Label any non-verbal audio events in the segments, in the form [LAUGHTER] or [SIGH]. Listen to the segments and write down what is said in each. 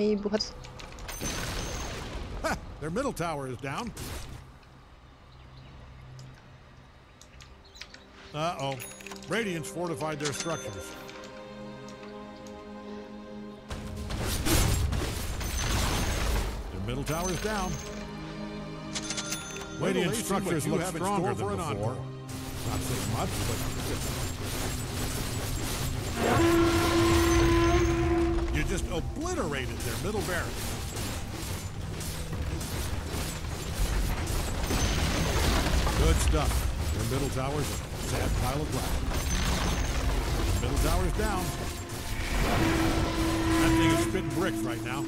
may buhat. Ha! Their middle tower is down. Uh-oh. Radiance fortified their structures. Their middle tower is down. Radiant structures look stronger than before. Not so much, but just obliterated their middle barracks. Good stuff. Their middle tower's a sad pile of glass. Middle tower's down. That thing is spitting bricks right now.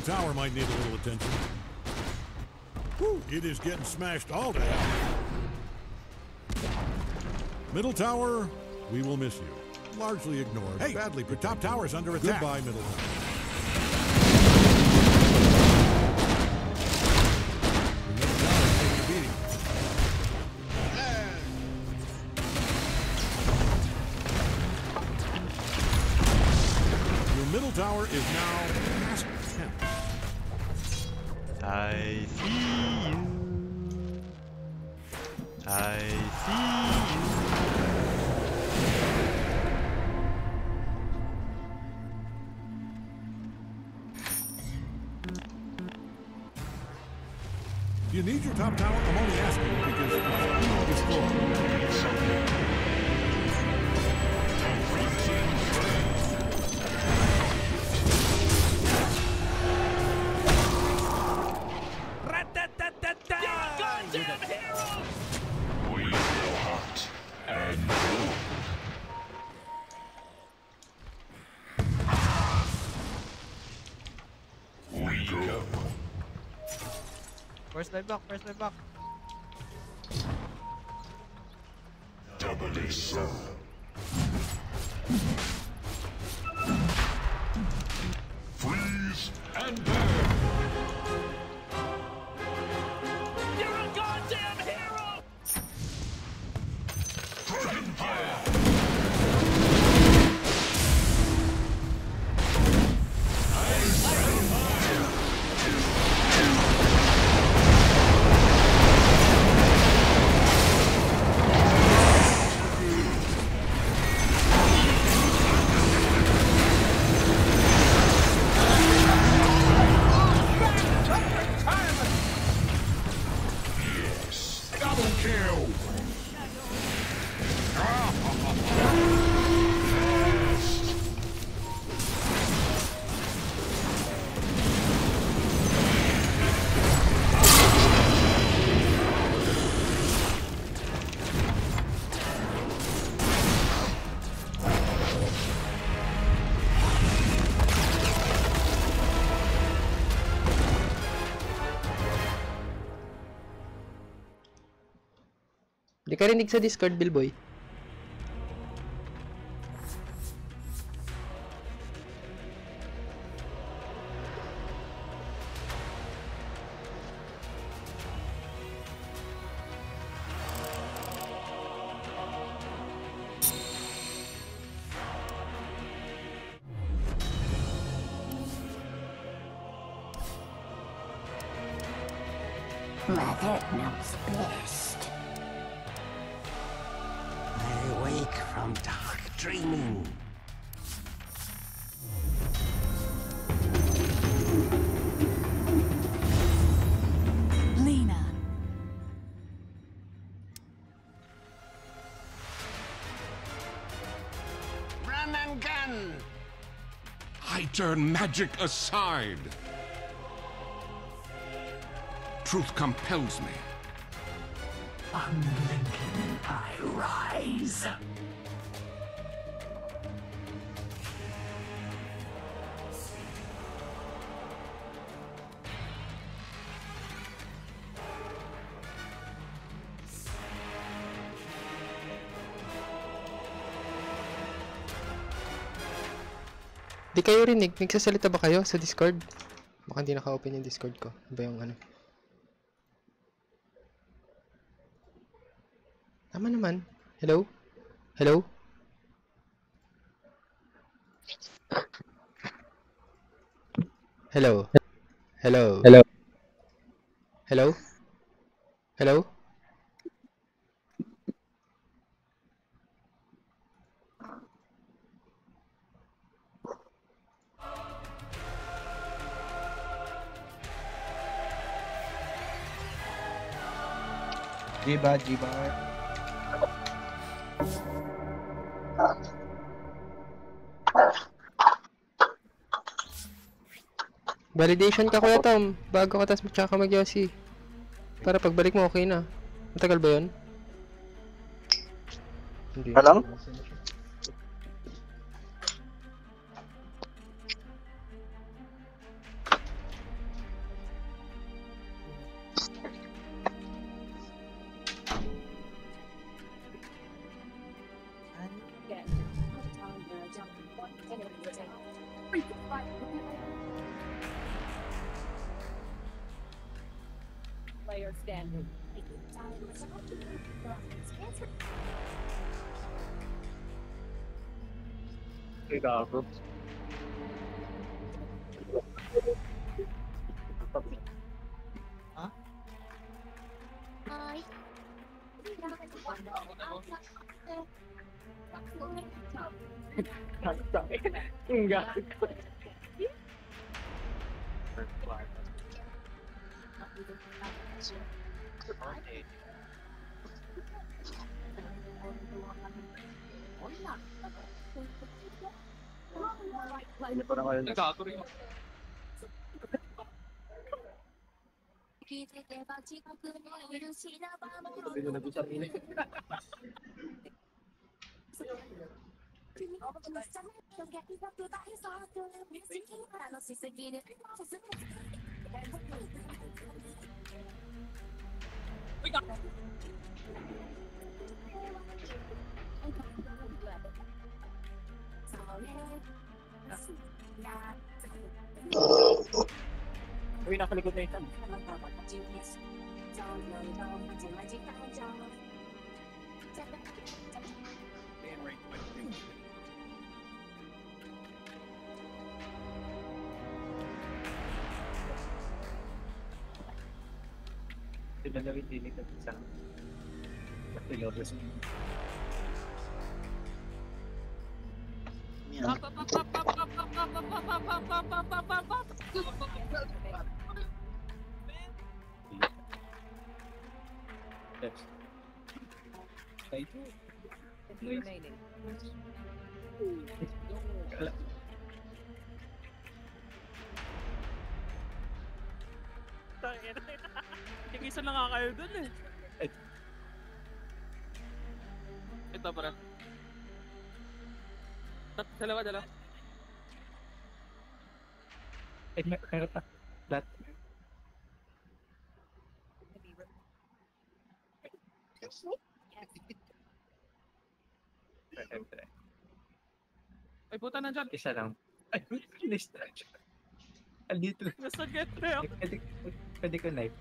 Middle tower might need a little attention. Whew, it is getting smashed all to hell. Middle tower, we will miss you. Largely ignored. Hey, badly. Your top tower's under attack. Goodbye, middle tower. Your middle tower's taking a beating. Your middle tower is now Top, top. Life back, first life back. Di ka rinig sa Discord, Billboy. turn magic aside. Truth compels me. kayo rinig? Nagsasalita ba kayo sa Discord? Baka hindi naka-open yung Discord ko. Ano Iba yung ano. Tama naman. Hello? Hello? Hello? Hello? Hello? Hello? Hello? G-Bar, G-Bar. Validation ka kuya Tom, bago ka tas tsaka mag -yossi. Para pagbalik mo okay na. Matagal ba yun? Hindi. Alam? rin na nag-usapin. Wait up! Uy, nakalikod na yung tan. Sudah dari sini ke sana. Tinggal di sini. Left. Sa ito. remaining. Kala. Tangin. Tigisa na nga kayo dun eh. Ito para. Tat, dalawa, dalawa. Eh, mer- meron pa. Lahat. Yes. Ay, puta na dyan. Isa lang. Ay, finish na siya. Andito. Nasa get na ako. Pwede, pwede ko knife.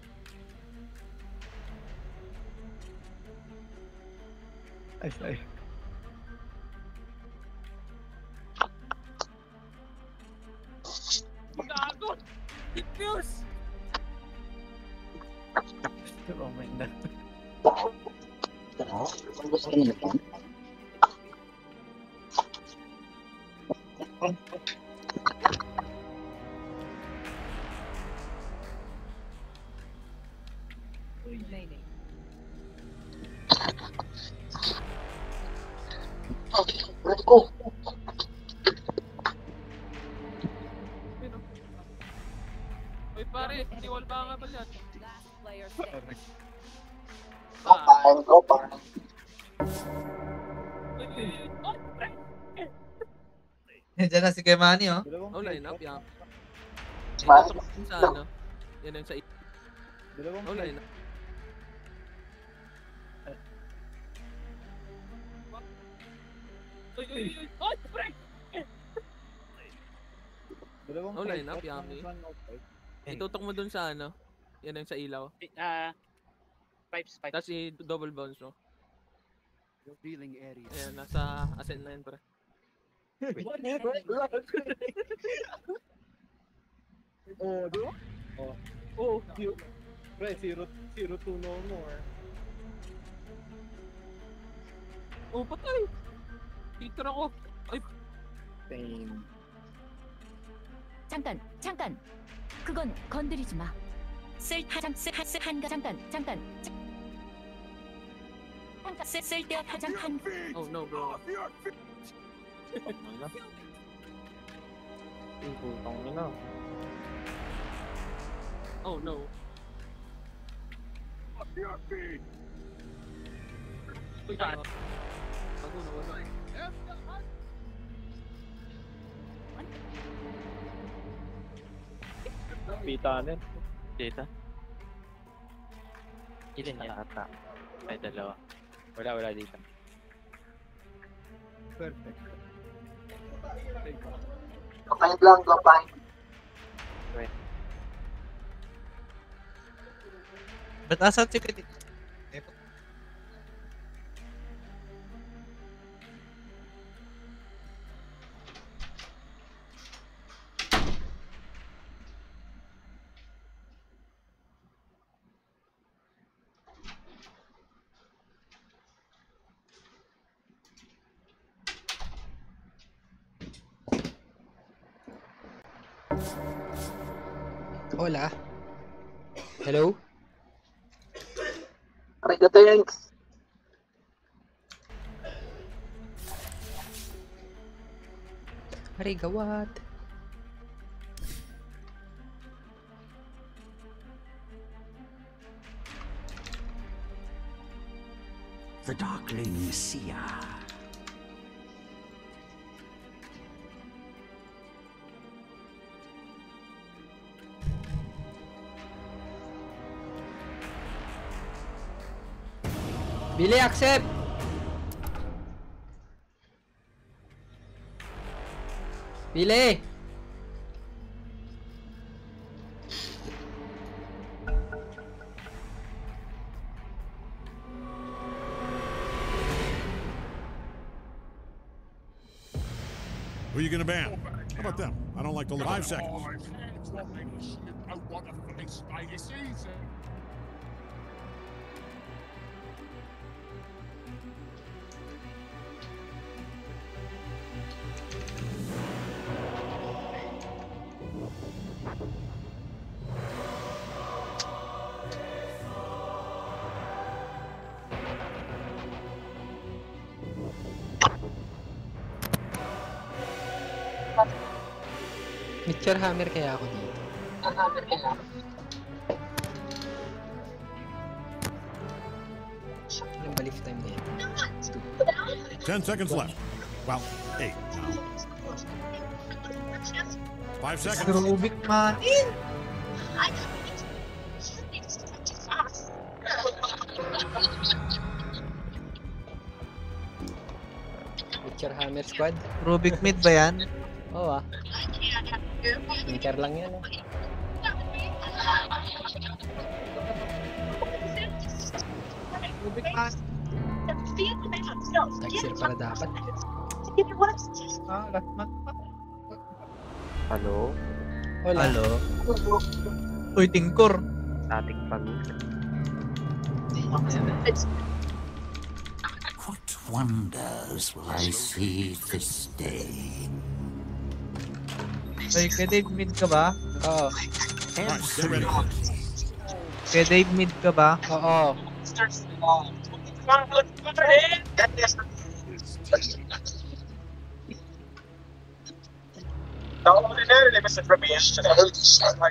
Ay, ay. Gago! Diffuse! Ito, oh my God. ったら、どうするの Si Kemani, oh. Oh, line up, yan. Ito sa sa ano? Yan ang sa i- Oh, line up. Uy, uy, uy. Oh, pre. Oh, line up, yummy. Itutok mo dun sa ano? Yan ang sa ilaw. Ah, pipes, pipes. Tapos i-double bounce mo. Revealing area. Ayan, nasa ascent na yun, pre. Oh, di ba? Oh. Oh, zero. Pre, zero, zero to no more. Oh, patay! Peter ako. Ay, Same. 잠깐, 잠깐. 그건 건드리지 마. 쓸 하장 쓸 하스 한가 잠깐, 잠깐. 한가 쓸 쓸데 하장 한. oh no, bro. Oh no. Uy, ano? Ako na wala. Pita na. Data. Ilan yan? Ata. Ay, dalawa. Wala, wala dito. Perfect. Kapain lang, kapain. Ba't asan si Kedi? Hola. Hello? Arigato, thanks. Arigawat. The Darkling Seer. Billy, accept! Billy! Who are you going to ban? How about them? I don't like the five seconds. Mitchell Hammer kaya ako dito. Anong ba lift time na yan? Ten seconds left. Well, eight now. Five seconds. Rubik man. Mitchell Hammer squad? Rubik mid ba yan? Oo. Tinker lang yan man. Taxir pala dapat. Ah, last month pa. Hello? Hola. Hello? Uy, tingkor. Ating pag... What wonders will I see this day? Ay, kay Dave mid ka ba? Oo. Kay Dave mid ka ba? Oo.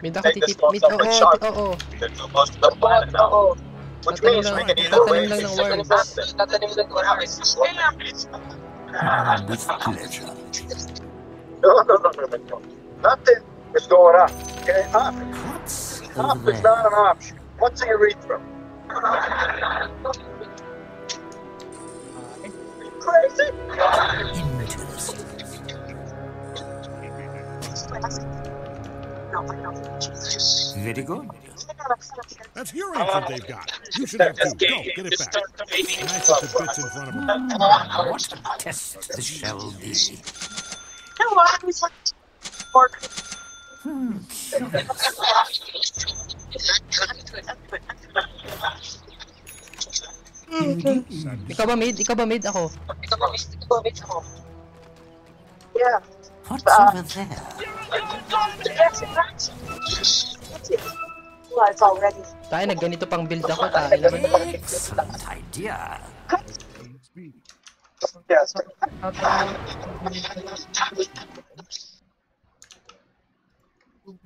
Mid ako titip. Mid oo. Oo. Which Tatanim lang, tatanim lang ng worms. Tatanim lang ng worms. With pleasure. No, no, no, no, no. Nothing is going up. Okay, up, What's up over is there? not an option. What's a urethra? Crazy. Very good. That's your urine they've got. You should have two. Go, get it back. Smash it to bits in front of them. What a test this shall be. Ikaw ba mid? Ikaw ba mid? Ako. Yeah. What's over there? Well, it's already. Tayo, nagganito pang build ako. Tayo naman. Excellent idea. Yes. Hello?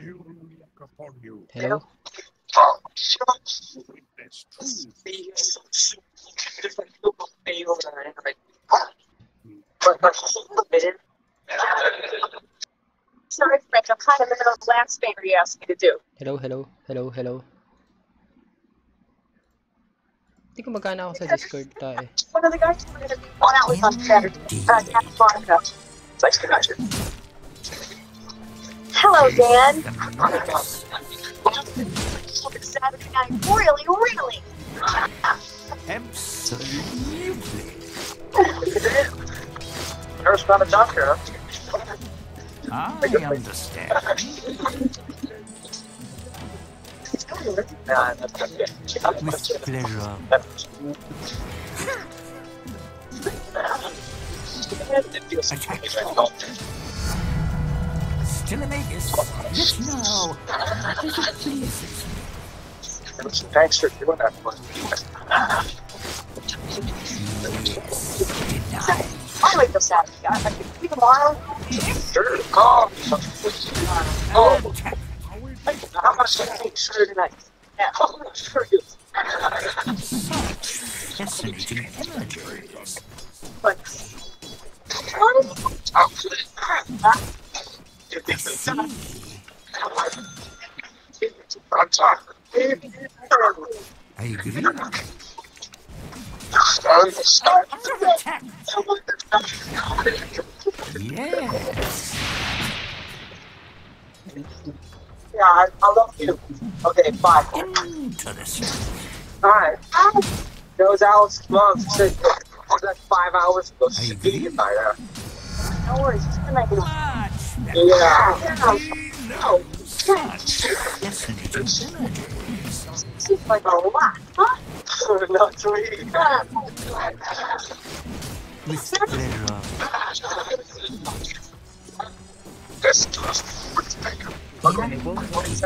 Sorry, Frank, I'm kind of in the middle of the last favor you asked me to do. Hello, hello, hello, hello. Hindi ko magana ako sa Discord tayo. One of the guys who wanted to one out was on Saturday. Uh, Cat Monica. Nice to meet you. Hello, Dan. Saturday night. Really, really. Absolutely. Nurse found a doctor. I understand. Yeah. With pleasure. [LAUGHS] Attack. Telemachus, yes now. Thanks for doing that for me. I like this out. I can see tomorrow. Sure, call. Oh, how much do I make sure tonight? Yeah, how much for you? Fascinating imagery. But, what is it? I agree. Yes. Yeah, I, I love you. Okay, bye. Interesting. Alright. Those Alex Love said that five hours ago. I She agree. beat by that. No worries. Just gonna make it. Yeah. No. Seems like a lot, huh? Not to me. With glitter on. This class a... What is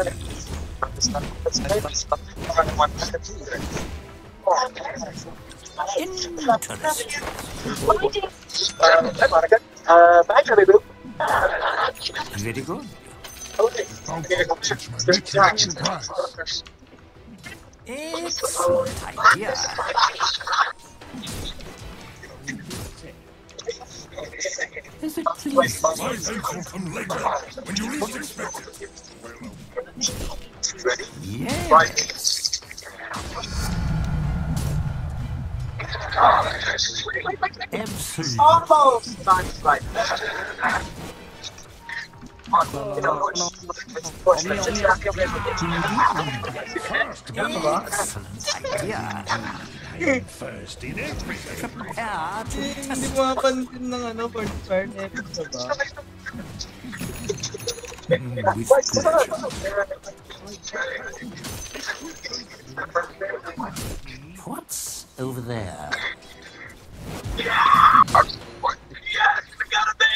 very good. Excellent idea. Is it please? When you least expect it. Ready? Yes. Right. Absolutely. Almost. Not like that. First in everything. What's over there? Yeah! Yes! Got a!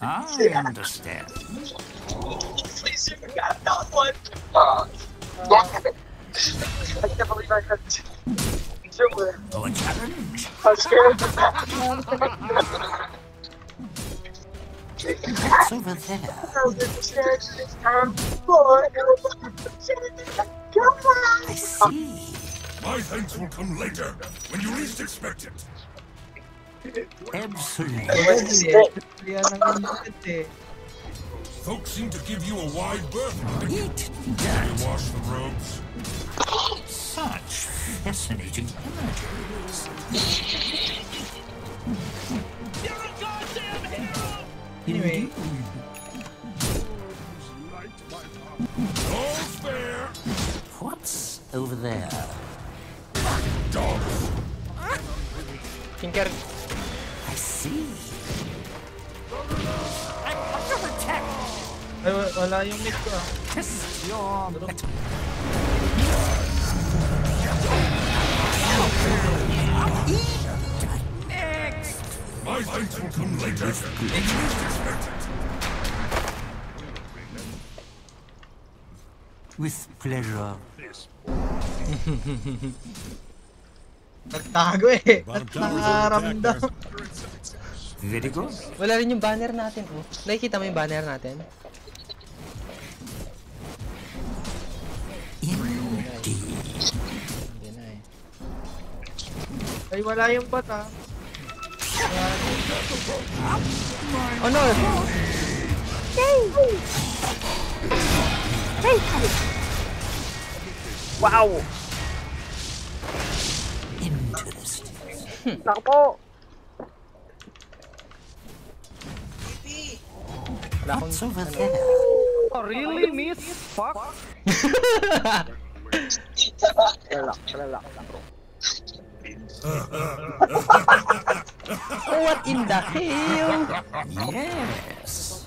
I understand. please, you got that one. Uh, I can't believe I had to. Oh, a challenge? I'm scared. What's over there? I see. My thanks will come later, when you least expect it. Absolutely. Kaya nang. Folks seem to give you a wide berth. Eat You that. wash the robes. Such fascinating images. Anyway. All's fair. What's over there? Dogs. Tinker, I see. Ay, wala yung mic ko ah. Next. My fight will come later. With pleasure. [LAUGHS] Nagtago eh. Nakaramdam. Very good. wala rin yung banner natin, oh. Nakikita mo yung banner natin? Ay, wala yung bata. Oh no! Wow! Interesting. Naku po! Wala akong... What's over there? Oh, really, miss? Fuck. Relax, relax. What in the hell? Yes.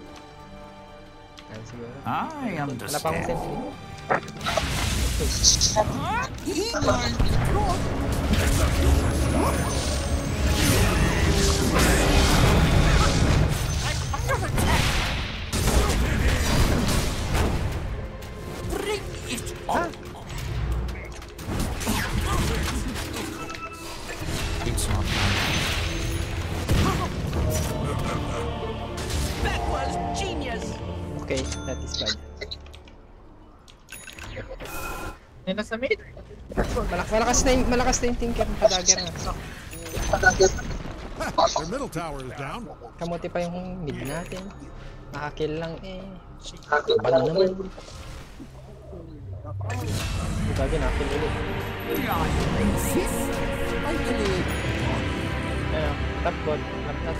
I understand. Bring it on. It's not That was genius. Okay, that is bad. Ay, nasa mid. Malak malakas na yung, malakas na yung tinker ng padagger na. Their middle tower is down. Kamuti pa yung mid natin. Nakakill lang eh. Ban naman. Bagay nakakill ulit. Ayun, top bot.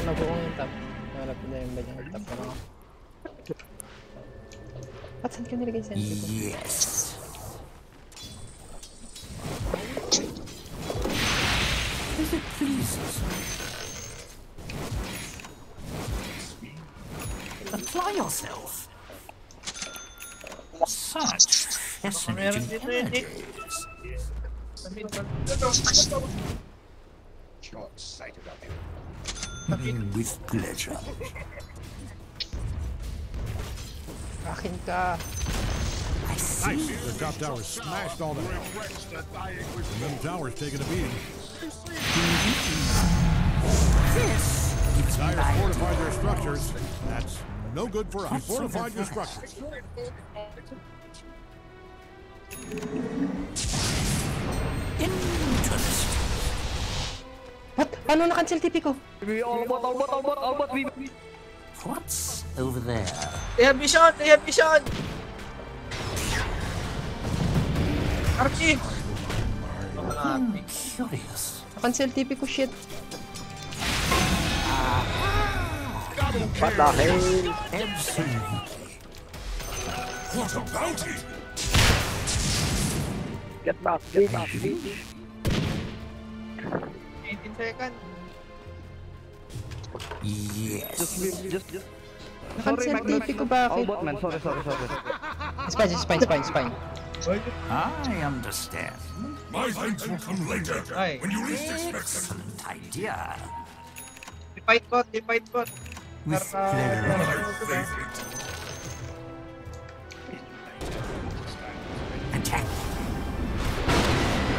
Nabuong yung top. Malapit na yung bagay yung top na lang. patentkön nereye? Yes. Apply yourself. Such fascinating images. sighted. With pleasure. [LAUGHS] Akin ka! I see. Nice. Their top tower's smashed all to hell. The middle tower's taking a beating. This gives me Dire my fortified their structures. That's no good for us. What's Fortified your there? structures. What? Paano na-cancel TP ko? Albot, albot, albot, albot, BB. What's over there? They have vision! They have vision! Archie! I'm curious. Na-cancel TP ko, shit. Absolutely. What a bounty! Get back, get back. 18 seconds. Yes. Just, just, just. Na-cancel TP ko, bakit? Albot, man. Sorry, sorry, sorry. Spine, spine, spine, spine. I understand. My thanks will come later, Ay. when you least expect them. Excellent idea. Di-fight bot, di-fight bot. With pleasure. My favorite. Attack.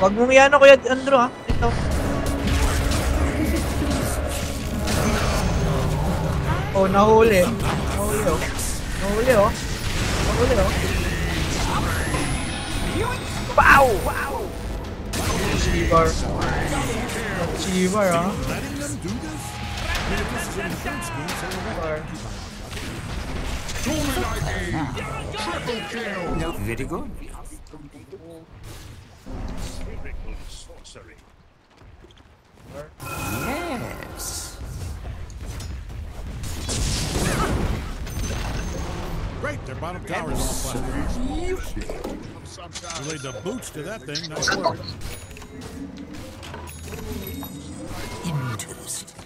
Huwag mong yan Kuya Andrew ha. Ito. Oh, nahuli. Nahuli oh. Nahuli oh. Nahuli oh. Wow! Wow! Shivar. Shivar ah. Letting them do this? Great, their bottom tower is all busted. You laid the boots to that thing, nice work. Interesting.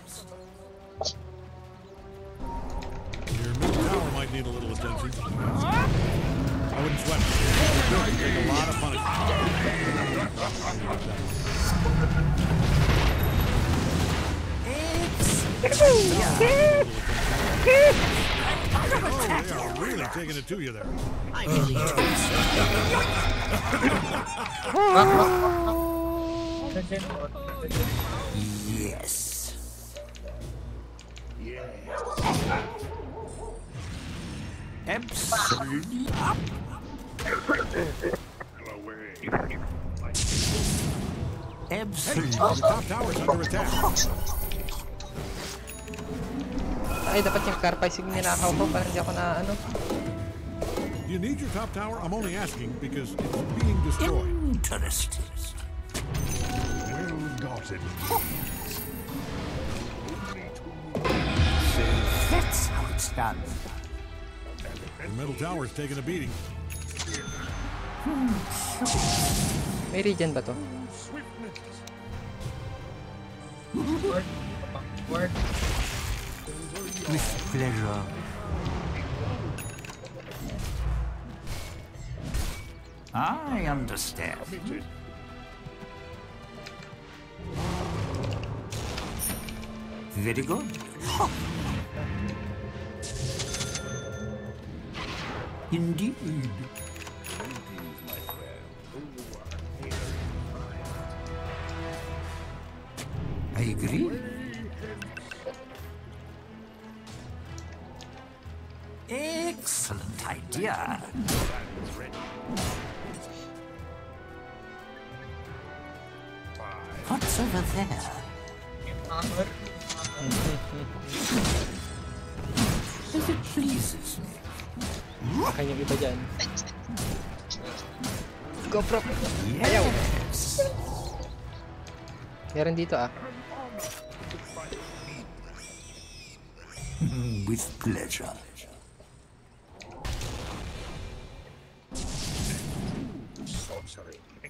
Your middle tower might need a little attention. I wouldn't sweat it. It [LAUGHS] take a lot of punishment. [LAUGHS] Oh, yeah, really taking it to you there. Yes. Yes. Absolutely. Absolutely. Top tower's under attack. Ay, dapat yung Carpise yung ninakaw ko para hindi ako na ano. You need your top tower? I'm only asking because it's being destroyed. Interesting. Well gotten. That's how it's done. The middle tower is taking a beating. May regen ba to? Word. With pleasure. I understand. Very good. Indeed. I agree. Excellent idea. What's over there? If it pleases me. Akin yung iba dyan. Go, pro! Ayaw! Meron dito ah. [LAUGHS] With pleasure.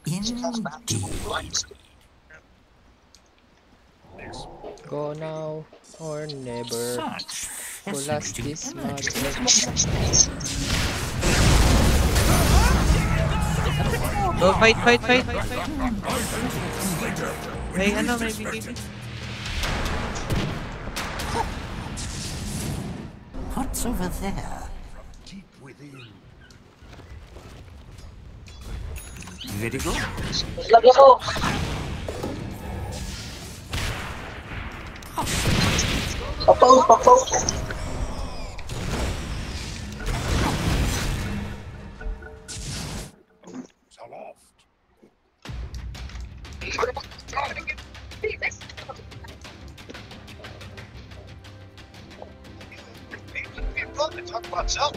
Indeed. Go now or never. Such Go last this much. Go fight, fight, fight. May ano, may BKB. What's over there? Weet ik nog. Slap je. Papo, papo. Talk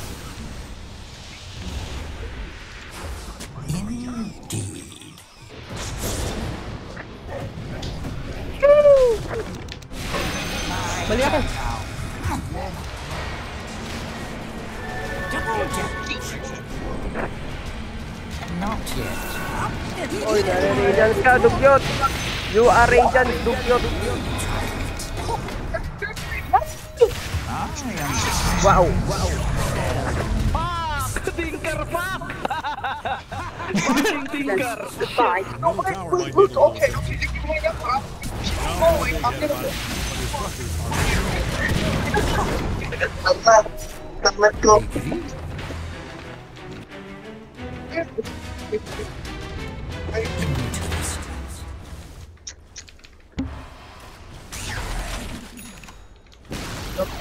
Beli aku. Oh, ini Rejan Dukyot. You are Rejan Dukyot. Wow, wow. Tinker Pak. Tinker.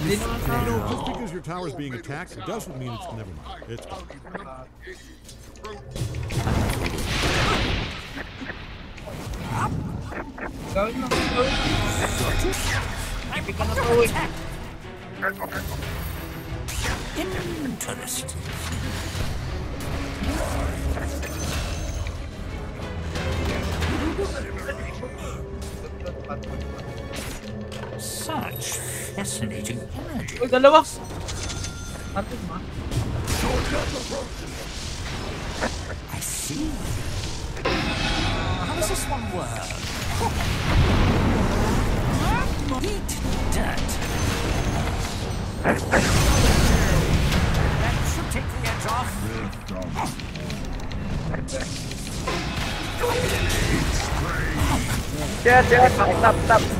You know, just because your tower's being attacked, it doesn't mean it's never mind. It's gawin mo. Gawin mo. Hindi ka na tawid. Such fascinating energy. Uy, dalawa. Atin. I see. How does this one work? Yes, yes, stop, stop.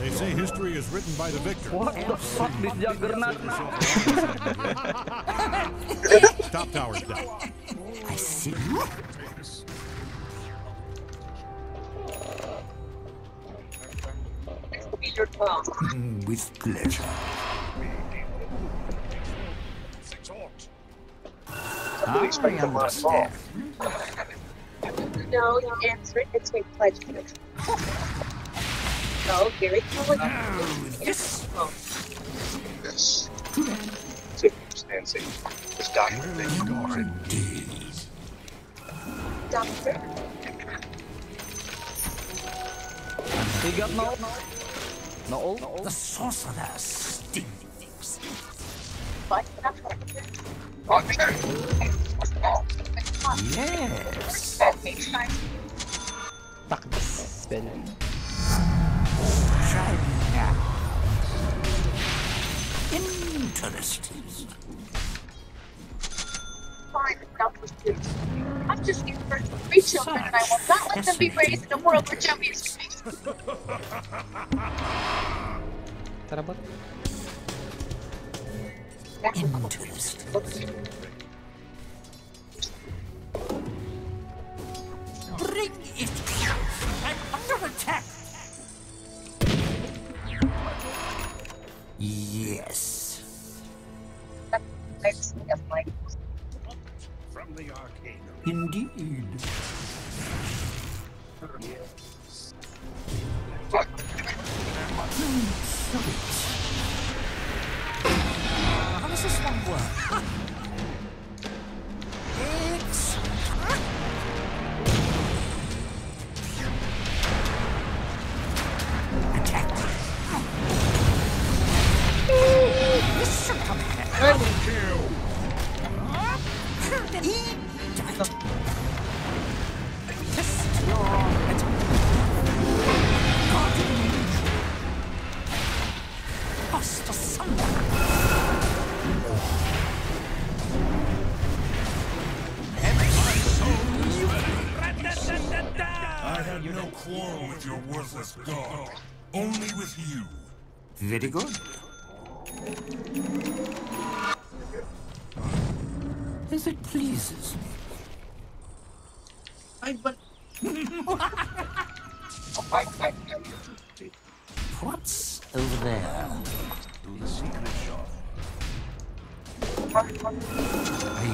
They say history is written by the victor. What the fuck, this juggernaut? [LAUGHS] Stop tower's down. I see. [LAUGHS] With pleasure. I understand. No, you answer. It's my pleasure go. Here it comes. Oh, yes. Oh. Yes. dancing. This doctor thing. Doctor. Doctor. He got no. No. No. The sorcerer stinks. What? Doctor. Yes. Doctor spinning. I'm just here for three children, and I will not let them be raised in a world where Joey is Tara bot. Interesting. Bring it. I'm under attack. Yes. From the arcane. Indeed. How does this one work? Attack. Double kill. I have no quarrel with your worthless god, only with you. Very good. As it pleases me. Ay, ba't? [LAUGHS] What's over there? The secret shop. I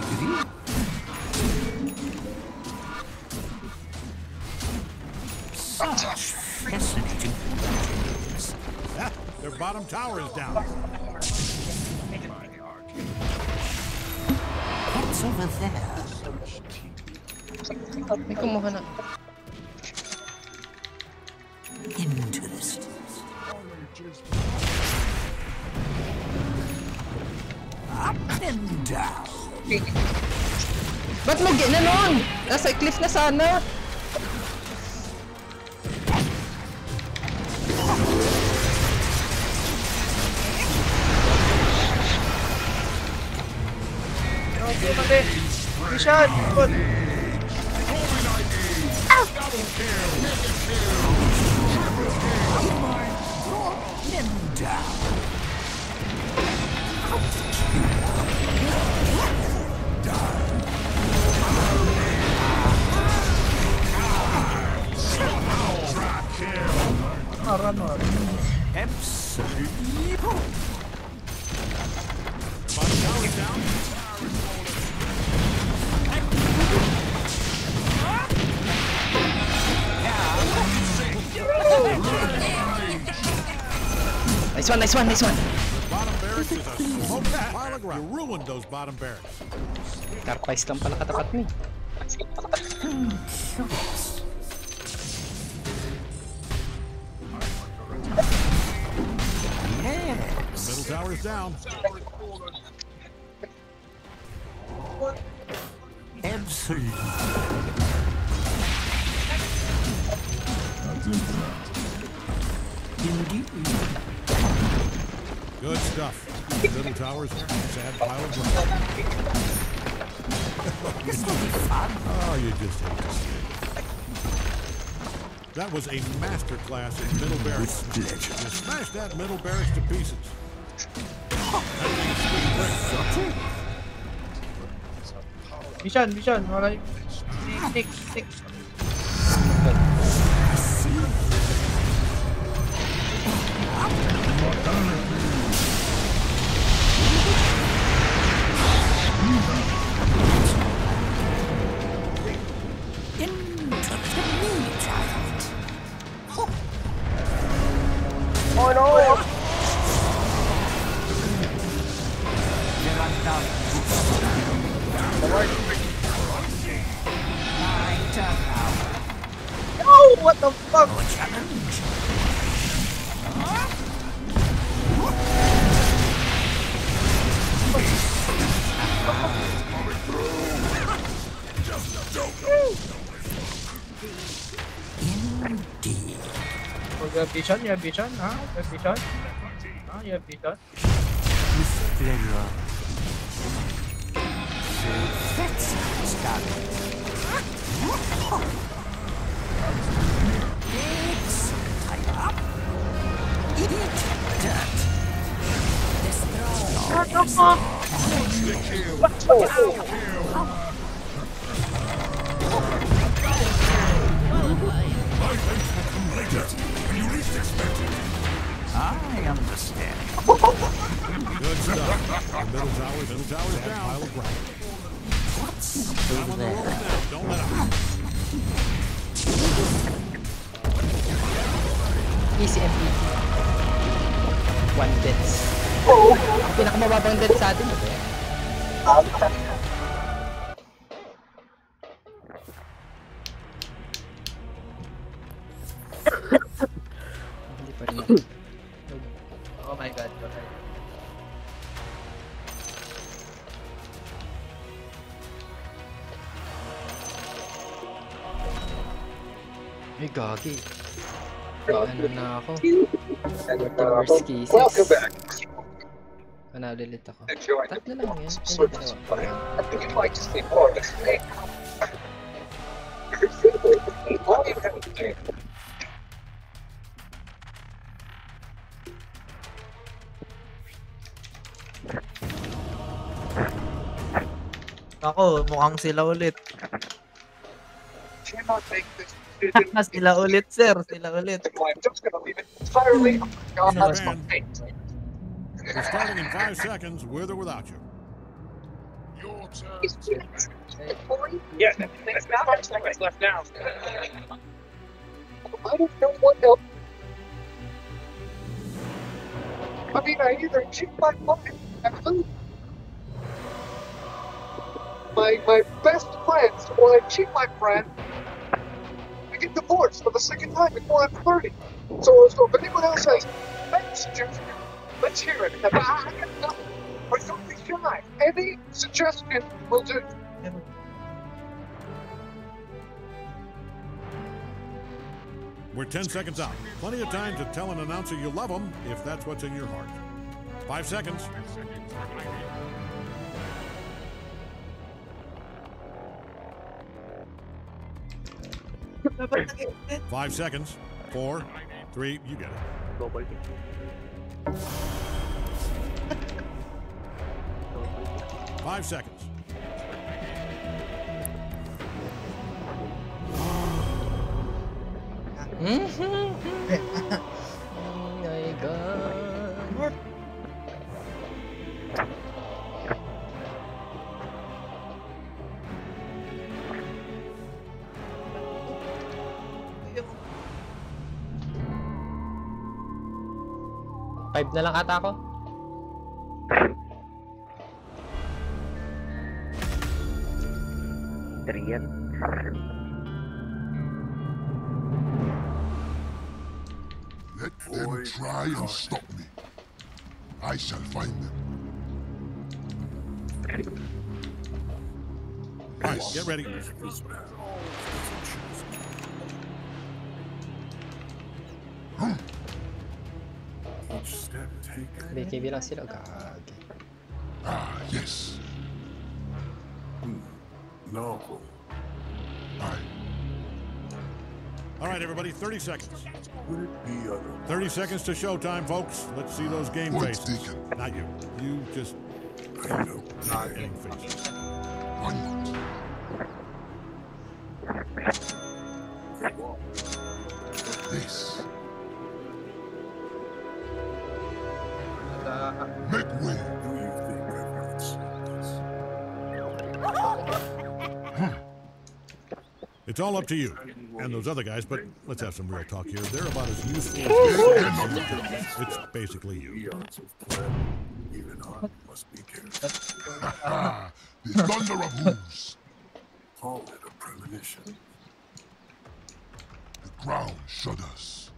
agree. Such [LAUGHS] their bottom tower is down. What's over there? May kumuha na. Interesting. Up and down. Ba't mo ginanon? Nasa cliff na sana. Okay, mandi. Vision! Good! Oh, run, run. Absolute evil! Down, down. Nice one, nice one, nice one. Bottom barracks is a smoked pile of ground. You ruined those bottom barracks. Carpice lang pala katapat mo eh. Middle tower is down. Absolutely. Indeed. Good stuff. Middle tower's sad pile of ground. This will be fun. Oh, you just hate to see it. That was a master class in middle barracks. With pleasure. You smashed that middle barracks to pieces. Vision, vision. Wala yung... Six, six. Oh, you have vision? You have vision? Huh? You have vision? Huh? You have vision? Worst cases. welcome back. Panalo ulit ako. Tatlo lang yan. I think you'd like to see more of this thing. Ako, mukhang sila ulit. cannot make this. Sila ulit, sir. Sila ulit. I'm just gonna leave it entirely up to God. That's my. We're starting in five seconds, with or without you. Yeah, there's not much seconds left now. I don't know what else. I mean, I either cheat my money and lose my my best friends, or I cheat my friend. I get divorced for the second time before I'm 30. So, so if anyone else has any suggestion, let's hear it. I I got nothing. Or don't be shy. Any suggestion will do. We're 10 seconds out. Plenty of time to tell an announcer you love them if that's what's in your heart. Five seconds. Five seconds. [LAUGHS] Five seconds. Four, three, you get it. Five seconds. [LAUGHS] Mm-hmm. 5 na lang ata ako. Trian. Let them try and stop me. I shall find them. Nice. Get ready. Hmm. Step taken. BKB lang sila. Gagi. Ah, yes. Novel. All right, everybody, 30 seconds. Would it be other? 30 seconds to showtime, folks. Let's see those game Points faces. Not you. You just I know. I game faces. This. It's all up to you and those other guys, but let's have some real talk here. They're about as useful as this. It's basically you. Eons of plan. Even I must be careful. the thunder of hooves. Call it a premonition. The ground shudders.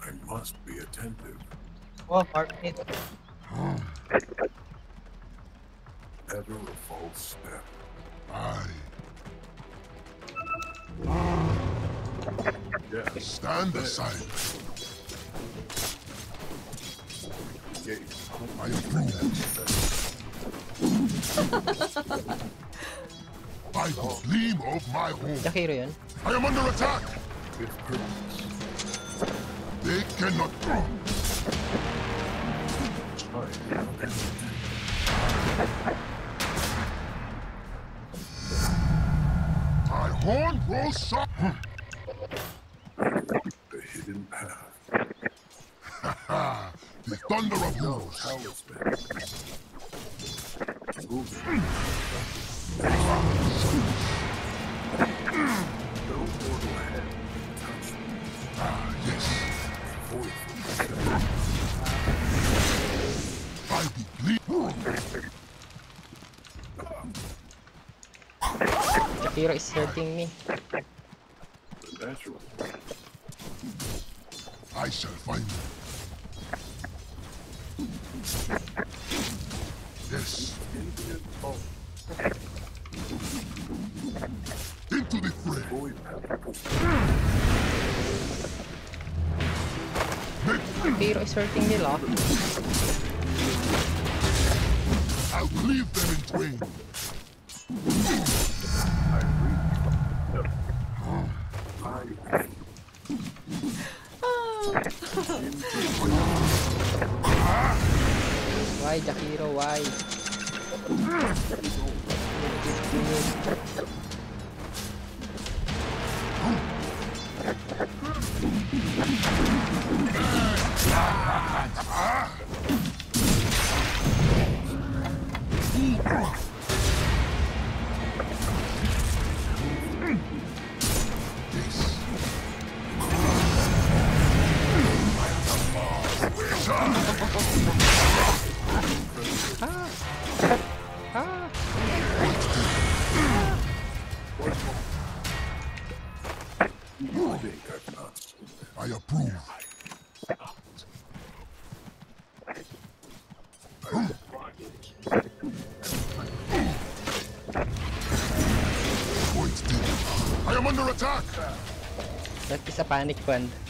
I must be attentive. Oh, Mark Mead. Ever a false step. Aye. Yes. Stand aside. Gate. I approve. By the gleam of my home. I am under attack. With purpose. They cannot. My corn grows sharp. the hidden path. the thunder of hoofs. Ah, I will. Tiro is hurting me. I shall find you. Yes. Into the fray. Tiro is hurting me, lot. I'll leave them in twain. Why, Jakiro, why? Thank. panic fund.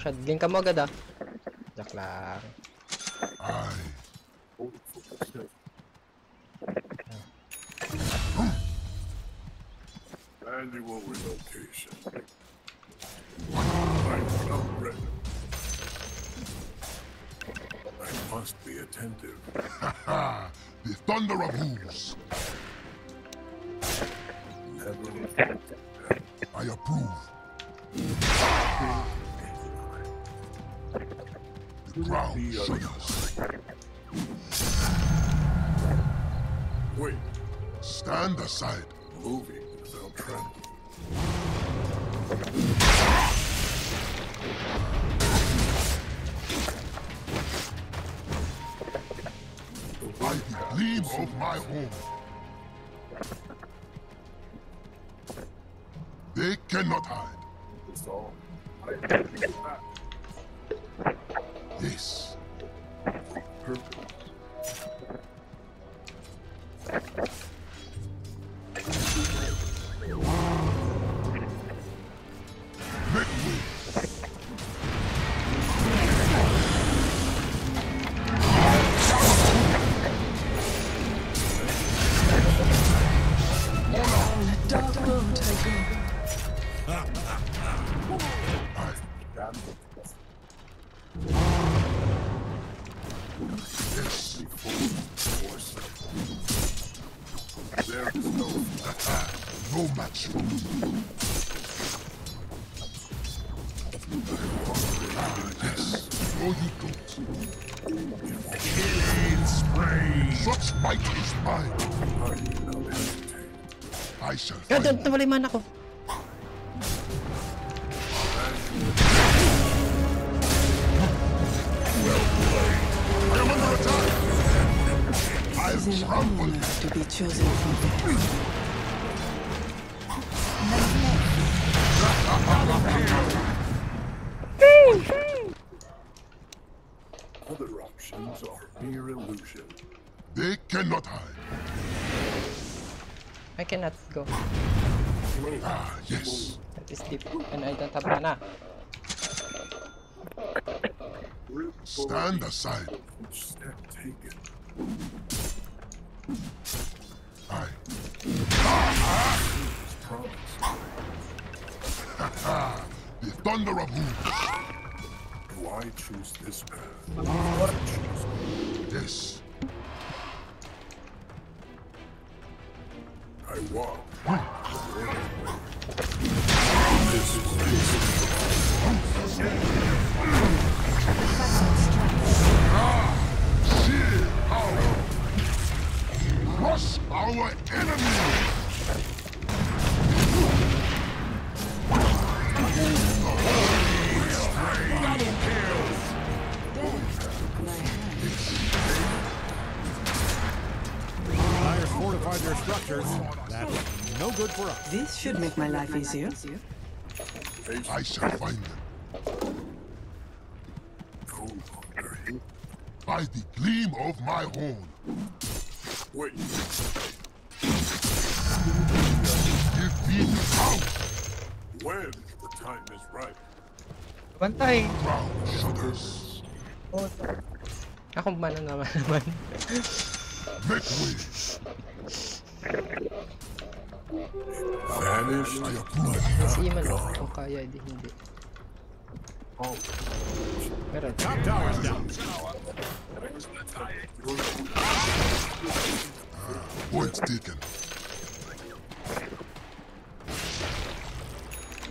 poszedł. Genka mogę da. cannot hide. Such might. I shall find God, nawala yung mana ko. under attack. I. To be chosen from Other options are mere illusion. They cannot hide. I cannot go. Ah, yes. That is deep. And I don't have mana. Stand aside. Step taken. I. Ah, the thunder of who? Do I choose this path? Yes. I walk. This is Ah. Crush our enemy. Fortified their structures. That's no good for us. This should make my life easier. I shall find them. By the gleam of my horn. Wait. Give me the house. When the time is right. Bantay. Ground shudders. Oh, Ako mana naman naman. Make way. Vanished. I approve. Kasi man kung kaya, di hindi. Meron. Top tower's down. Point taken.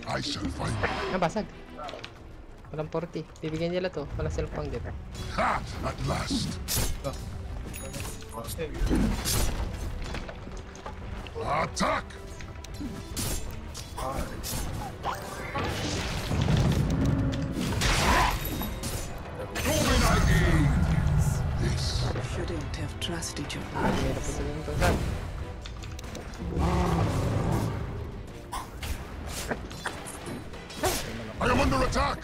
I shall find you. Nabasag. Walang 40. Bibigyan nila to. Walang self pang dip. Ha! At last. Attack! Dominating! This. Shouldn't have trusted you. I am under attack!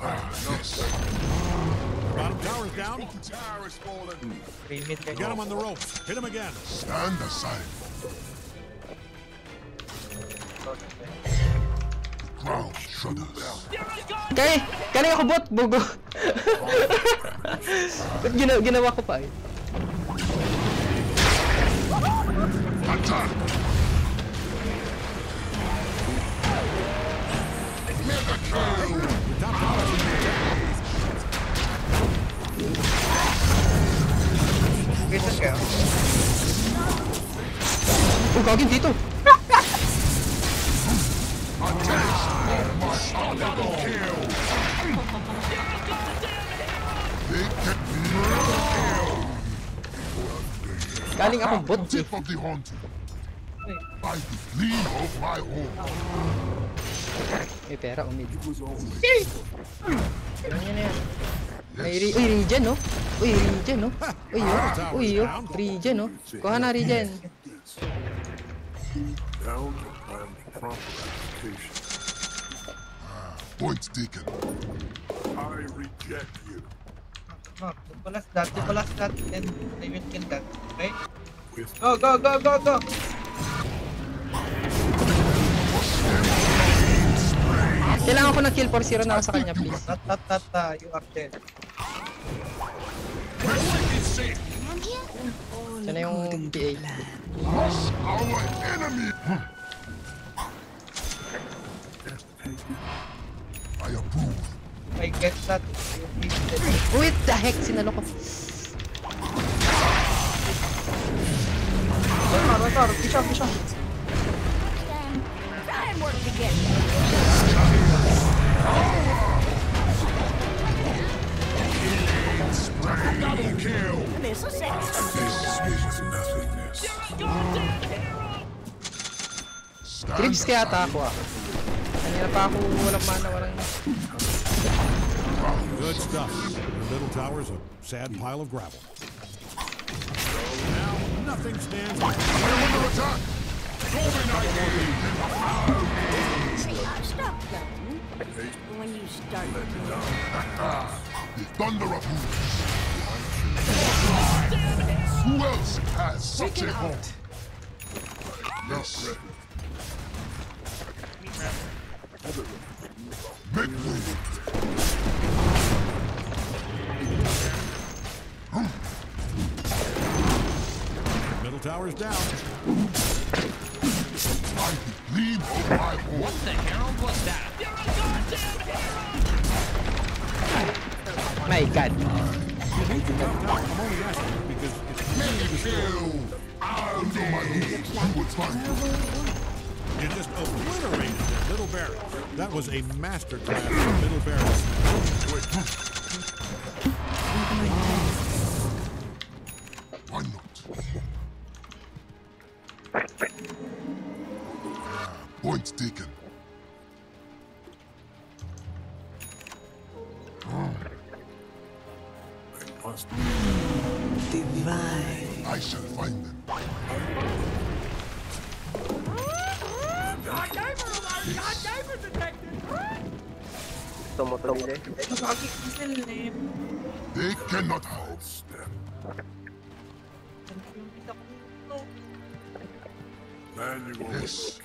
Ah, yes. Bottom tower's down. Tower is fallen. Get him on the ropes. Hit him again. Stand aside. Ground shudders. Kaya! Kaya ako bot! Bugo! Ba't [LAUGHS] gina ginawa ko pa eh? Attack! Mega kill! Kisses ka. Oh, gagin dito! Galing akong bot eh. The gleam of my horn. May pera, umid. Yan yan yan. May re Uy, regen no? Uy, regen no? Uy, oh. Uy, oh. Regen no? Kuha na regen. Down to plan the proper application. Point taken. I reject you. No, dupulas that, dupulas that, and they will kill that. Okay? Go, go, go, go, go! Kailangan ko ng kill for zero na ako sa kanya, please. Tat, tat, tat, tat, you are dead. Ito na yung PA. Our enemy. I approve. I get that. Wait, the heck, sinalo ko. Rotor, rotor, bishop, bishop. And work together. Gribs kaya ata ako ah. Kanina pa ako walang mana, walang... Good stuff. The middle tower's a sad pile of gravel. Now nothing stands. Attack. Golden Knight. When you start [LAUGHS] The thunder of Who else has such a home? Yes. Make way. Middle tower's down. What the was that? You're a! My god. I'm only asking because it's I'll my You. You just obliterated that little barrel. That was a masterclass little barrel. It's Deacon. Divine. I shall find them. God. They cannot hold them. Then you. Yes.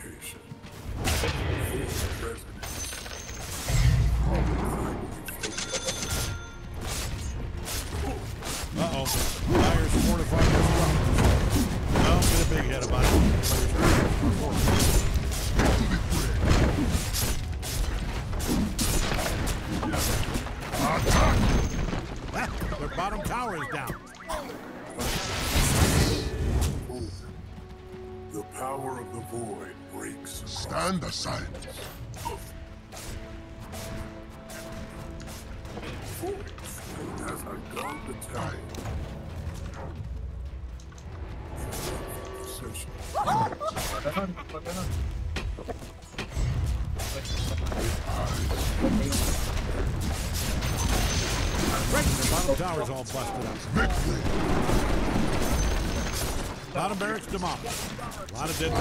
Bottom tower's all busted up. Bottom barracks demolished. A lot of dead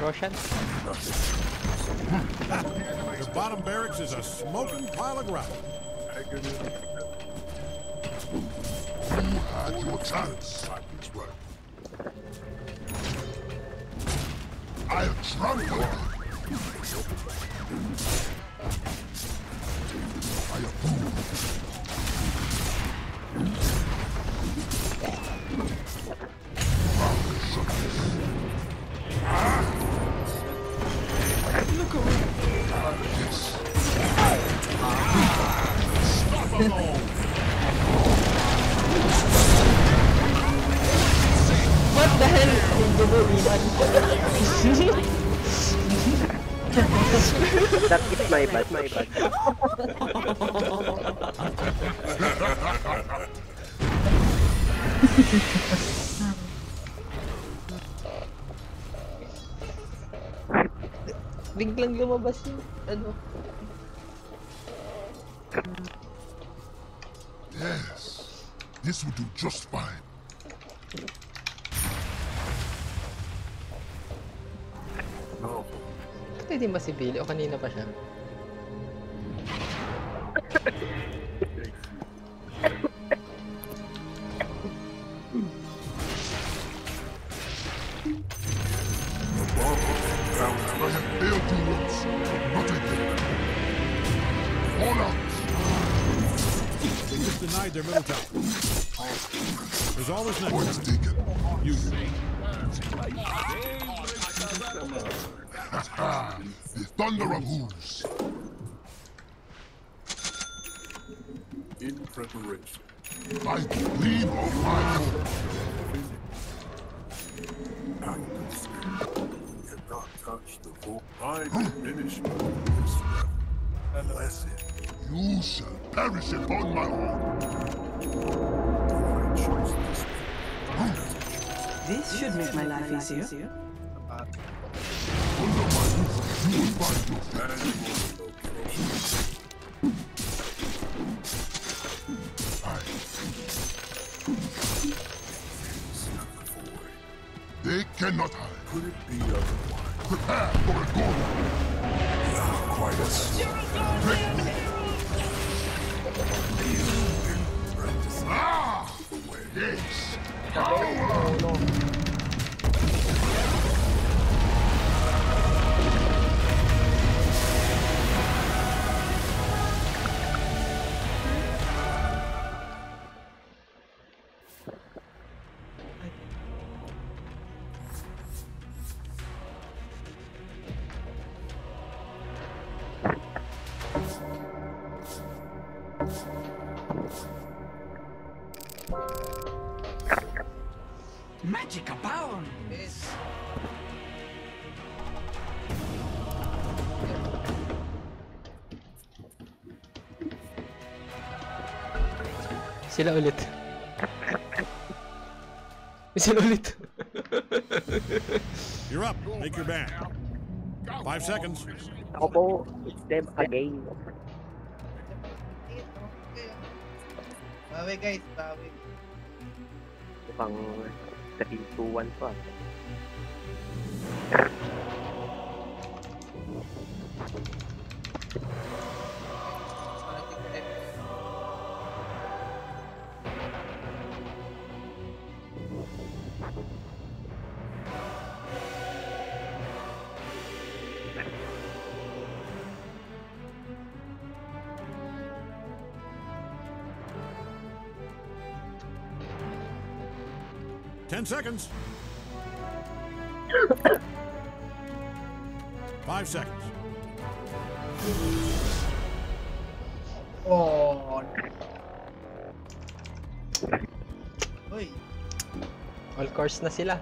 Roshan? The bottom barracks is a smoking pile of gravel. You had your chance. I'll trample lumabas yung ano. Yes. This will do just fine. Ito din ba si Billy o kanina pa siya? Thunder of hooves. In preparation. I leave on my own. I. Cannot touch the void. I diminish this weapon. Bless it. You shall perish upon my own. I choose this. This should make my life easier. They cannot hide. Could it be otherwise? Prepare for a goal. Not quite as Ah! Yes. Magic Sila ulit. Sila ulit. You're up. Make your band. Five seconds. Ako po, it's them again. Bawi guys, bawi. Mukhang 3, 2, 1 pa. Seconds. Five seconds. Oh. Uy. All course na sila.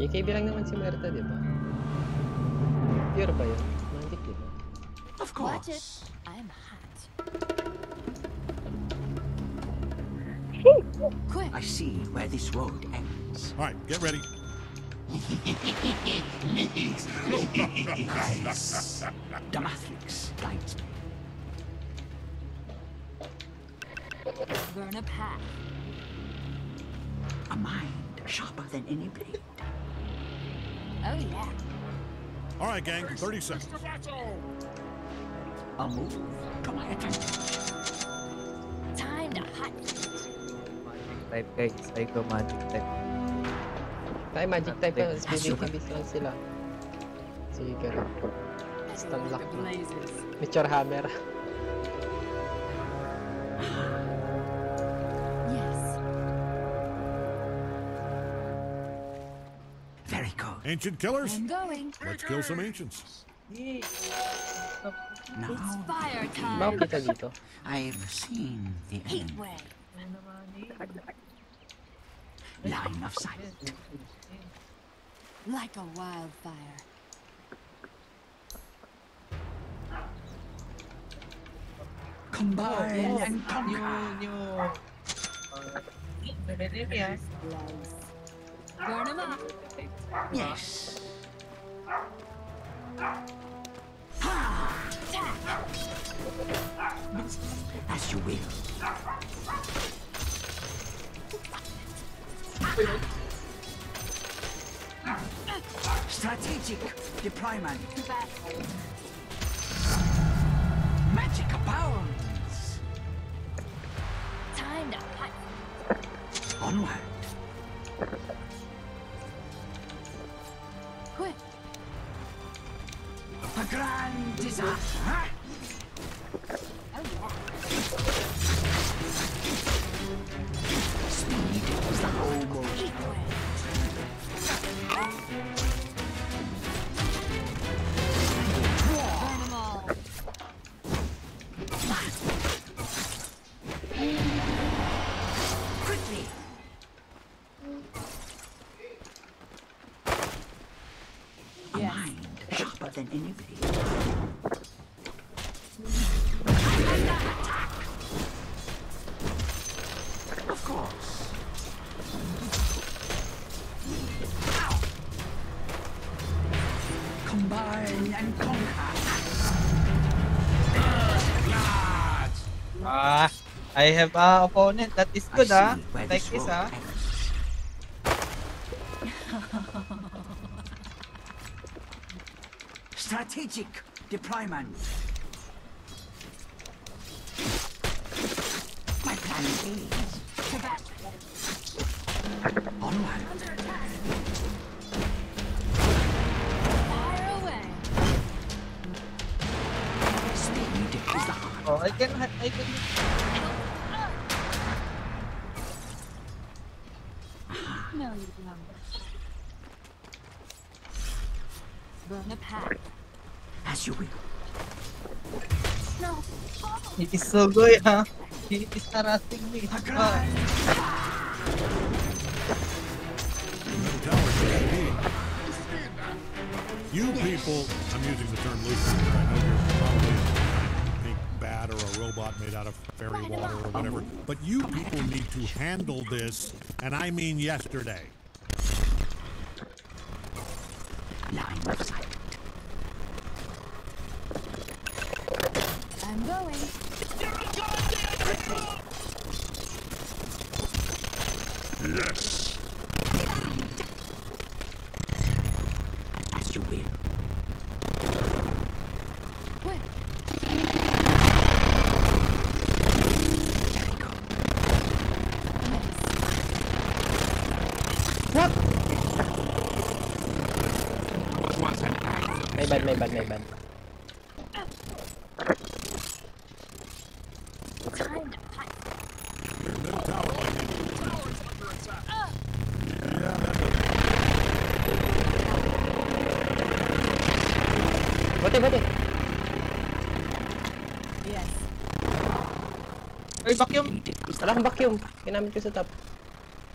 BKB lang naman si Merta, di ba? Pure ba yun? Magic, di ba? Of Watch it. I'm hot. Quick. I see where this road ends. All right, get ready. [LAUGHS] Damathlix guides me. Burn a path. A mind sharper than any blade. Oh yeah. All right, gang. 30 seconds. A move to my attention. Time to hot. Type guys, Psycho Magic type. Tayo magic type pa, As tapos you BKB lang sila. Sige, ganun. Stun lock na. Meteor hammer. Ancient killers. I'm going. Let's kill some ancients. Now It's fire time. I've seen the end. Line of sight. Like a wildfire. Combine and New, conquer. Burn them up. Yes. As you will. Strategic deployment. Magic abounds. Time to hot. Onward. grand disaster. Speed is the whole goal. I have a opponent that is good ah. Like this ah. [LAUGHS] Strategic deployment. Good ah. He is harassing me. Ah. You people, I'm using the term loosely here. I know you're probably a pink bat or a robot made out of fairy water or whatever, but you people need to handle this, and I mean yesterday. Akong vacuum. Kinamit ko sa top.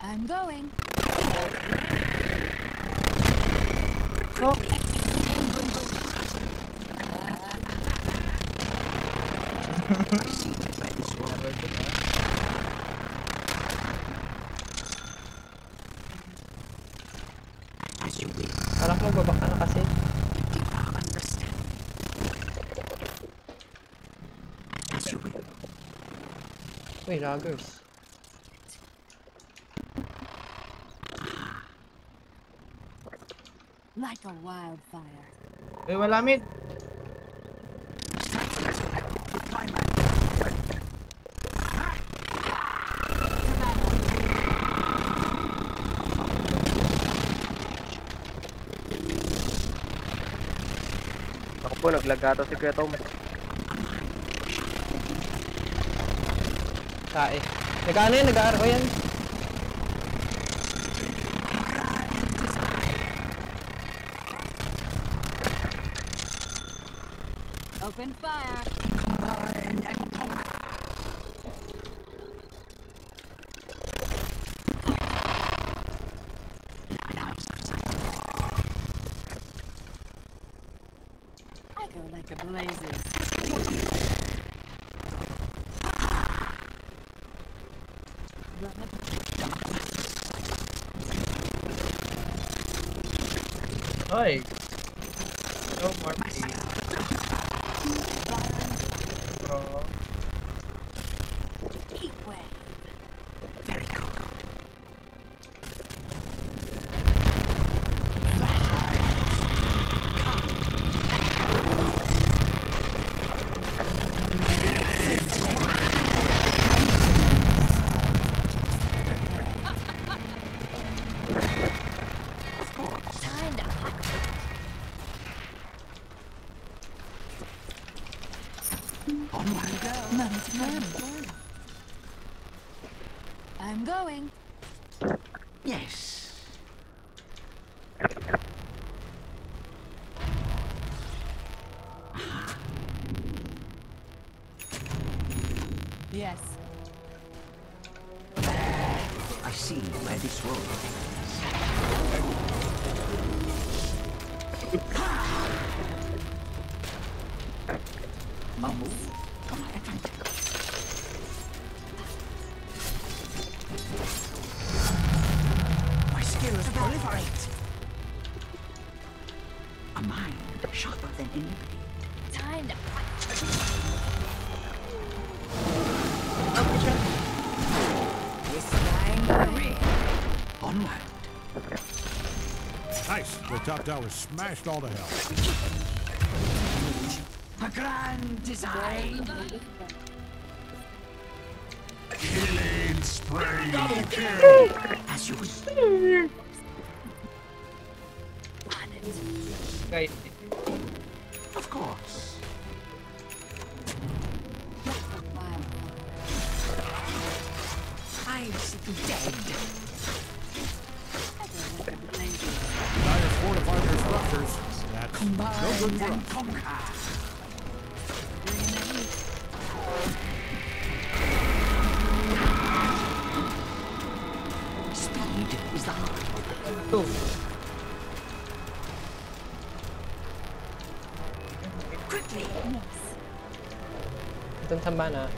I'm going. Oh. Parang magbabak ka na kasi. Uy, loggers. Like a wildfire. Uy, wala mid. Ako po, naglagata si Kuya Tom. Tae. Nag-ano yan? Nag-aro yan. Open fire. I go like a blazes. Hoy. Oh, no more The top tower smashed all to hell. A grand design. Killing spree. Double kill. mana.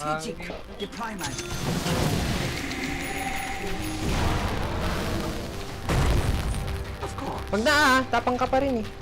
Strategic deployment. Of course. Huwag na ah. Tapang ka pa rin eh.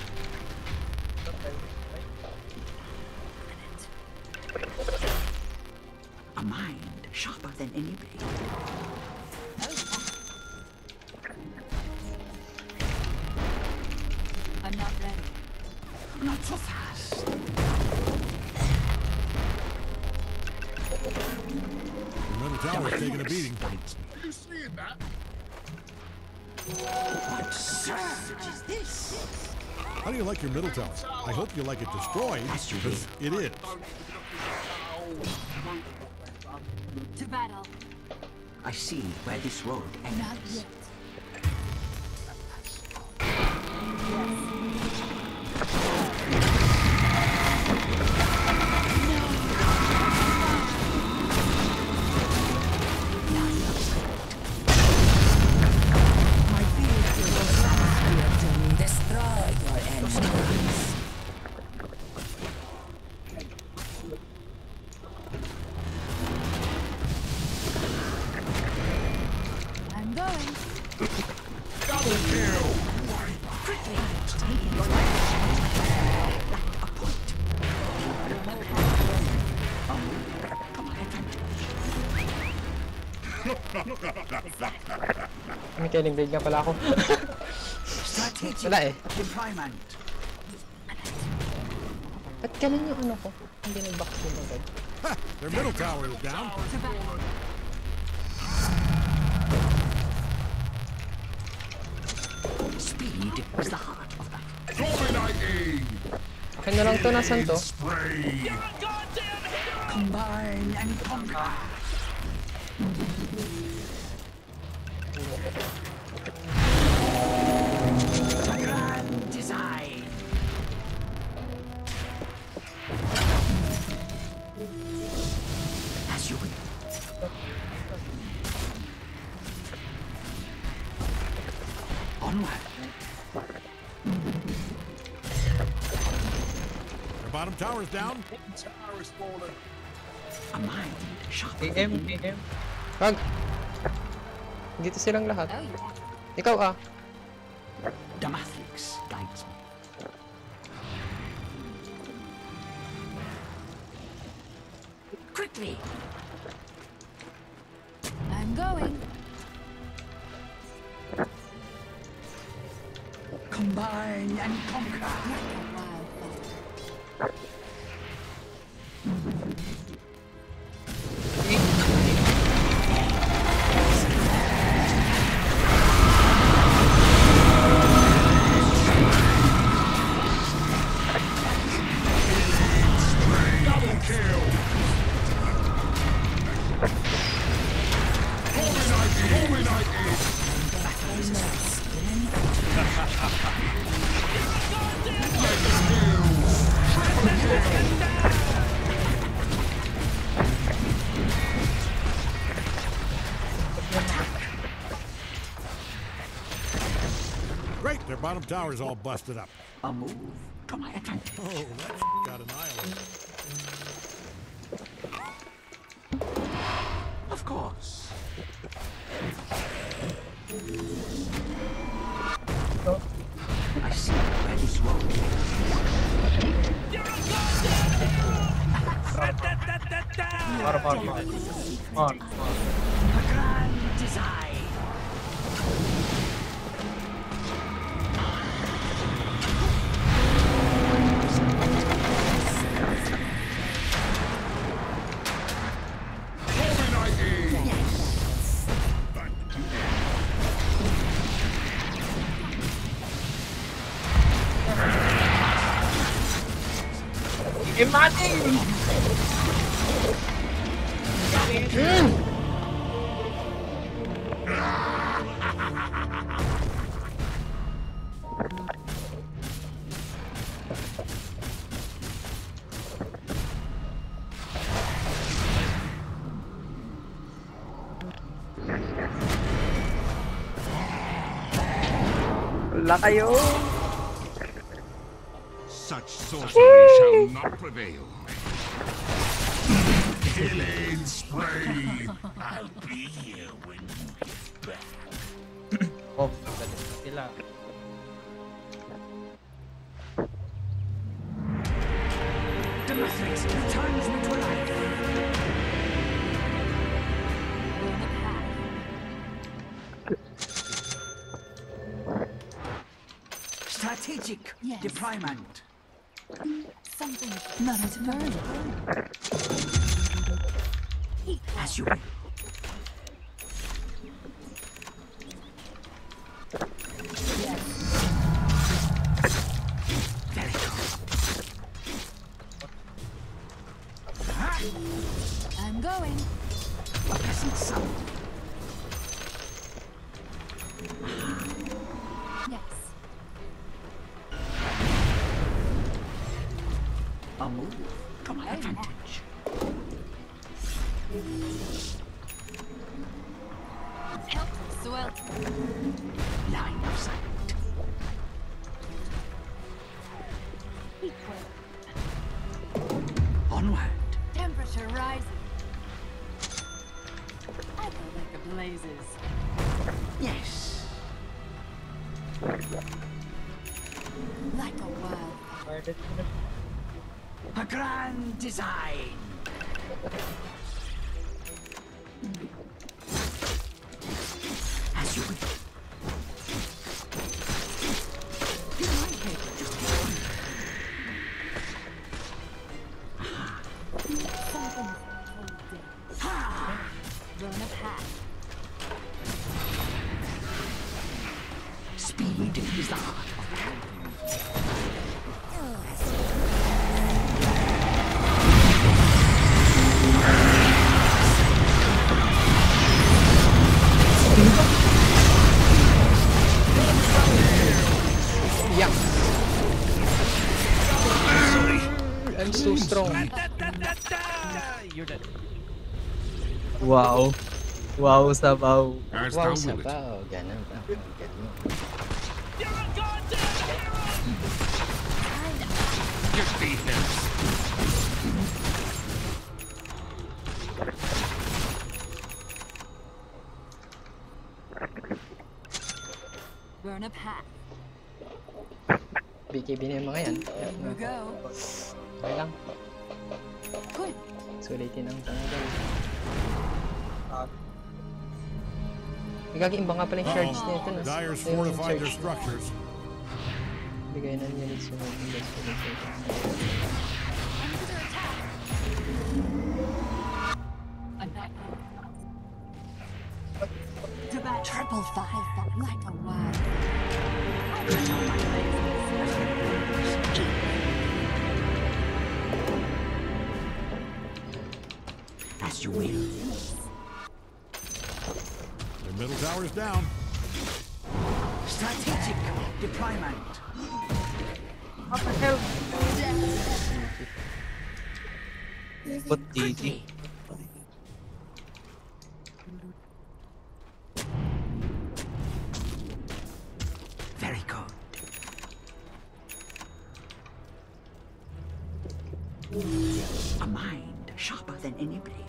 Like your middle tower? I hope you like it destroyed, Yes, because it is. To battle. I see where this road ends. Not yet. Killing blade nga pala ako. Wala eh. Ba't ganun yung ano ko? Hindi nag-back to agad. Their middle tower is down. Speed is the heart of the Dominating. Akin na lang to, nasan to? Combine and conquer. Their bottom tower is down. Tower is falling. A mind sharp. PM, PM. Wag! Dito silang lahat. Oh yeah. Ikaw ah. Damathlix guides me. Quickly! I'm going. Combine and conquer. Bottom tower's all busted up. A move to my advantage. Oh, that Kayo. Such sorcery shall not prevail. diamond. side. Wow. Wow, sabaw. Wow, sabaw. Ganun ba? Ganun. Just defense. Burn a path. BKB na yung mga yan. Okay lang. Sulitin ang tanggal. Nagkakaiba nga pala yung shards uh -oh. nito. Dyer's fortified their structures. Bigay na niya ulit sunod. Triple five, like a Tower's down. Strategic deployment. What the hell? What the... Very good. A mind sharper than any blade.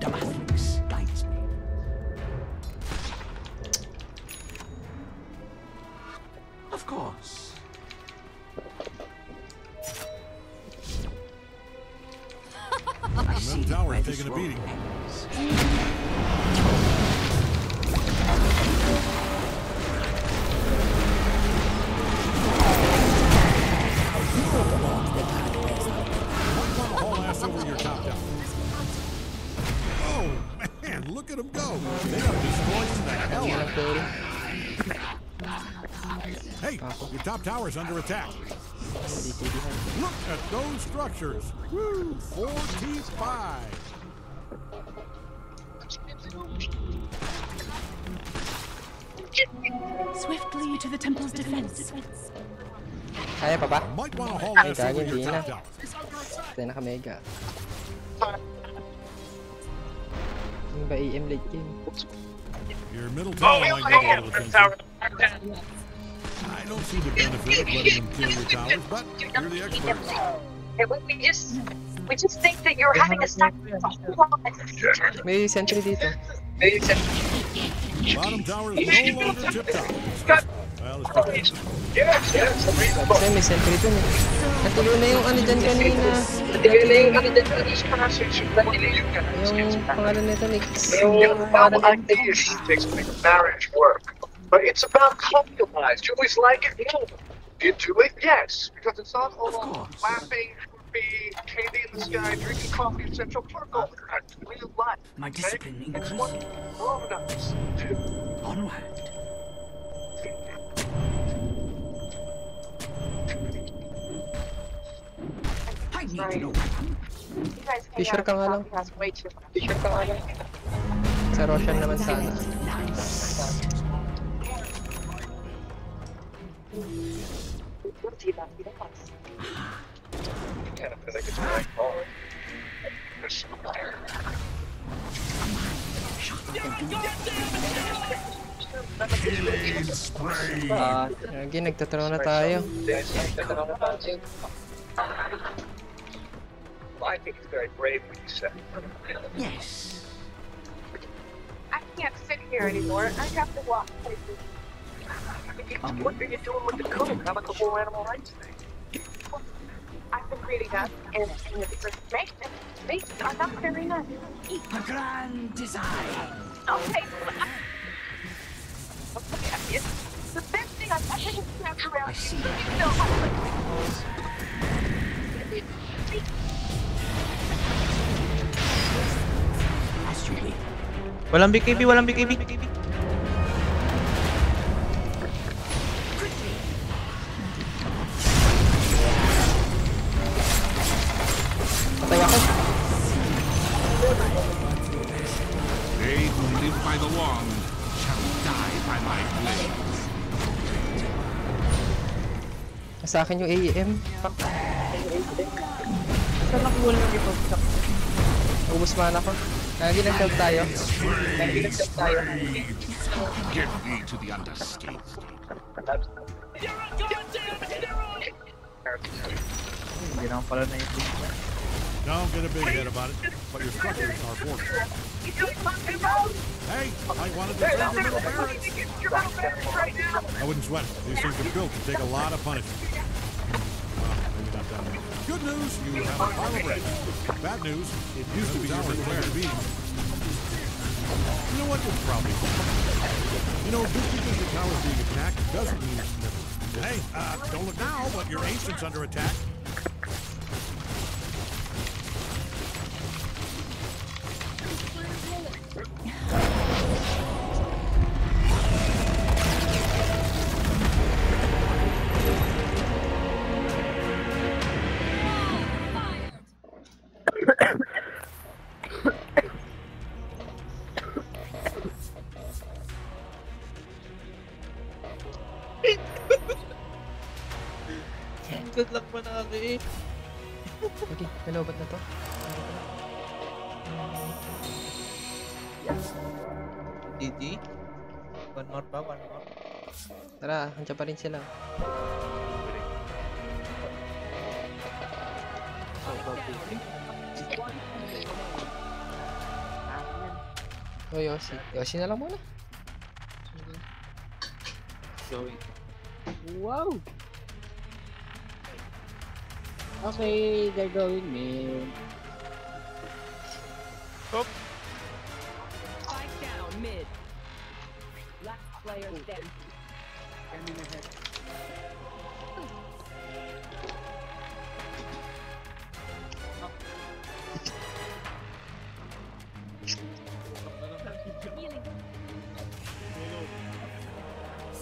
Damascus guides me. Of course. I see middle tower where is this taking a beating. ends. Tower's under attack. Look at those structures. Woo, 45. Swiftly to the temple's defense. Kaya pa ba? Might want to haul Ay, ass gago, your hindi na. top tower. Tayo na mega. Yung ba AM late game? Your middle tower might get a little attention. I don't see the benefit of letting them kill your towers, but you're the expert. Hey, we, we just we just think that you're having a sacrifice. May sentry dito. Bottom tower is no longer tipped top. Well, it's just Yes, yes, Kasi may sentry dun eh. Natuloy na yung ano dyan kanina. This passage is what you guys Yung pangalan nito, Nix. Yung about ideas she takes to make marriage work. But it's about compromise. Do we like it? No. Into it? Yes. Because it's not all laughing, be candy in the sky, drinking coffee in Central Park all the time. It's real life. My discipline It's what increases. harmonize. Onward. I need to know weapon. You guys hang Fisher out ka and nga talk lang. to us way too much. Fisher ka nga lang. Sa Roshan naman sana. Ah, lagi nagtatraw. I think it's very brave what you said. Yes. I can't sit here anymore. I have to walk places. What are you doing with the code? I'm a couple animal rights thing. I've been reading up, and, and the information they are not very nice. A grand design. Okay, okay, it's the best thing I've ever seen around. I see. You know how to As you will. Walang BKB, walang BKB. Patay ako. They who live by the wand shall die by my blade. Sa akin yung AEM. Saan nakuha lang yung pagsak? Ubus mana ko. Lagi nag-help tayo. Killing spree. Get me to the understate. Hindi naman pala na ito. Don't get a big head about it, but your structures are fortified. Hey, I wanted to defend your little barracks. I wouldn't sweat it. These things are built to take a lot of punishment. Good news, you have a pile of bricks. Bad news, it used to be your required beating. You know what? It's probably You know, just because your tower's being attacked doesn't mean it's never. Hey, uh, don't look now, but your ancient's under attack. Good luck pa na eh. Okay, nalobat na to. GG. One more pa, one more. Tara, andyan pa rin sila. Oh, Yossi. Yossi na lang muna. Going. Wow! Okay, they're going in. Down mid. Last player standing. Coming ahead.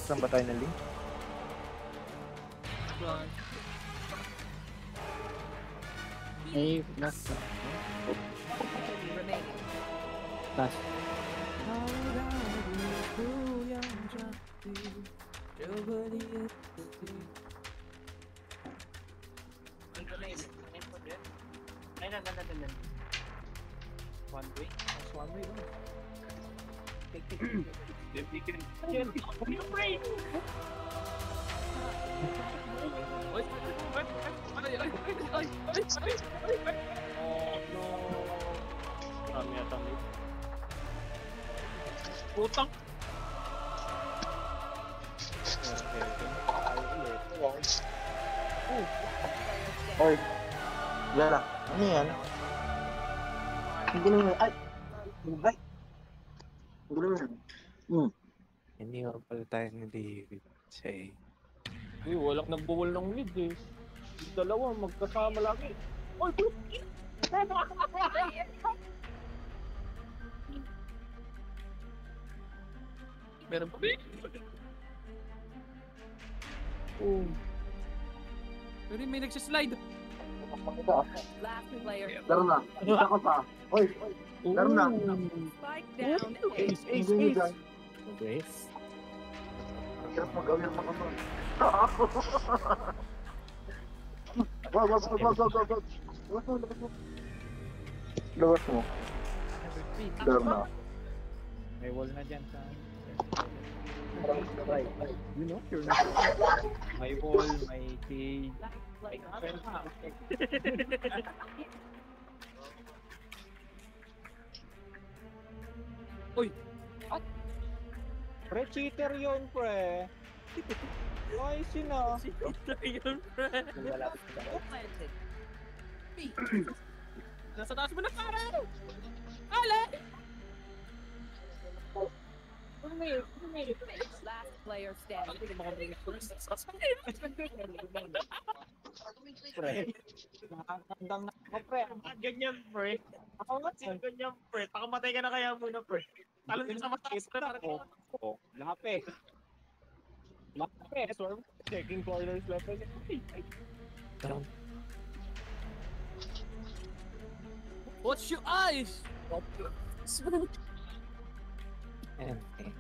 Saan ba tayo na link? Ay, last. Nobody else to see. Ay, no, no, no, no, no. One way? That's one way, no? Take, take, take. If you can... Jim, what are you afraid? Oh, no. Rami, rami. Putang! Oy. Lala. Ano yan? Hindi naman. Ay! Ay! Hindi naman. Hmm. Hindi nga pala tayo ni David. Say. Uy, walang nagbuwal ng mid eh. Yung Dalawa, magkasama lagi. Oy! [LAUGHS] Meron pa. Oh. Pero may nagsislide. Last player. Laro na. Kita ko pa. Oy! Laro na. Spike down. Ace, ace, ace! dyan. Grace. Hirap mag-awir pa ko. [LAUGHS] Wag, wag, wag, wag, wag, wag. Labas mo. Laro na. May wall na dyan sa... You know, you're not... May wall, may cage. Last player. Uy, Pre, cheater yun, pre. Yun ah. Cheater yun, pre. Nasa taas mo na, pare! Ale! Last player standing. Pre. Nakakandam na ako. Ganyan, pre. Ako. Pakamatay ka na kaya muna, pre. Talo din sa mataas, pre. ako. Oh, lape. Lape. So, checking corners left. Watch your eyes! Ayan. eh.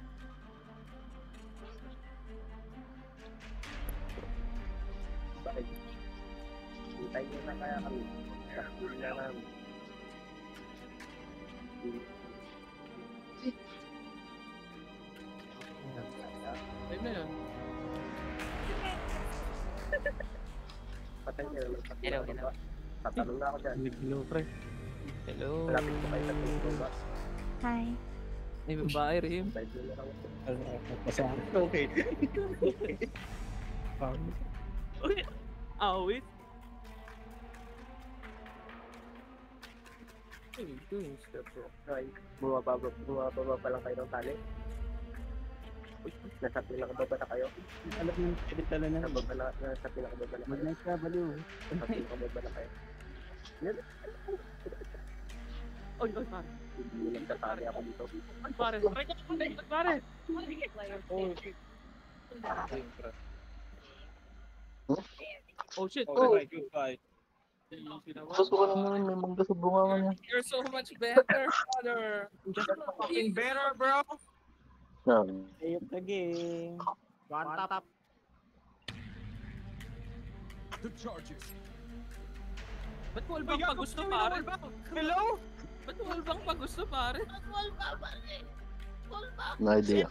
Hintay nyo na kaya kami. Hindi na namin. Ayun na yan. Patay nyo naman. Hello, hello. Tatanong na ako dyan. Hello, pre. Hello. Malapit ko kayo tatanong ba? Hi. May babae rin. [LAUGHS] Okay. Uy, awit. What are you doing, step bro? Ay, bumababa, bumababa pa lang kayo ng tali. Nasa pinakababa na kayo. Alam mo, edit tala na. Nasa baba na, nasa pinakababa na kayo. Mag-night ka, baliw. Nasa pinakababa na kayo. Yan. Oy, oy, pare. Hindi nagtatali ako dito. Pare. Pare, pare, pare. Player Oh, standing. Oh, shit. oh, right, goodbye. Gusto ko naman may mangga sa bunga niya. You're so much better, brother. Fucking better, bro. Stay up the game. One tap. The charges. Ba't wall bang pa gusto, pare? Hello? Ba't wall bang pa gusto, pare? No idea.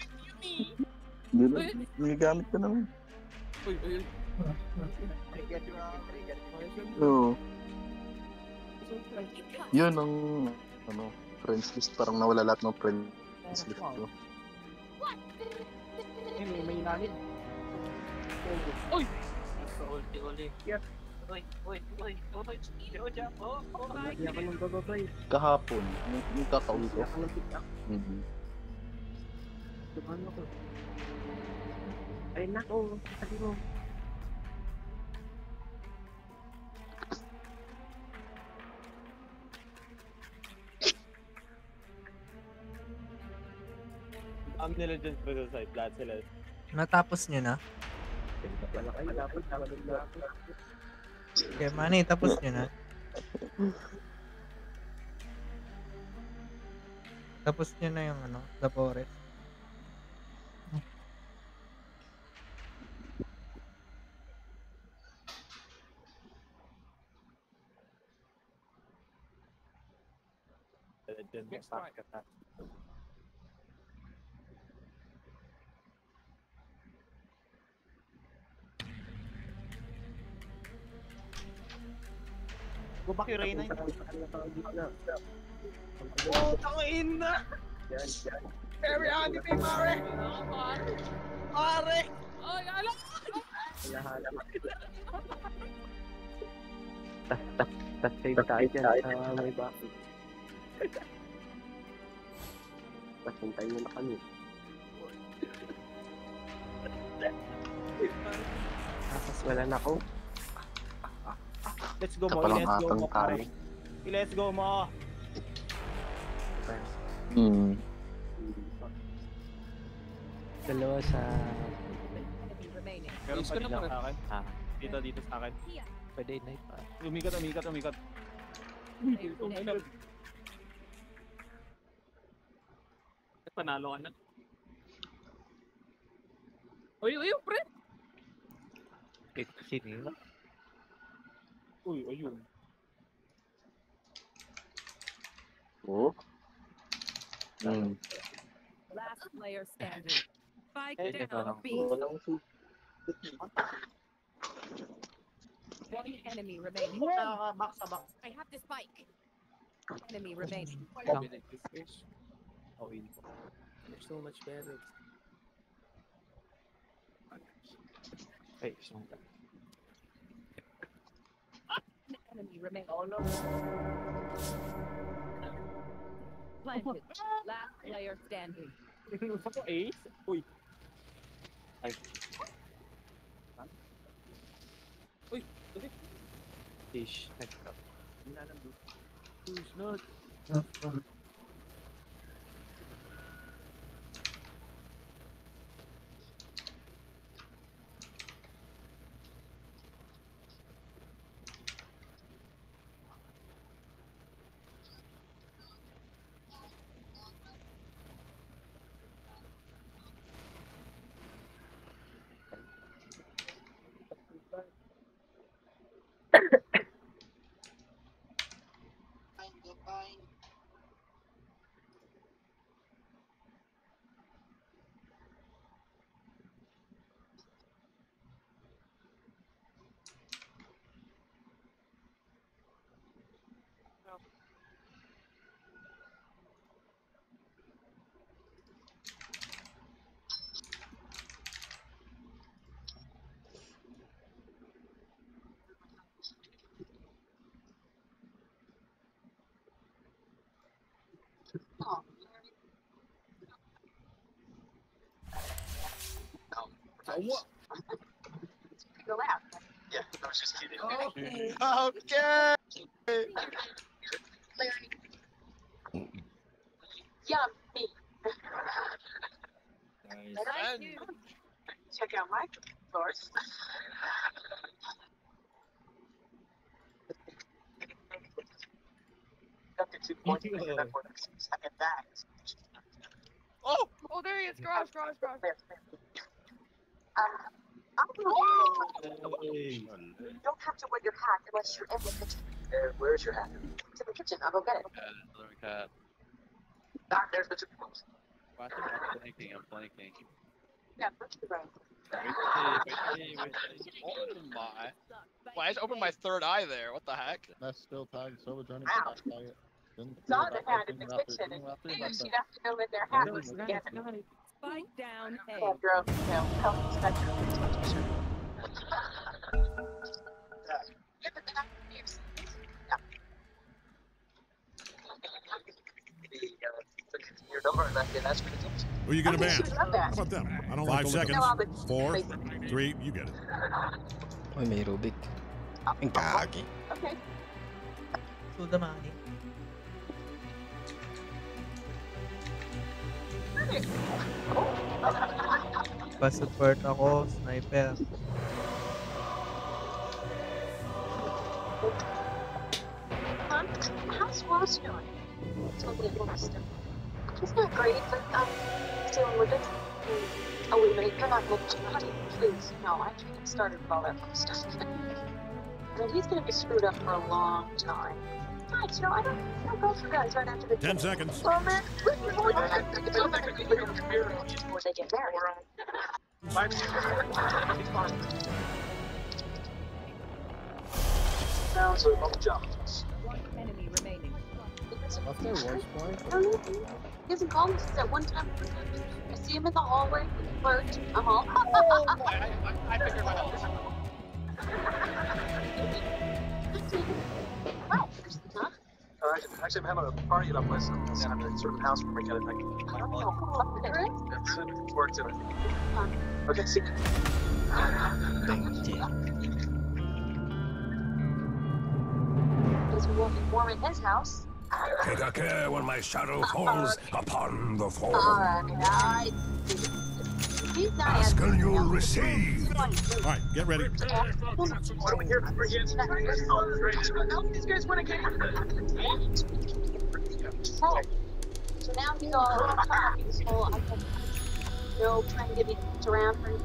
Hindi na, nagagamit ka naman. Uy, uy, uy. Oo. Yun ang, ano, friends list. Parang nawala lahat ng friends list ko. Eh, may may langit. Uy! Ulti, ulti. Uy, uy, uy, uy. Joja, oh, oh, Hindi ako nang bababay. Kahapon, yung, yung kakauwi ko. Ako nang pick up. Mhm. Ano ko? Ay, nako. Sabi mo. Ang nila dyan sa side, lahat sila. Natapos nyo na? Wala kayo. Malapit na. Okay, Manny, tapos nyo na. Tapos nyo na yung ano, the forest. Next back Go back yung Reyna. Oh, tangin na! Yan, yan. On, di kay Mare! Mare! Ay, alam! Halahala. Tas, tas, tas save tayo dyan sa may bakit. Tas hintayin nyo na kami. Tapos wala na ako. Let's go mo, let's go mo, pare. Let's go mo! Hmm. Dalawa sa... Meron pa dito sa akin. Ah, Dito, dito sa akin. pwede night pa. Umikat, umikat, umikat. Panalo ka na. Uy, uy, pre! Sino yun? Uy, ayun. Oo. Hmm. Last player standing. Spike Eh, ito down lang. B. One enemy remaining. Nakaka-back sa back. I have the spike. Enemy remaining. Oh, in. There's so much better. Ay, isang and remain all. Planted. Last player standing. [LAUGHS] Eight? Ui. Ay. Uy, okay. Fish. Who's? What? Go out. Yeah, I was just kidding. Okay. Okay. Larry. Yummy. Nice. And check out my source. Got the two points. Second that. Oh! Oh, there he is. Garage, garage, garage. Um, Hey. You don't have to wear your hat unless you're in the kitchen. Uh, where's your hat? It's in the kitchen. I'll go get it. Cat. Ah, there's the two points. Watch I'm blanking, I'm blanking. Yeah, that's the right. Oh my. Well, I just opened my third eye there. What the heck? That's still tagged Silver Journey. Wow. Back by it. Then Saw back the hat in the then wrap it, kitchen. then wrap And she'd have to know that their hat was together. Spike down A. Drone, no, health inspector, please watch your circle. Who are you gonna ban? How about them? I don't Five like seconds. No, Four, three, you get it. I'm a little Okay. Okay. The money. Pa-support ako, sniper. Um, not great, but I'm it. Mm. Oh, wait a you're not. Please, no, I can't started with all that stuff. [LAUGHS] I mean, he's gonna be screwed up for a long time. I don't guys right after the Ten seconds. Oh, man. Before [LAUGHS] One enemy remaining. There one. Time. I see him in the hallway. I'm all. I, I, I figured [LAUGHS] out. Wow, there's actually, actually, I'm having a party at a place in in a certain house where we get it. Like, I don't know. Up there. it's, it's worked in it. Okay, see. It's warm, warm in his house. Take a care when my shadow uh-huh. falls upon the floor. Alright, I. Pascal, you'll receive. All right, get ready. So now he's all around for.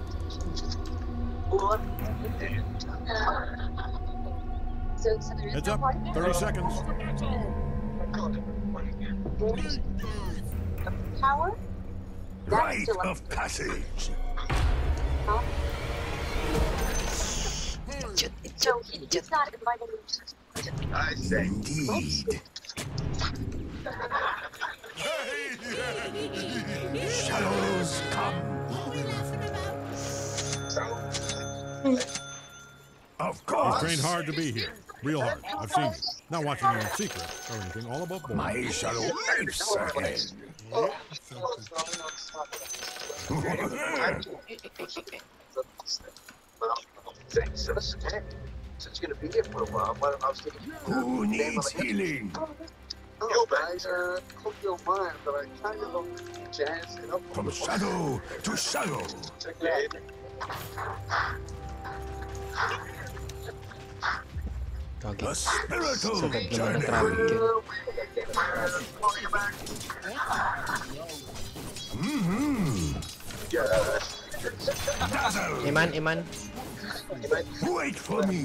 So, so there is Heads up, 30 seconds. Power? That's Rite of passage. Huh? So he, he's not inviting me. I say indeed. Shadows come. Of You've course. trained hard to be here. Real hard. I've seen you. Not watching you in secret or anything. All about boys. My shadow apes ahead. Who needs healing? Yo, guys, uh, hope you don't mind, but I kind of love jazz and up. From shadow to shadow that mm -hmm. Iman, Iman. Wait for me.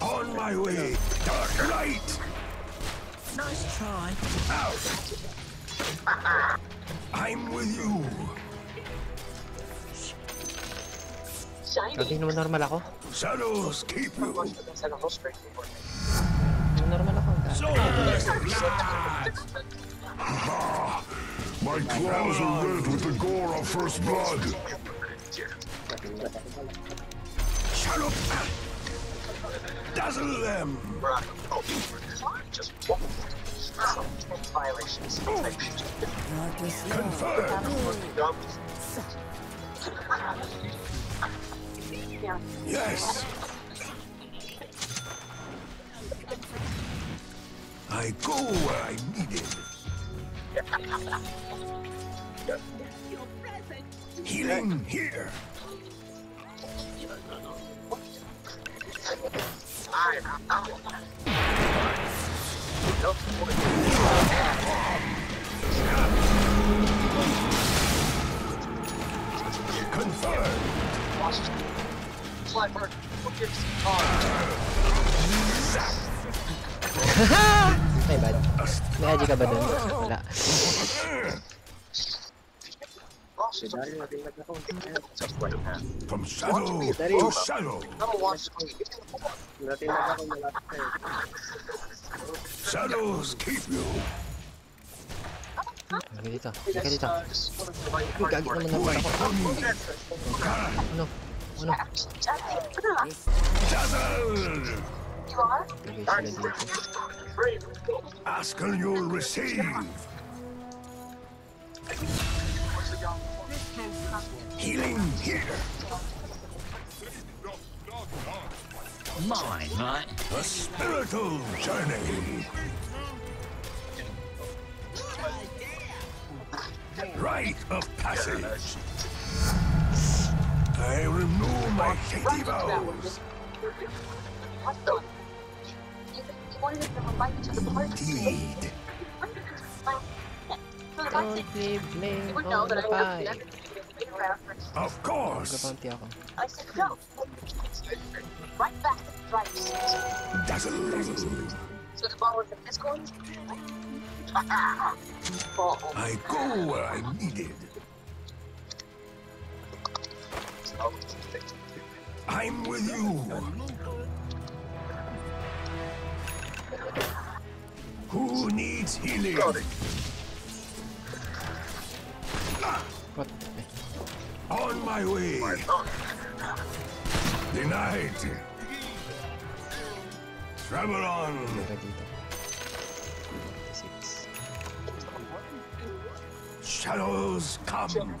On my way, dark light. Nice try. Out. I'm with you. Kagi naman normal ako. Shadows keep you. Normal ako. Soulless. My claws are red with the gore of first blood. Shadow. Dazzle them. Just violations. Confirm. Yes. I go where I'm needed. Healing here. Confirmed. Fly bird, what gives May bad. May Aji ka ba dun? Wala. From shadow to shadow. Shadows keep you. Lagi dito. Lagi dito. Gagi naman na pala ako. Ano? Ano? Dazzled. Lagay sila dito. Ask and you'll receive. Healing here. Mine, right? A spiritual journey. Rite of passage. I renew my shady vows. Indeed. Don't be blamed on the. Of course. I said no. Right back to the So the ball was this? I go where I'm needed. I'm with you. Who needs healing? What? On my way. Denied. Travel on. Lagay dito. 26. Shadows come.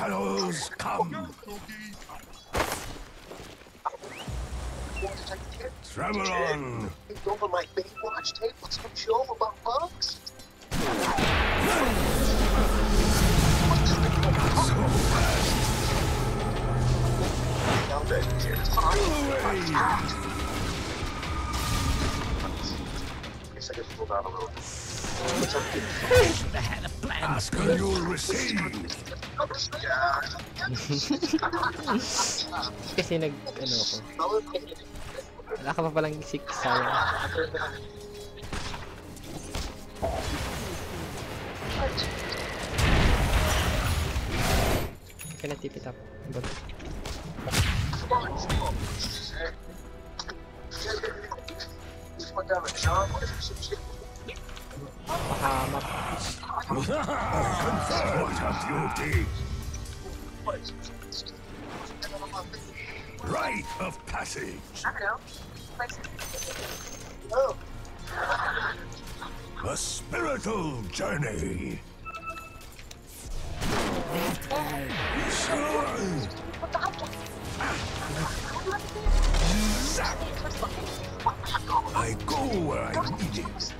Shadows come. Travel on. Over my Baywatch tape with some show about bugs. It's time. Guess I just pulled out a little. Ask and you'll receive. [LAUGHS] Kasi nag, ano ako. Wala ka pa palang 6 sayang. Kaya tip it up. But, What a beauty. Rite of passage. Oh. A spiritual journey. I go where I need needed.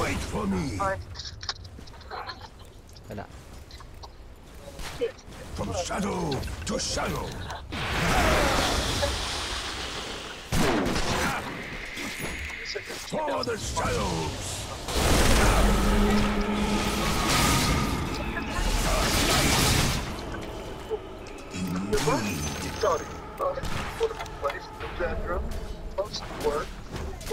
Wait for me. Wala. From shadow to shadow. For the shadows. Got it. Okay. For the place, the bedroom, post work.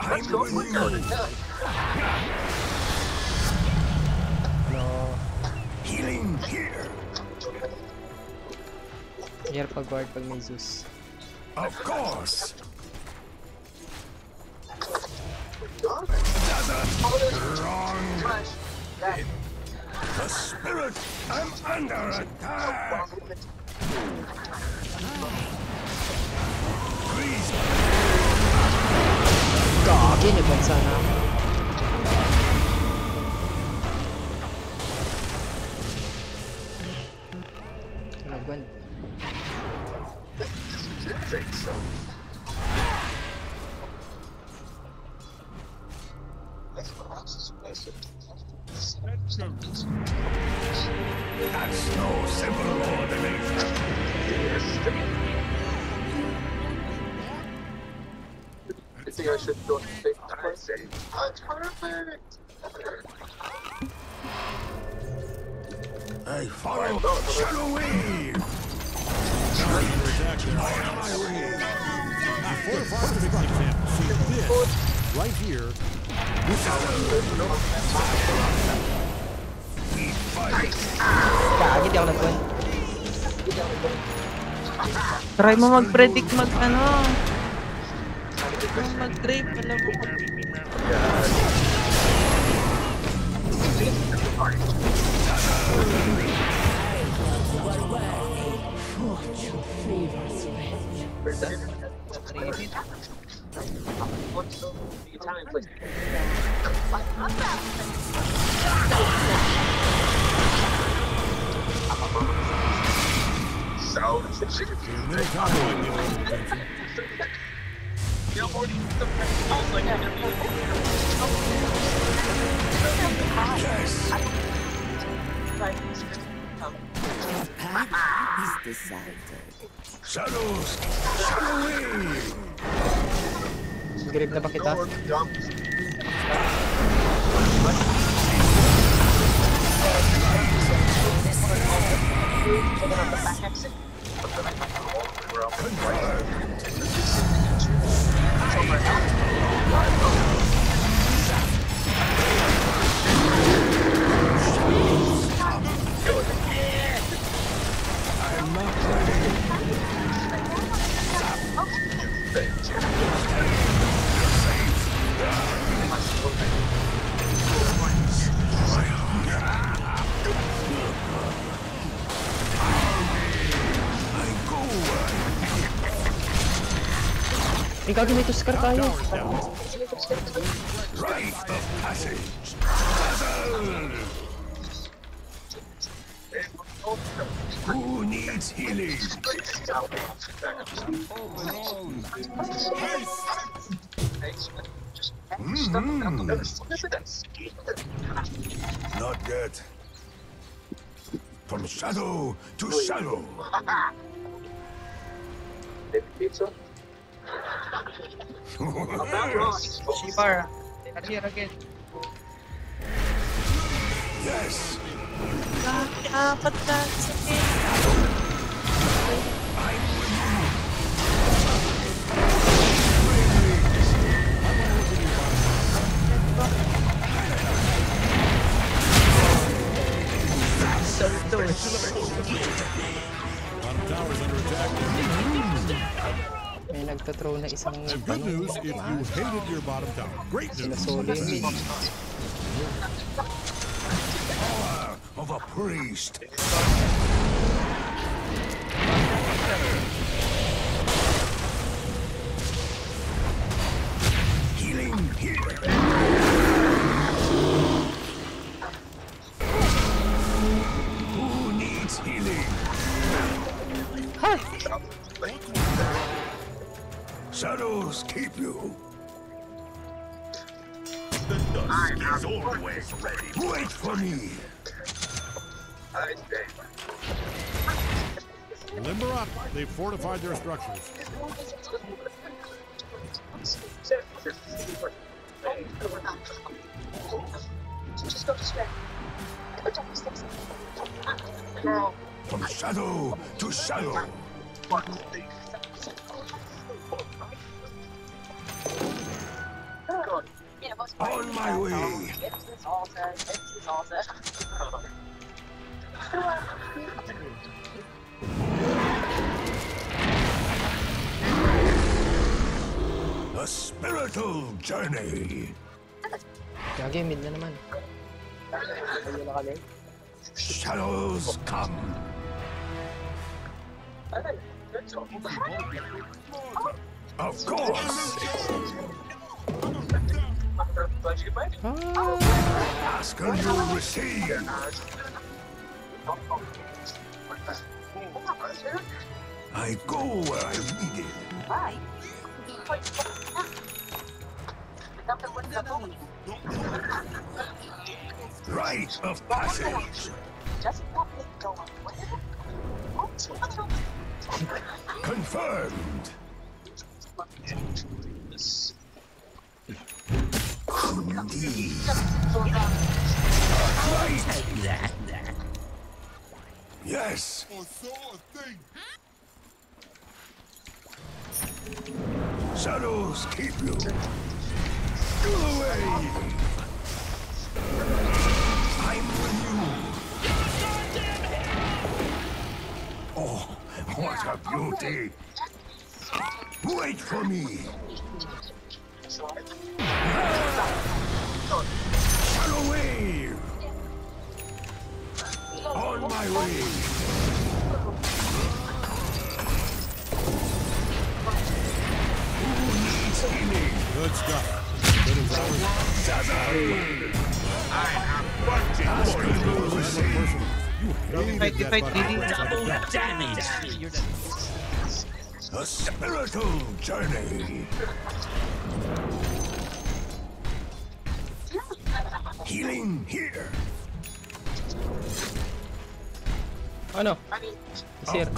I'm with you. No. Healing here. Here pag guard pag may Zeus. Of course. Wrong. The spirit. I'm under attack. 搞，给你分身啊。Try mo mag-predict mag ano. Try mo mag-drape. Alam mo. Fortune favors Shadows. Shadow Wave. Grip na ba? Eh, gagi may tuskar tayo. Rite of passage. Who needs healing? Mhm. Not yet. From shadow to shadow yes. Shibara. That's here again. Yes. Dapat lang sa under attack. May nagtathrow na isang And good news if you hated your bottom tower. Great news. mid. Power of a priest. Healing here. Shadows keep you. The dusk is always ready. Wait for me. Limber up. They've fortified their structures. Just go to straight. Don't mistakes. From shadow to shadow. On my way. A spiritual journey. Gagi, mid na naman. Shadows come. Of course. Asker, you receive. I go where I'm needed. Right of passage. Confirmed. Indeed. Right. Yes. Shadows keep you. Go away. I'm with you. Oh, what a beauty. Wait for me. Shadow wave. On my way. Who needs healing? Good stuff. Good. I am for you. Receive. You hated that. Double damage. A spiritual journey. Healing here. Oh no. It's here.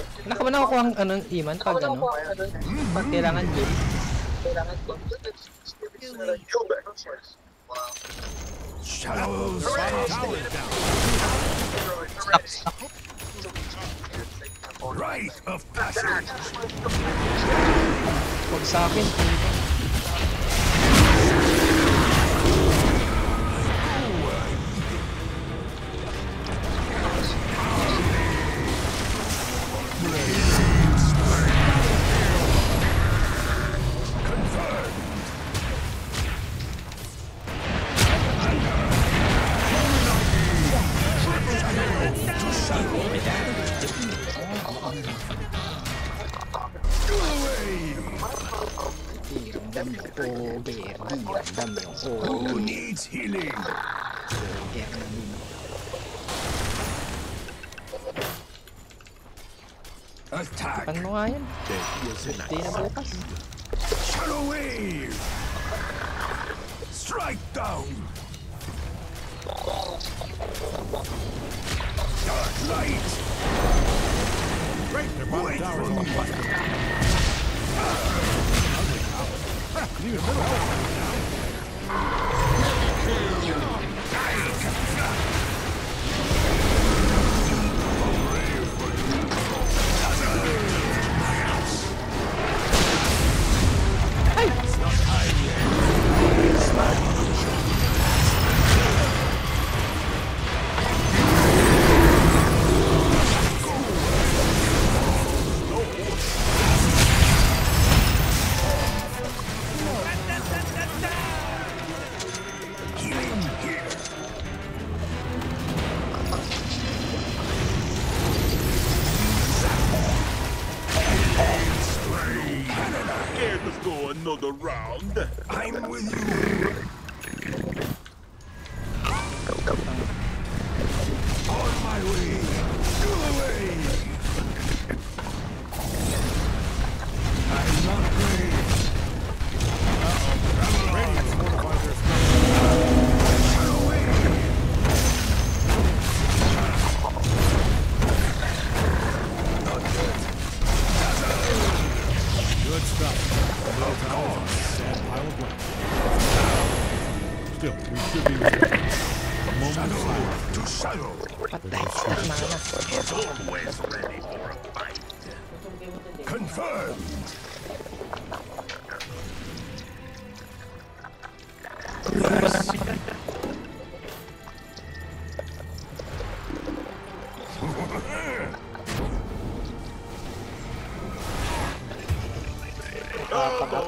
Wala ka ba nakukuha ang anong iman pag ano? Pag kailangan yun? Shadows Right of passage. Huwag sa akin. tonight.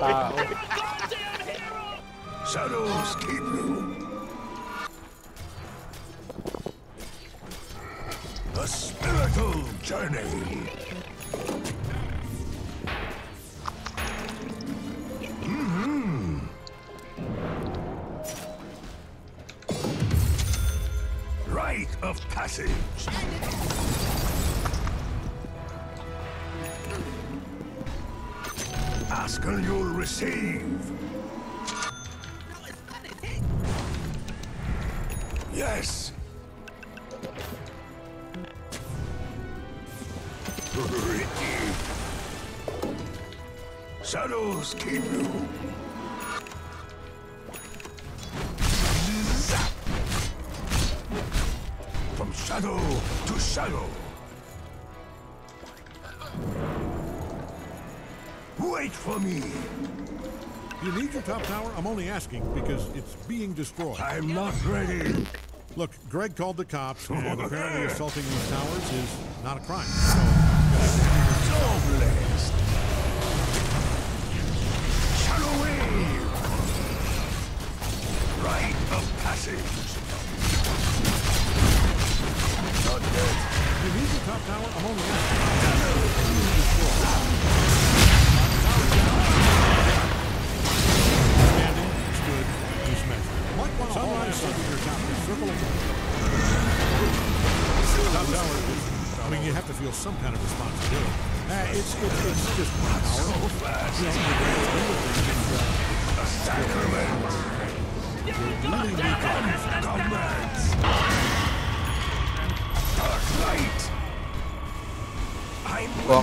stop. Shadows keep you. From shadow to shadow. Wait for me. You need your top tower? I'm only asking because it's being destroyed. I'm not ready. Look, Greg called the cops, and [LAUGHS] apparently assaulting these towers is not a crime. So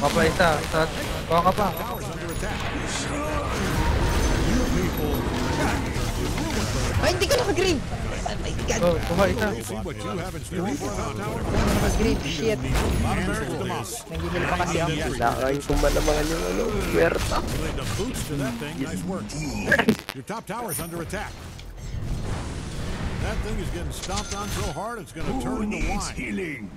ka pa isa. isa. Kuha ka pa. Ay, hindi ka naka-green! Oh my God! Oh, kuha isa. Naka-green, shit! Nangigil pa kasi ako. Kailangan kumalamangan yung ano, puwerta. To. Your top tower's under attack. That thing is getting stomped on so hard it's going to Who turn needs wine. healing?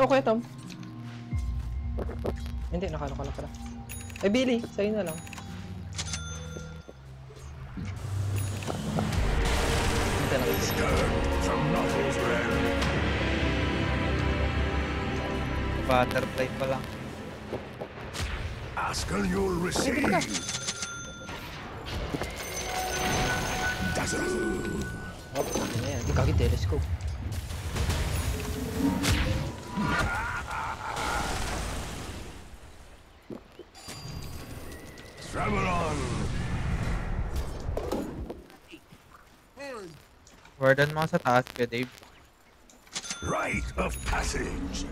Ito, okay, Tom. Hindi, nakano ka na pala. Ay, Billy, sa'yo na lang. Hindi na. Butterfly pa lang. Warden mo sa taas ka, Dave. Rite of passage.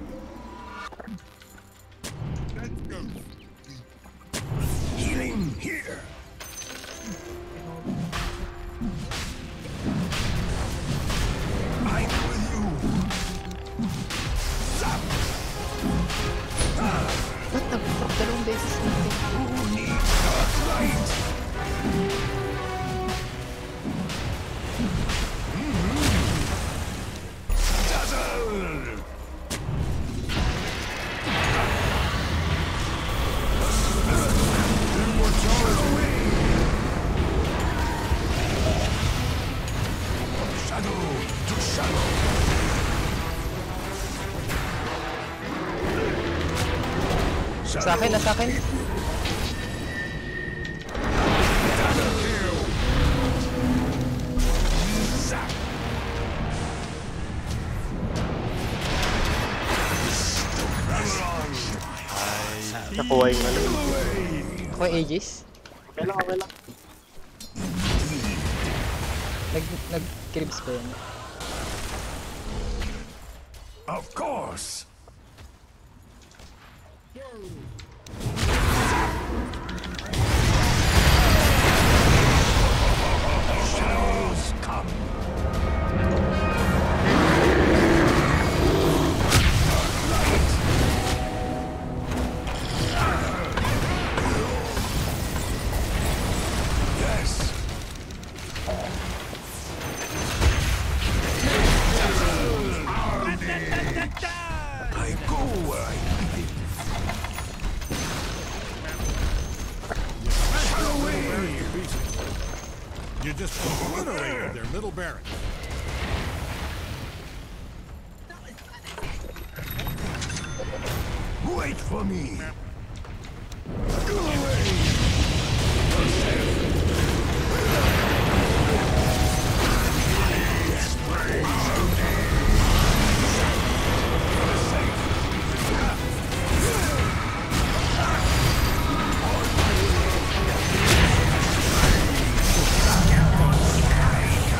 Akin, nasa.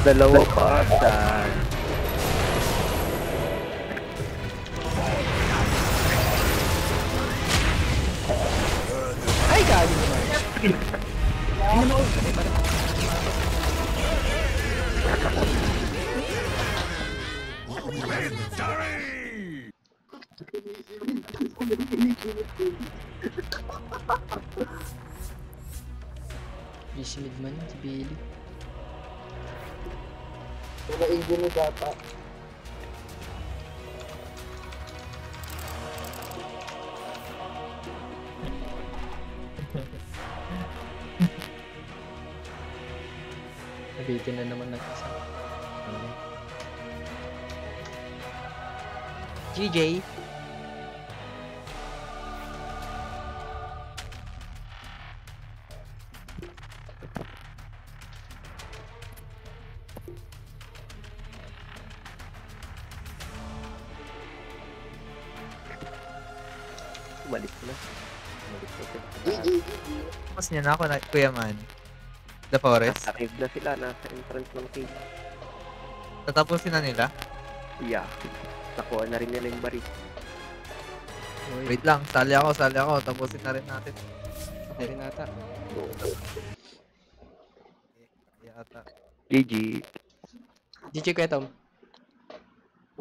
del Tapos niya na ako na, Kuya Man. The Forest. Nasa cave na sila. Nasa entrance ng cave. Tatapusin na nila. Yeah. Nakuha na rin nila yung baril. Wait lang, sali ako, sali ako. Tapusin na rin natin. Hindi rin ata. Yata. GG. GG Kuya Tom.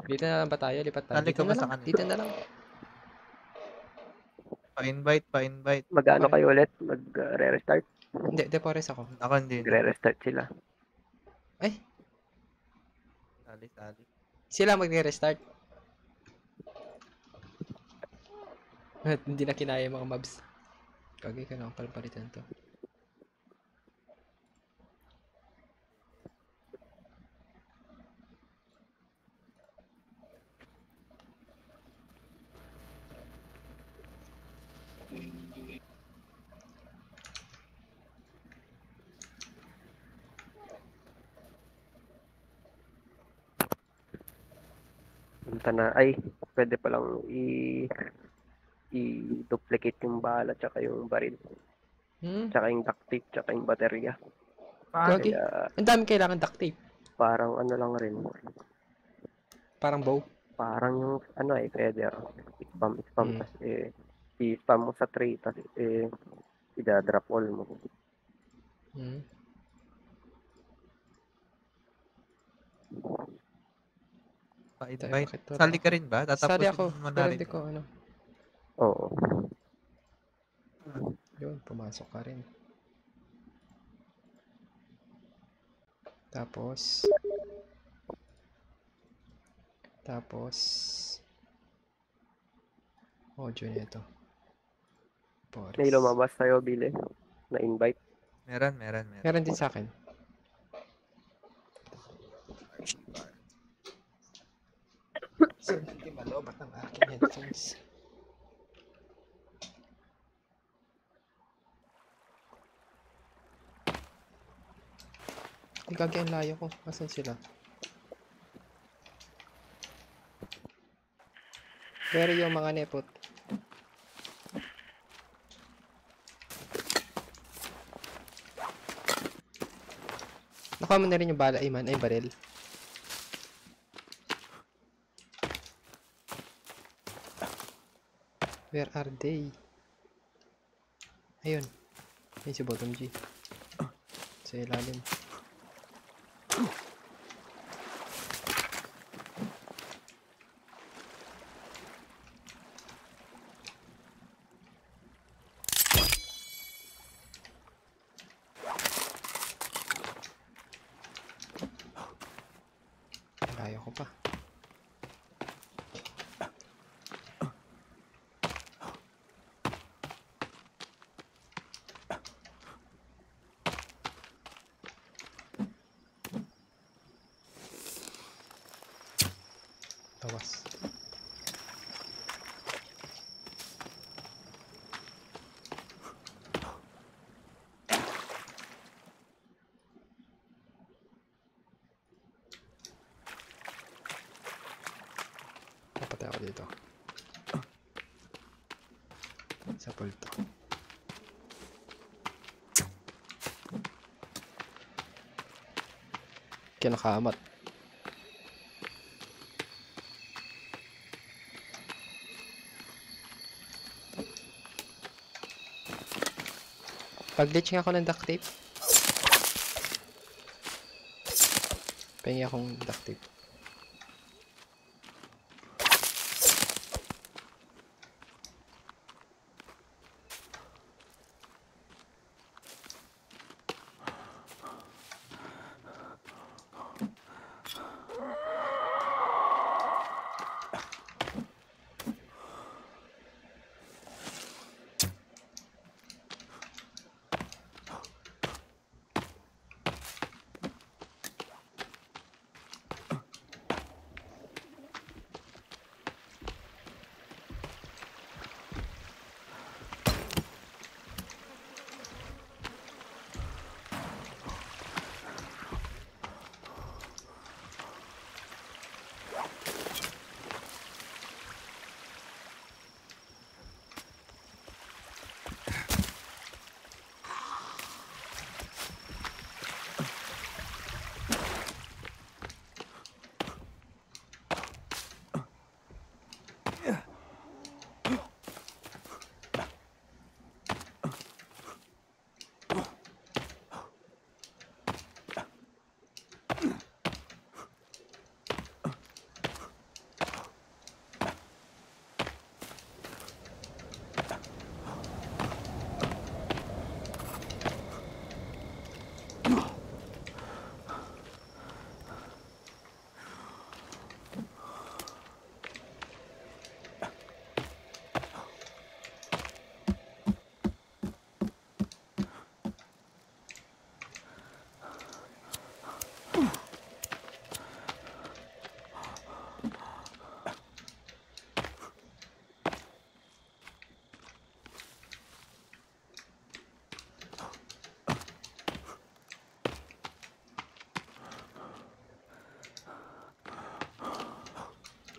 Dito na lang ba tayo? Lipat tayo. Dito na lang. Dito na lang. Pa-invite, pa-invite. Mag-ano kayo ulit? Mag-re-restart? Hindi, De Forest ako. Ako hindi. Magre-restart sila. Ay, Sali, sali. sila magre-restart. At hindi na kinaya yung mga mobs. Kagay ka na palpalitan to. Punta na. Ay, pwede palang i i-duplicate yung bala tsaka yung baril. Hmm? Tsaka yung duct tape tsaka yung baterya. Gagi. Kaya, Ang dami kailangan duct tape. parang ano lang rin. Parang bow? Parang yung ano eh, feather. Spam, spam, Hmm. tas eh, i-spam mo sa tray, tas eh, i-drop all mo. Hmm. Bait, Tayo, bait. bakit Sali ka rin ba? Tatapusin Sali ako, mo na pero rin. ko ano. Oo. Yun, pumasok ka rin. Tapos, tapos, audio nito. Boris. May lumabas sa'yo, Billy, na invite. Meron, meron, meron. Meron din sa akin. So, hindi malobat ang aking headphones. Ang gagi ang layo ko. Asan sila? Pero yung mga nepot. Nakuha mo na rin yung bala, Iman. Ay, baril. Where are they? Ayun. Ayun si bottom G. Sa ilalim. Layo ko pa. Tawas. Napatay ako dito. Sa pulto. Kinakamat. Pag-glitch nga ako ng duct tape. Pahingi akong duct tape.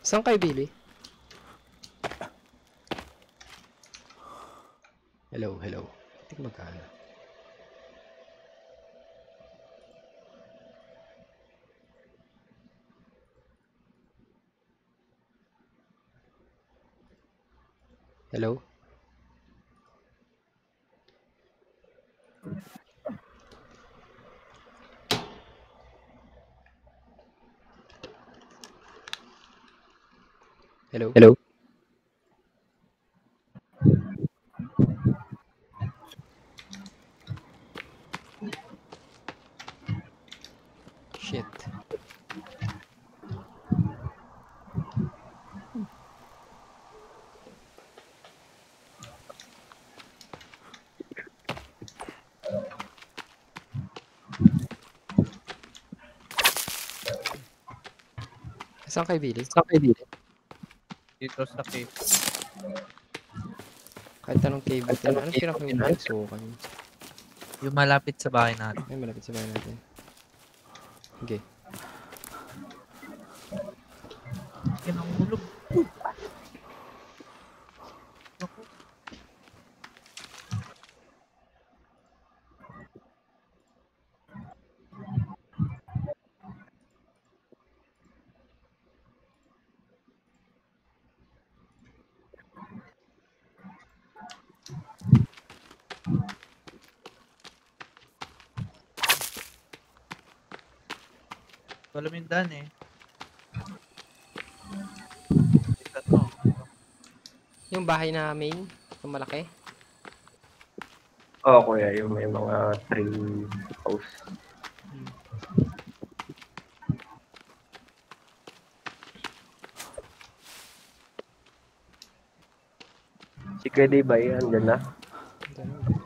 Saan kayo, Billy? Hello, hello. Ko magkano. Hello? Hello? Hello? Shit. Saan kay Billy? Saan kay Billy? Dito sa cave. Kahit anong cave ito. Anong pinakamulang sukan? Yung malapit sa bahay natin. Ay, malapit sa bahay natin. Okay. Mindan eh. Yung bahay na main, yung malaki. Oo, kuya, yung may mga tree house. Si Kuya Dibay, andyan na.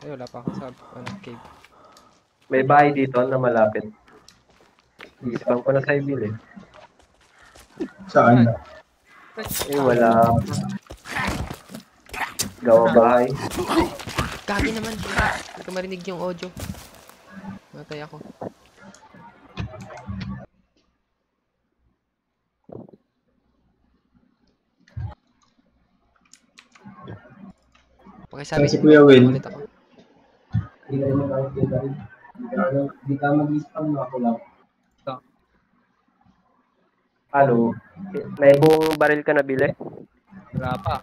Ay, wala pa ako sa ano, cave. May bahay dito na malapit. Ispam ko na sa Ibil eh. Saan? Eh, wala. Gawa bahay. Gagi naman. Hindi ko marinig yung audio. Matay ako. Pakisabi si Kuya Will? ulit ako. Hindi ka mag-spam na ako lang. Ano? May buong baril ka na bili? Wala pa.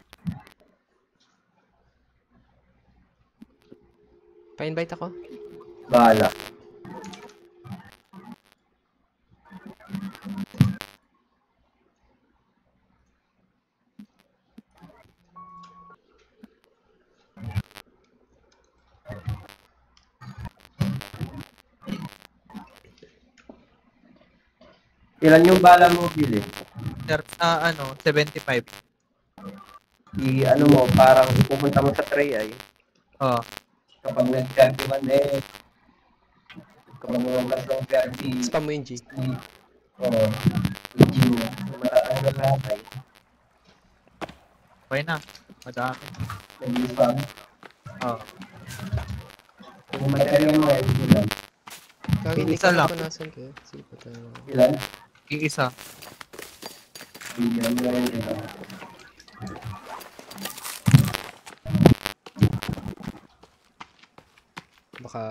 Pa-invite ako. Bahala. Ilan yung bala mo bili? Sir, sa ano, 75. I ano mo, parang pupunta mo sa tray ay. Oo. Kapag nag-31 eh, kapag lumabas ng 30, Spam mo yung G. Oo. Yung G mo, matatanggal na lahat ay. Okay na. Madami. Nag-spam. Oo. Kung material mo ay ilan? Gagi, hindi Isa ko lang. alam kung nasan kayo. Sige pa tayo. Ilan? Yung isa. Baka...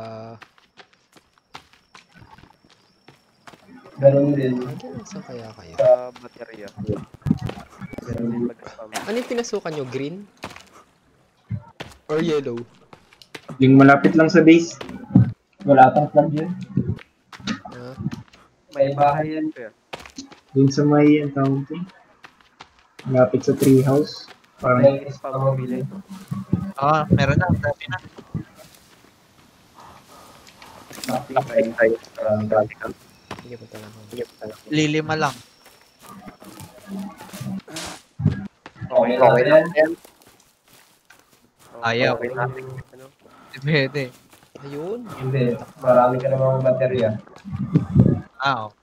Ganun din. Saan kaya kayo? Sa baterya. Ano yung pinasukan nyo? Green? Or yellow? Yung malapit lang sa base. Wala pang flag yun. Ah, May bahay yan, sir. Yung sa may, ang tawag ko. Malapit sa tree house. Parang, May spam mo bili. Ah, meron na. Dami na. Nakain tayo sa. Sige, pala. Lilima lang. Okay, okay na yan. Ayaw. Okay. Ano? Pwede. Ayun. Hindi, marami ka namang baterya. Ah, oh.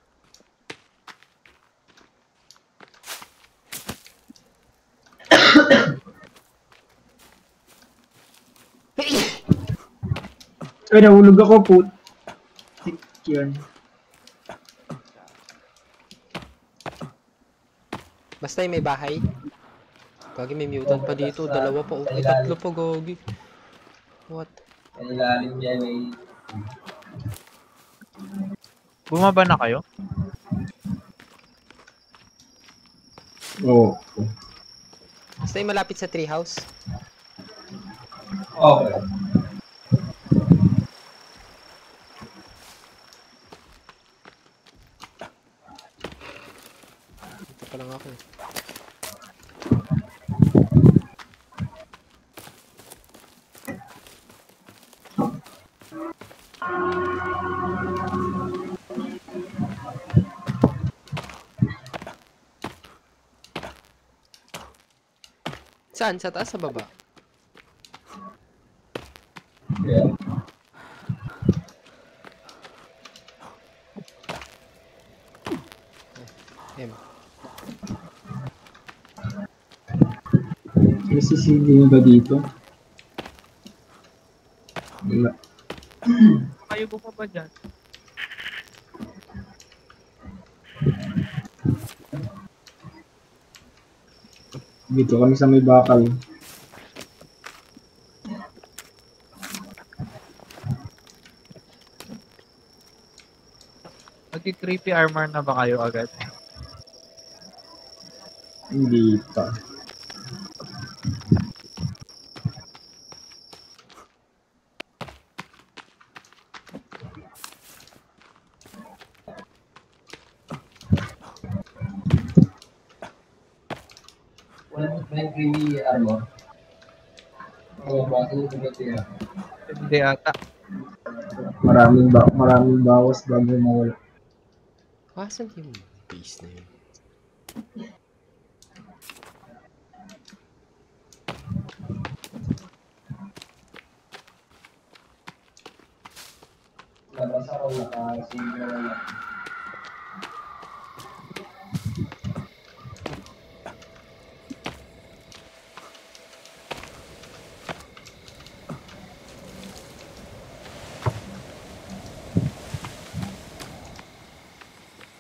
Ay, nahulog ako po. Yan. Basta yung may bahay. Gagi, may mutant pa dito. Dalawa pa. Oh, tatlo pa, Gagi. What? Ang ilalim niya may... Bumaba na kayo? Oo. Basta yung malapit sa treehouse. Okay. Saan? Sa taas, sa baba? M. May CCTV ba dito? Wala. Kayo po pa ba dyan? Dito kami sa may bakal. Nagki-creepy armor na ba kayo agad? Hindi pa. Ito ba tiya? Hindi ata. Maraming ba maraming bawas bago mawala. Asan yung base na yun? Ako naka-single na lang.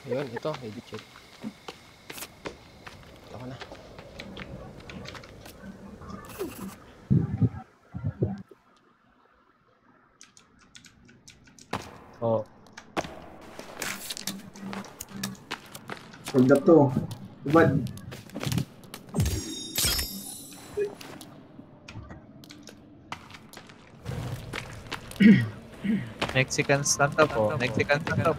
Ayun, ito, edit check. Ko na. Oo. Huwag na to. Ubad. Mexican stand up po. Mexican stand up.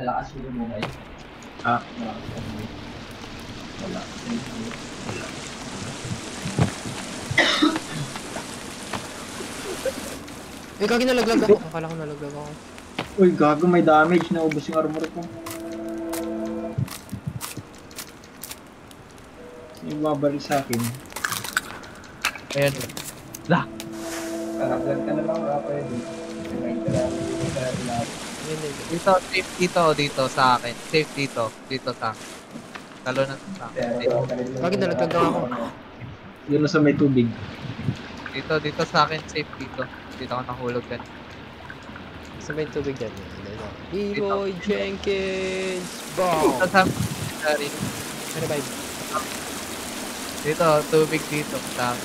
Malakas yung mo kayo. Ah. Malakas yung mo. Wala. Thank you. Wala. Kagi nalaglag ako. Akala ko nalaglag ako. Uy, gago may damage na ubos yung armor ko. Yung babalik sa akin. Ayan. Lah. Kalaglag ka na lang ka pwede. Dito, safe dito, dito sa akin. Safe dito, dito sa akin. Talo na sa akin. Kagi nalaglag ako. Yun na sa may tubig. Dito, dito sa akin, safe dito. Dito ako nahulog din. Sa may tubig dyan. B-Boy Jenkins! Dito Bomb! sa Sorry. Revive. Dito, tubig dito akin.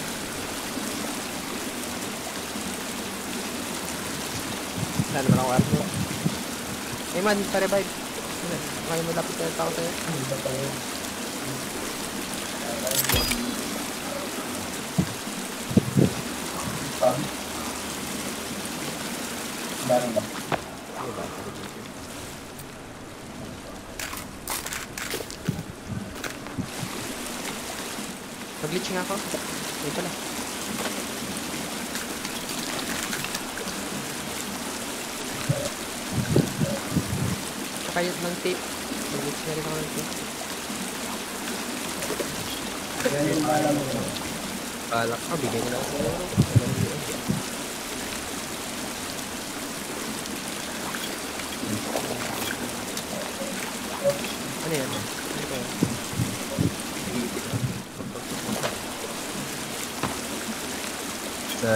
Wala naman ako armor. Eh man, pa-revive. Kaya mo lapit na yung tao sa'yo. Meron ba?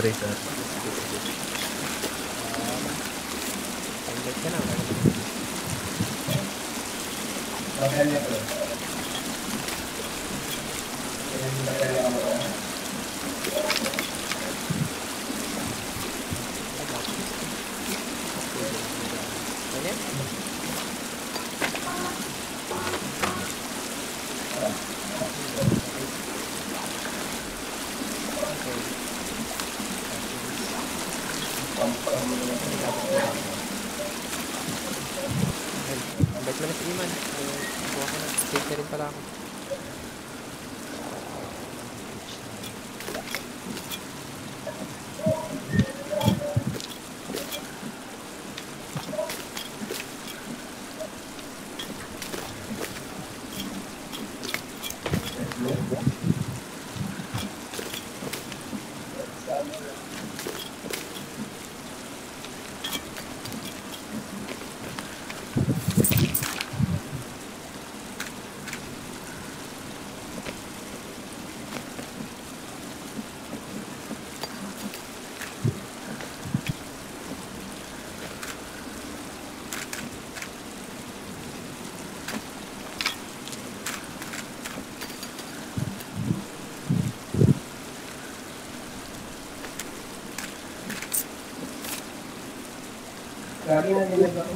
later. Iya.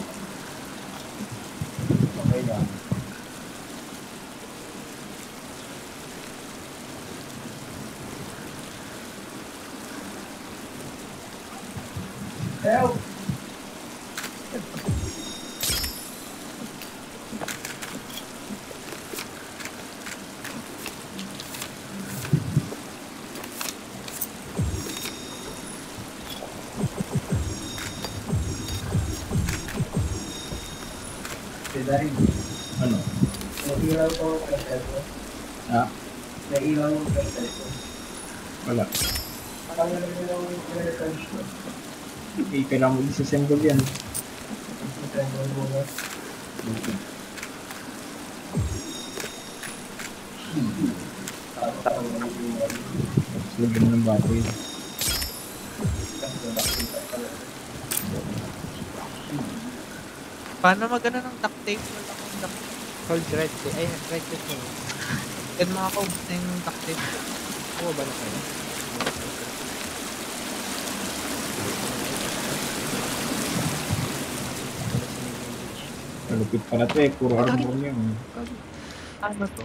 Nailaw ko kay cellphone. Ha? Nailaw ko kay cellphone. Wala. Akala na nila yung pinag-charge ko. Eh, kailangan mo isa-send yan. Isa-send mo na. Lagyan mo ng battery. Paano magano ng duct tape? Wala akong duct Hold right click. Ay, right click mo. Yan makakaubos na yung tape. Oo ba na kayo? Malupit pala to eh. Puro armor niya. eh. Ano to?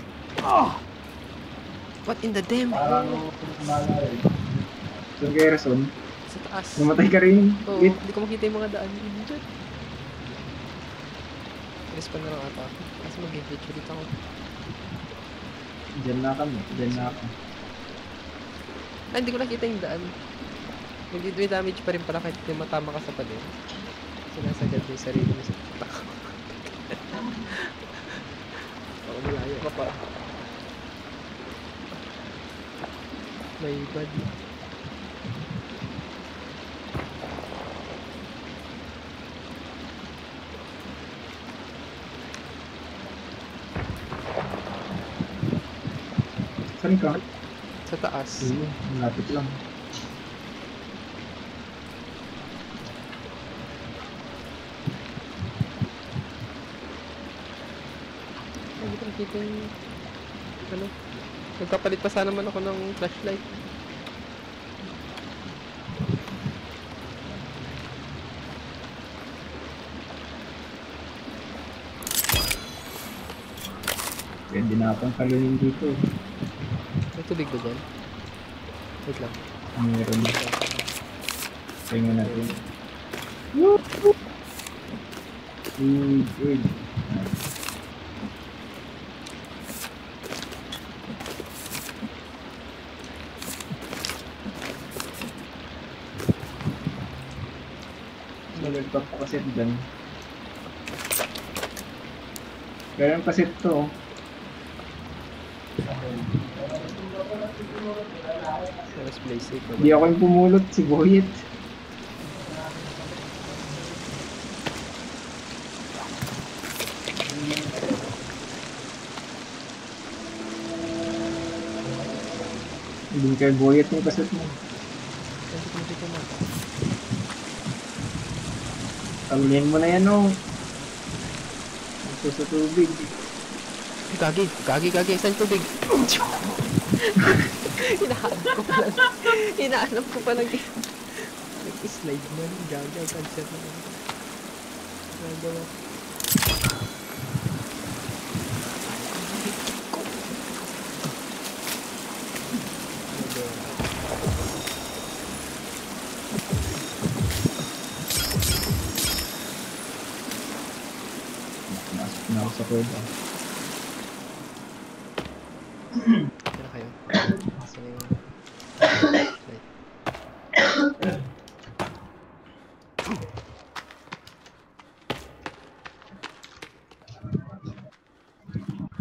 What in the damn Parang hell? Sir Gerson, Sa taas. namatay ka rin. Oo, hindi ko makita yung mga daan. Diyan. Respawn na lang ata ako. Kasi mag-glitch ulit ako. Diyan na kami. Diyan na ako. Ay, hindi ko nakita yung daan. May damage pa rin pala kahit hindi matama ka sa pader. Sinasagad yung sarili mo sa tako. [LAUGHS] Baka malayo ka pa. May body. Saan ka? Sa taas. Sige, malapit lang. Hindi ko nakita yung... Ano? Nagpapalit pa sana naman ako ng flashlight. Pwede na akong kalunin dito. Tubig ba dyan? Wait lang. Meron. Tingnan natin. Mm, good. Nalagpak pa kasi dyan. Kaya yung kaset to. oh. Let's play safe. Hindi ako yung pumulot, si Boyet. Hindi kay Boyet yung kaset mo. Kamilin mo na yan, oh. Ito sa tubig. Gagi, gagi, gagi. Saan tubig? [LAUGHS] Hinahanap ko pala. Hinahanap ko pala. Nag-slide man. Gagi, ang cancer na. Gagawa. Masok na ako sa pwede. Tira kayo. Kasi yung... Wait.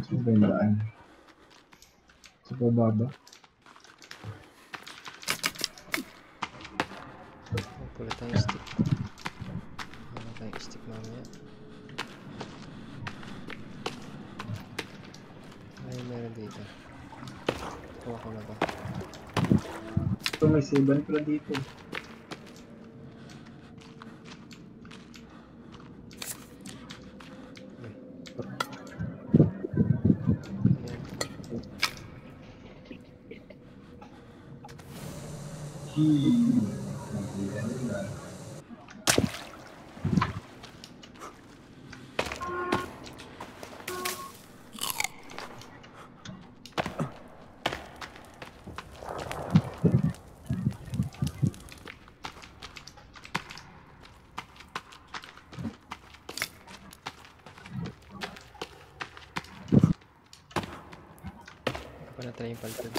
Sa bandaan. Sa bababa. Pula tayong stick. Wala tayong stick mamaya. Ay, meron dito. Kuha ko na ba? Ito may seban pala dito. Hindi ko na try yung palpag.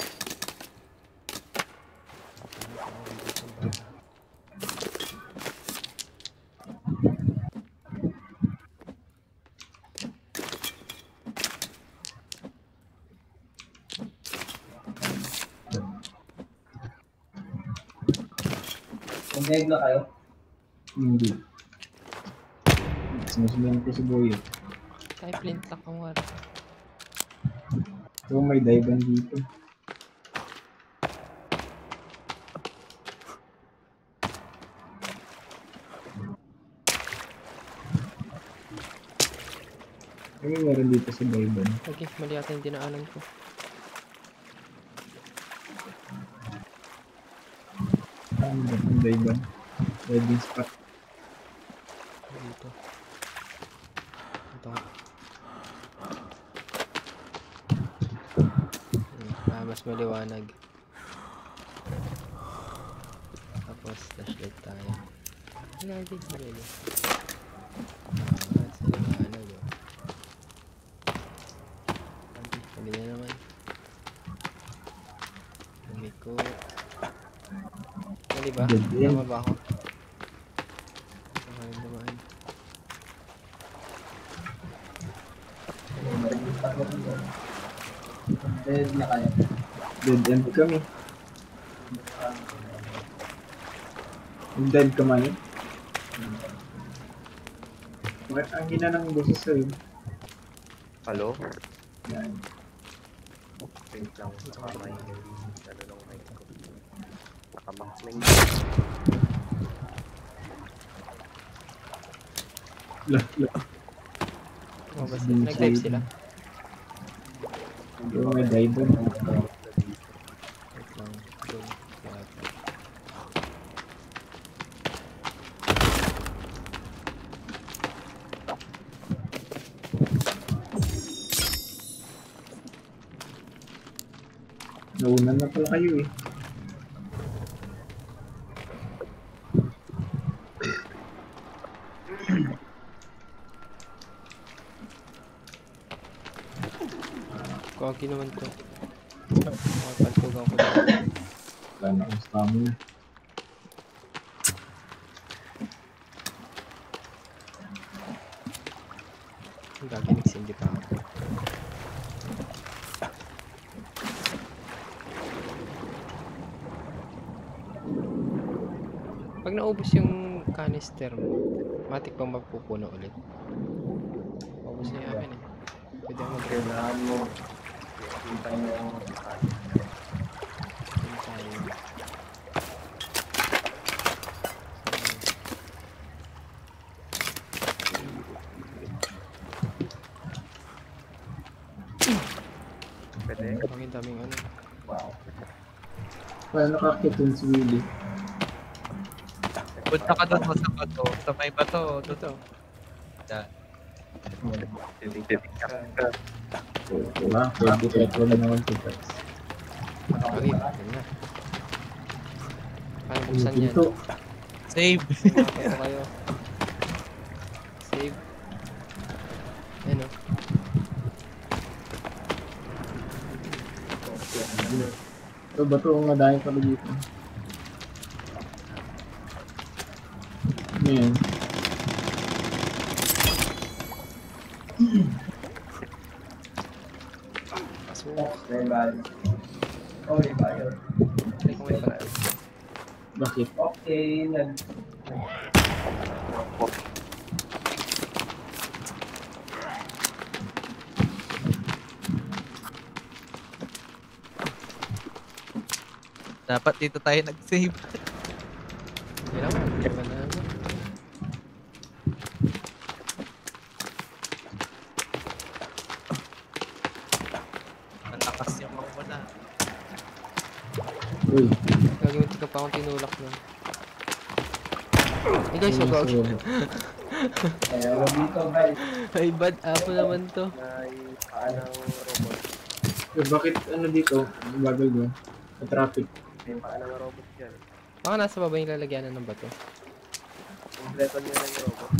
Pag-egg na kayo? Hindi. Sinusunod ko si Boy. eh. Tayo flint lock ang wala. So may dive dito. Ano meron dito sa dive Okay, mali yata yung dinaanan ko. Ano ba ang dive Diving spot. Dito. Ito. Ah, mas maliwanag. Tapos, flashlight tayo. Wala, hindi. Hindi. hindi. Ah, sa liwanag, oh. Sabi, mali na naman. Lumikot. Mali ba? Tama ba ako? Tama yung dumaan. Dead na kayo. Dead end kami. Dead ka man Bakit ang hina ng boses sa'yo? Hello? Yan. Wait lang, may ano lang mic ko. Nakamax na yung Lah, lah. Oh, basta nag-type sila. Yung may dive doon. Wait lang. Go. Yata. Naunan na pala kayo eh. Kagi naman to. Makapalpugan ko dito. Wala na akong stamina. Ang gagi nagsindi pa ako. Pag naubos yung canister mo, matik bang magpupuno ulit? Ubus na yung akin eh. Pwede ako mag-reload. Hintay mo yung Yun tayo. Pwede. Ang daming ano. Wow. Paano nakakit yun si Willie? Punta ka doon sa bato. Sa may bato. Dito. Yan. Diba? Pwede trap wala naman to guys. Nakapagin. Paano buksan yan? Save! Save. Ayan o. Ito ba ito nga dahil pala dito? Ayan. Dapat dito tayo nag-save. Kailangan, hindi ba na ano? Nalakas yung mga wala. Uy. Gagawin ko pa akong tinulak nun. Guys. Ay, bad apple naman to. Ay, paanang robot. Eh, bakit ano dito? Bagal mo? Sa traffic. May paanang robot dyan. Baka nasa baba yung lalagyanan ng bato. Kompleto niya na yung robot.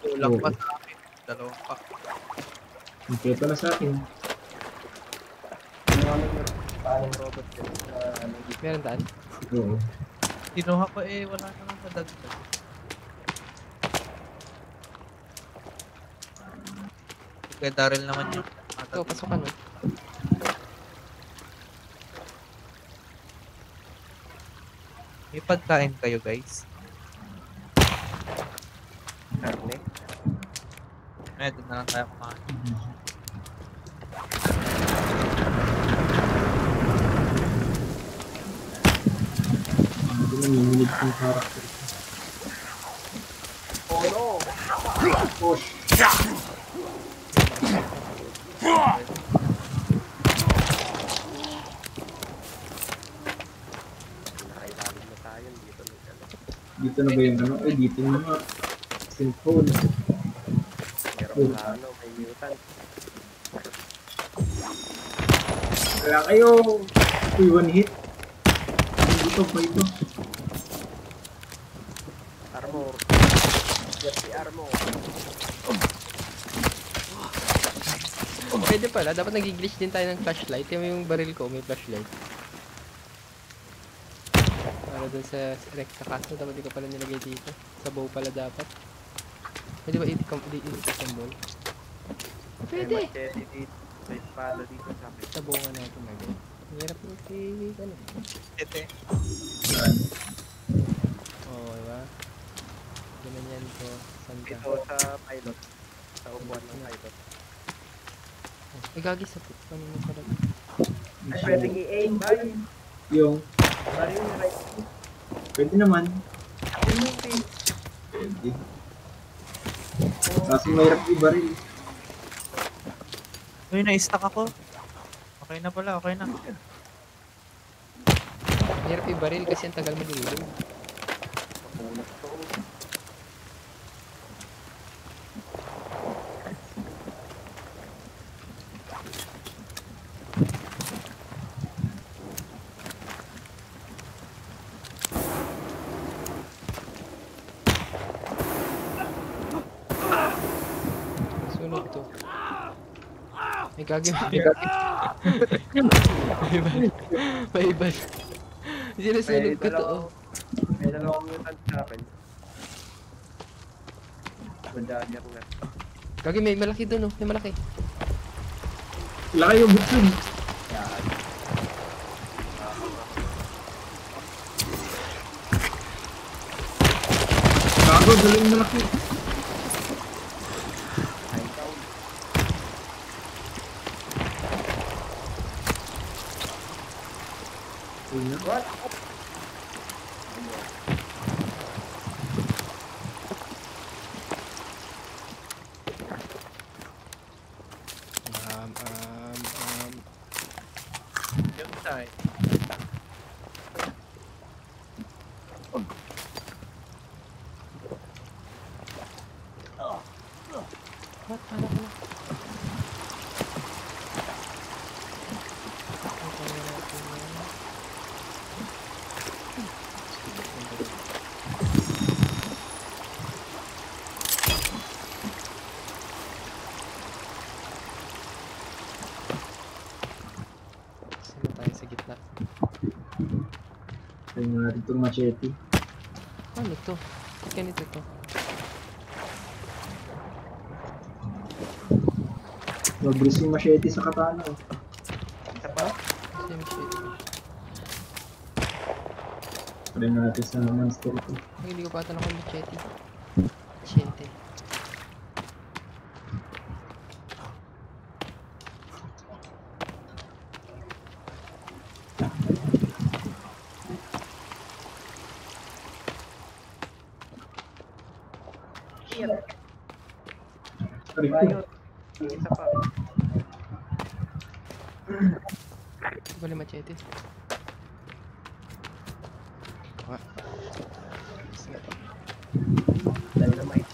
Tulak pa sa akin. Dalawang pack. Kompleto na sa akin. Paanang robot dyan. Sa Meron daan? Oo. Kinuha ko eh, wala naman sa dagdag. Kaya Daryl naman yun. Ito, pasukan mo. May pagkain kayo guys. Karne. Eh, doon na lang tayo kumain. Hindi na nanginig yung character. Oh no! Push! Nakailalim na tayo. Dito na ano. Dito na ba yung dito na nga. Cellphone. Meron na ano, may mutant. Kaya kayo! Uy, one hit. Dito pa ito. Armor. Yes, si armor. Pwede pala, dapat nag-glitch din tayo ng flashlight. Yung yung baril ko, may flashlight. Para dun sa Rexa Castle, dapat di ko pala nilagay dito. Sa bow pala dapat. Pwede ba i-disassemble? Pwede! May machete dito. May espada dito sa akin. Sa bow nga natin lagay. Ang hirap yung kay... ano? Ete. Oo, oh, diba? Ganun yan to. Saan ka? Dito sa pilot. Sa upuan ng pilot. Ay, gagi sa put. Ano mo pala? Ay, pwedeng i-aim ba yun? Yung, Bari yung right. pwede naman. Pwede. Kaso mahirap i-baril. Uy, na-stuck ako. Okay na pala, okay na. Hirap i-baril kasi ang tagal malulog. Sunog to. May iba. Sinusunog ko to. May dalawang mutant sa akin. Madadyak na. Gagi, may malaki doon oh. May malaki. Wala kayo butsun. Yan. Gago, dala yung malaki. Uy na. What? Um, um, um. Yung side. What? Ano ko na? ata. Tayo nga natin itong machete. Ano to? Ba't ganito to? Mabilis yung machete sa katana. oh. Isa pa? Same shit. Try natin sa monster. Ay, hindi ko pa nakuha machete. Machete. Yung isa pa. Wala machete. Ah. Sige. Dynamite.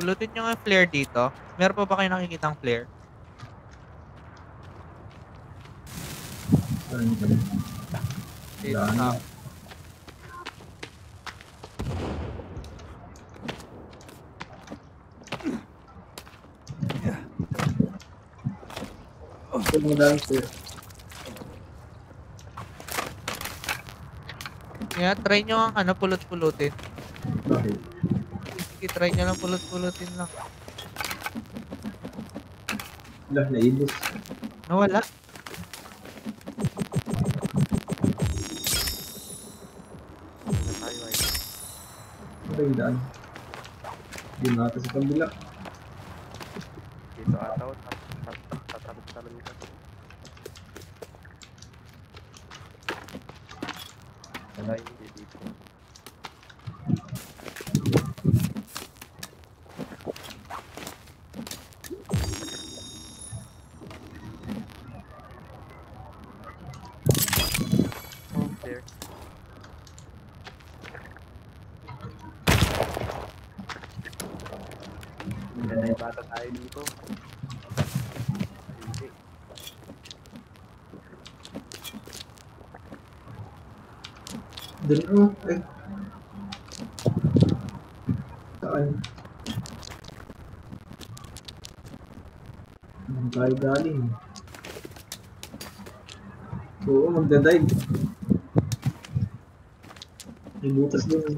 Pulutin nyo nga yung flare dito. Meron pa ba kayo nakikitang flare? Saan ka? Dito na. Huwag mo lang sir. Kaya try nyo ang ano, pulot-pulutin. Bakit? Sige, try nyo lang pulot-pulutin lang. Wala, naibos. Nawala. Na Yung daan? Hindi na ata sa kabila. Dito ata o. Tatalon ka. Wala hindi dito. Oh, there. Ganda yung bata tayo dito. Hindi. Dali mo. Ay. Saan? Saan tayo galing? Oo, magdadive. May butas doon.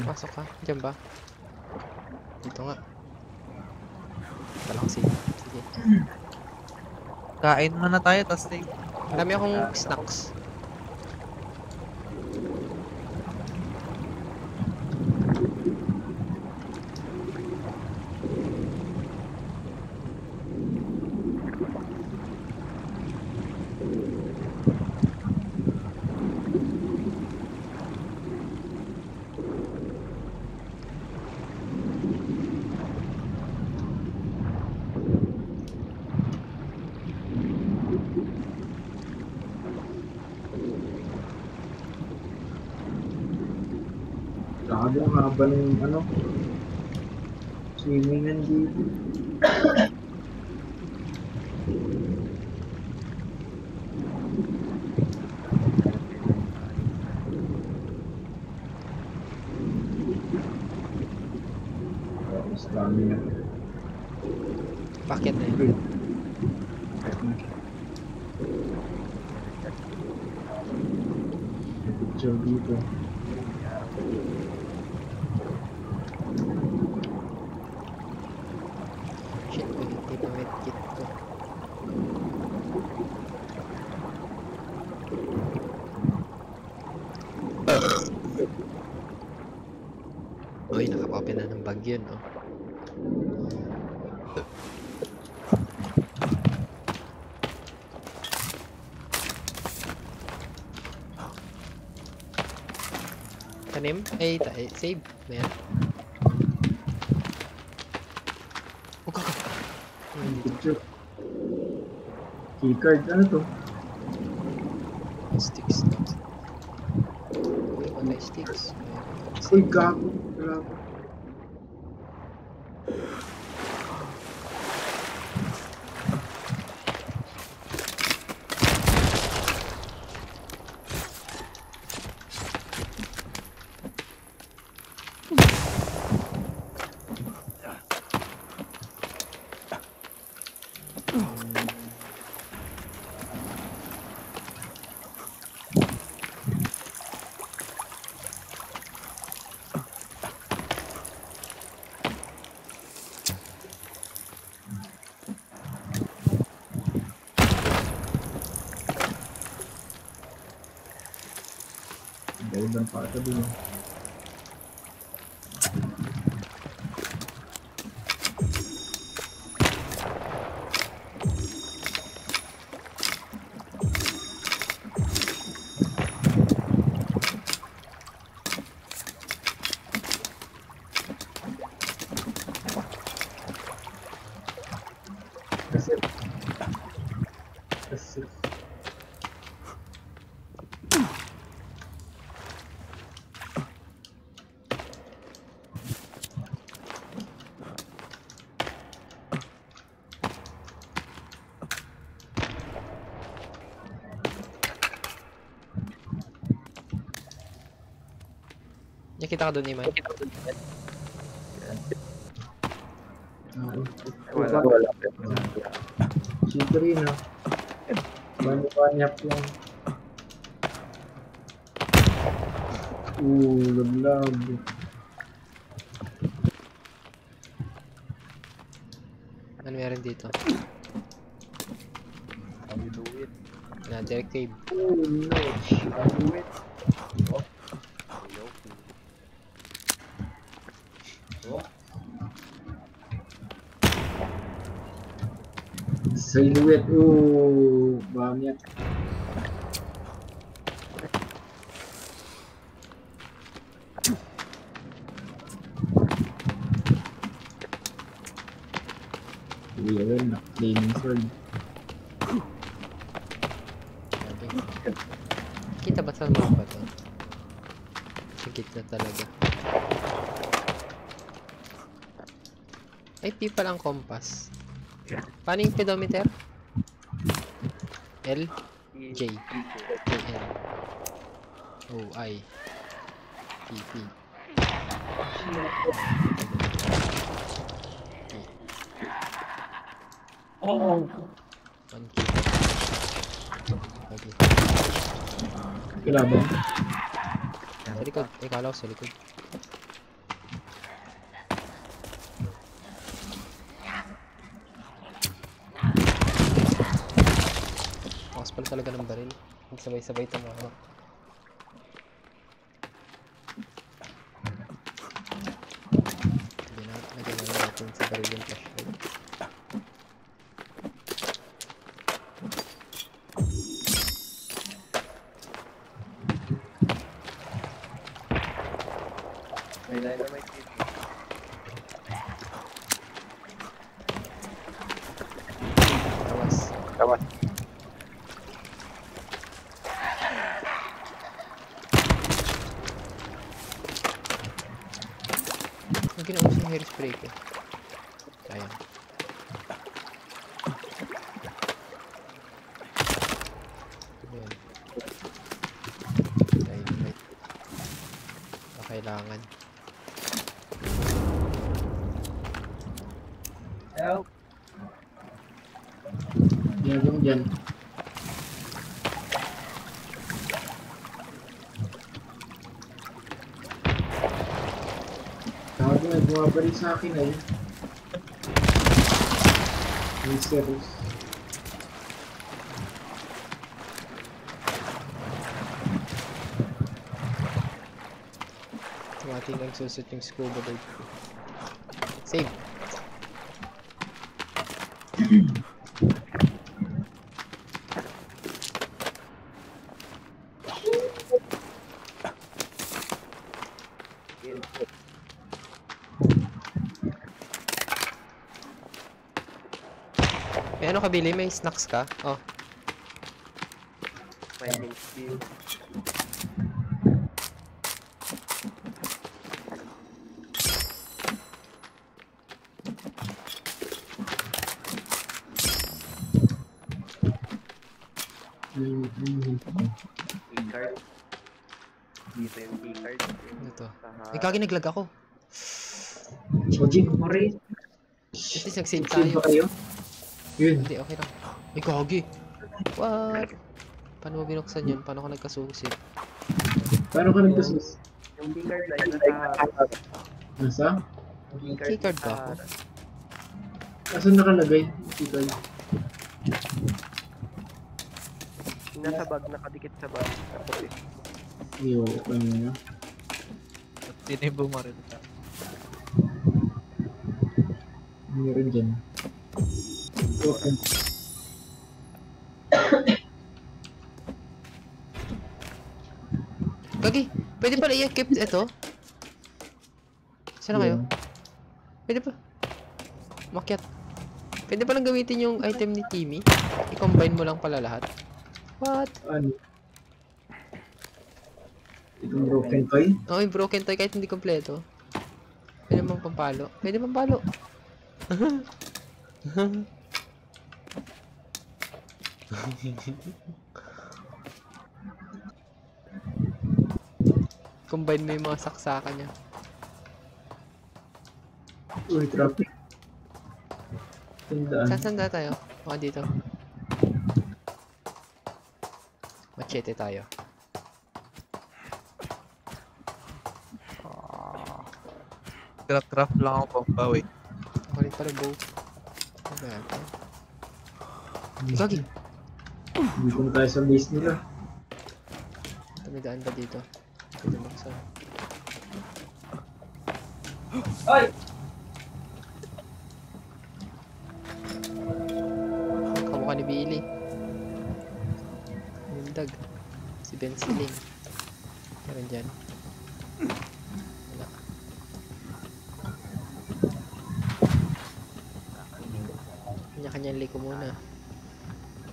Pasok ka? Diyan ba? Dito nga. Walang save. Sige. Kain muna tayo, tapos take. Marami akong snacks. Grabe ang haba ng ano. Swimming dito. Tapos dami na. Bakit na yun? May picture dito. Shit ko, hindi na medkit ko. Uy, nakapopen na ng bagyo, no? Tanim? Ay, ta eh, save. Ayan. Huwag ka. Ayun dito. Picture. Keycard, ano to? Sticks. Uy, wala sticks. Uy, gago. Gawin não, para. Nakita ka doon, Iman? wala. Wala. Ah. Banyak-banyak lang. Uh, laglag. Ano meron dito? How you do it? Another cave. Oh no, duit uh banyak Iya, enak cleaning soalnya. Kita bakal melakukan tuh. Kita talaga. Ay, eh, pipa lang kompas. Paning pedometer? L? J. J, L. O, I. P, P. Oo. One key. Okay. Kailangan. Sa likod. Eh, kala ko sa likod. Lakas pala talaga ng baril. Sabay-sabay tumawa. Sige na, lagyan na lang natin sa baril yung flashlight. May dynamite dito. Tawas. Tawas. Ang ginawa ko sa hairspray ko. Sayang. Ayan. Dynamite. Baka kailangan. Help. Dyan. Tawag na, bumabalik sa akin ay. Mysterious. Tumati lang susot yung scuba dive ko. Save. Billy? May snacks ka? Oh. May mint steel. Keycard. Dito yung keycard. Ito. Sa- Ay, kagi naglag ako. Chojin, Mori. At least nag-save Save tayo. ba kayo? Yun. Hindi, okay lang. Ay, kagi. What? Paano mo binuksan yun? Paano ka nagkasusi? Paano ka nagkasus? Yung keycard lang nasa Nasa? Keycard ba ako? Asan nakalagay? Keycard. Nasa bag, nakadikit sa bag. Tapos. Iyo, ano na. Sino yung bumaril ka? Meron dyan. Open. Gagi, pwede pala i-equip ito? Saan na kayo? Pwede pa. Makyat. Pwede palang gamitin yung item ni Timmy. I-combine mo lang pala lahat. What? Ano? Itong broken toy? Oo, yung broken toy kahit hindi kompleto. Pwede mong pampalo. Pwede pampalo. [LAUGHS] [LAUGHS] Combine mo yung mga saksakan niya. Uy, traffic. Tandaan. Sasanda tayo. Baka dito. Machete tayo. Craft craft lang ako pampawi. Ako rin pala bow. Ano ba yan? Gagi! Dito na tayo sa base nila. Tumidaan ba dito? Pwede maksa. Ay! Kamukha ni Billy. Nindag. Si Ben Siling. Meron dyan. Kanya-kanyang liko muna.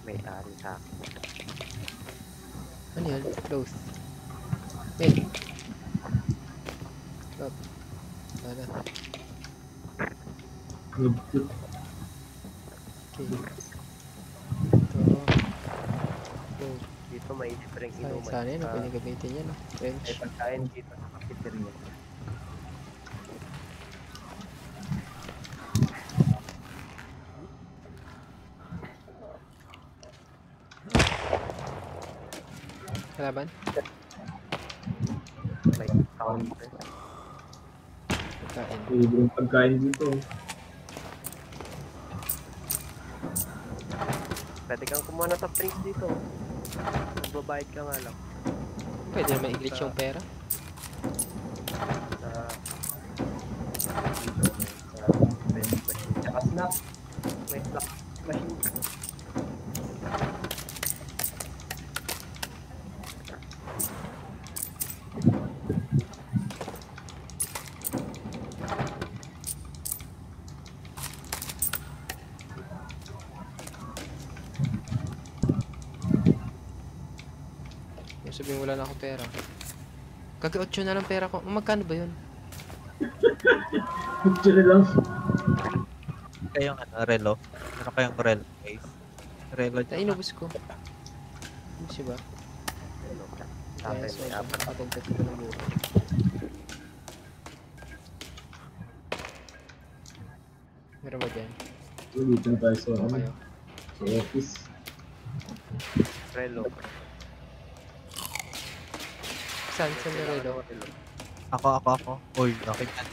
May ari sa akin. Ano yun? Close. Wait. Stop. Wala. Okay. Ito. Go. Dito may spring inuman. sana yun. Pwede gamitin yan. May Bench. pagkain dito sa cafeteria. Kalaban? May counter. Pagkain. Libreng pagkain dito. Pwede kang kumuha na top drinks dito. Magbabayad ka nga lang. Pwede naman i-glitch yung pera. Sa... Dito. Sa vending machine. Tsaka snack. May snack machine. Yung sabihin wala na ako pera. Kagi 8 na lang pera ko. Magkano ba yun? [LAUGHS] Picture na lang. Kayong ano, relo. Ano kayong relo guys? Relo Ay, inubos ko. Inubos siya ba? Kaya so, may apat. nakatagdag ko ng buhay. Meron ba dyan? Dito na tayo sa, ano, office. Relo. Saan? Saan yung relo? Ako, ako, ako. Uy, bakit yan?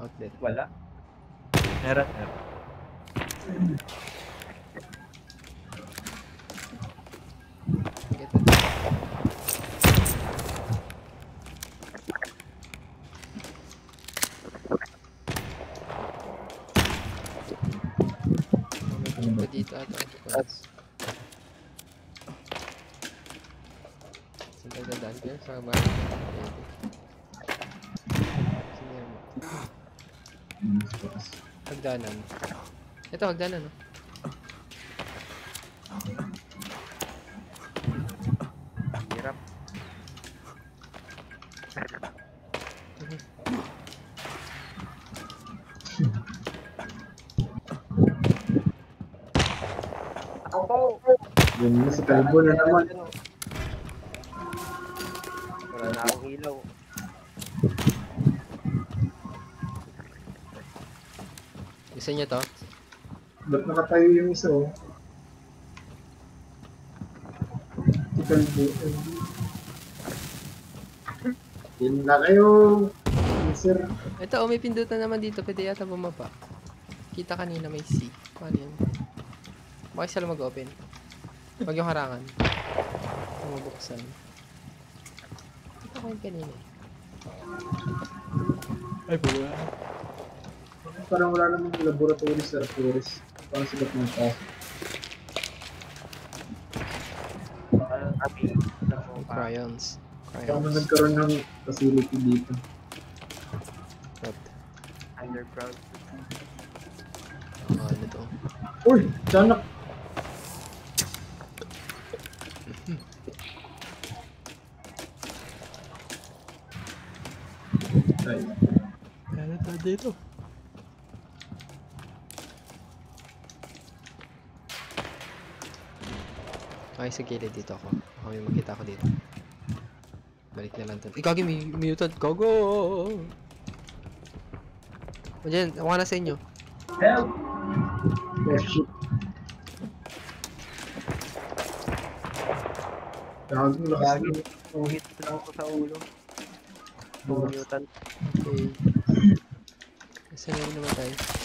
Outlet. Wala. Meron, meron. Get it. Ano ba dito ata? Bukas. Saan tayo dadaan ko yun? Sa bahay. Pwede. Sino yan? Hmm, sa taas. Hagdanan. Ito, hagdanan, no? Hirap. Yun na, si Kalbo na naman. Gusto niyo to? Ba't nakatayo yung isa oh? Si Kalbo. Yun na kayo. Sir. Ito, oh, may pindutan naman dito. Pwede yata bumaba. Kita kanina may C. Paano yun? Bakit sila mag-open? Huwag yung harangan. Huwag mabuksan. Kita ko yung kanina eh. Ay, buwa. Parang wala namang laboratory sa Arcturus. Parang ng taas. Parang kami. Cryons. Kaya mo Cryons. nagkaroon ng facility dito. What? Underground. Ah, ano to? Uy! Tiyanak! Ay. Ano to dito? Okay, sa gilid dito ako. May makita ako dito. Balik na lang to. Ikagi, may mutant. Go, go! O dyan, ako na sa inyo. Help! Oh shit. Gago, lakas Lagi. na. Two hits lang ako sa ulo. Mutant. Okay. Kasi na naman tayo.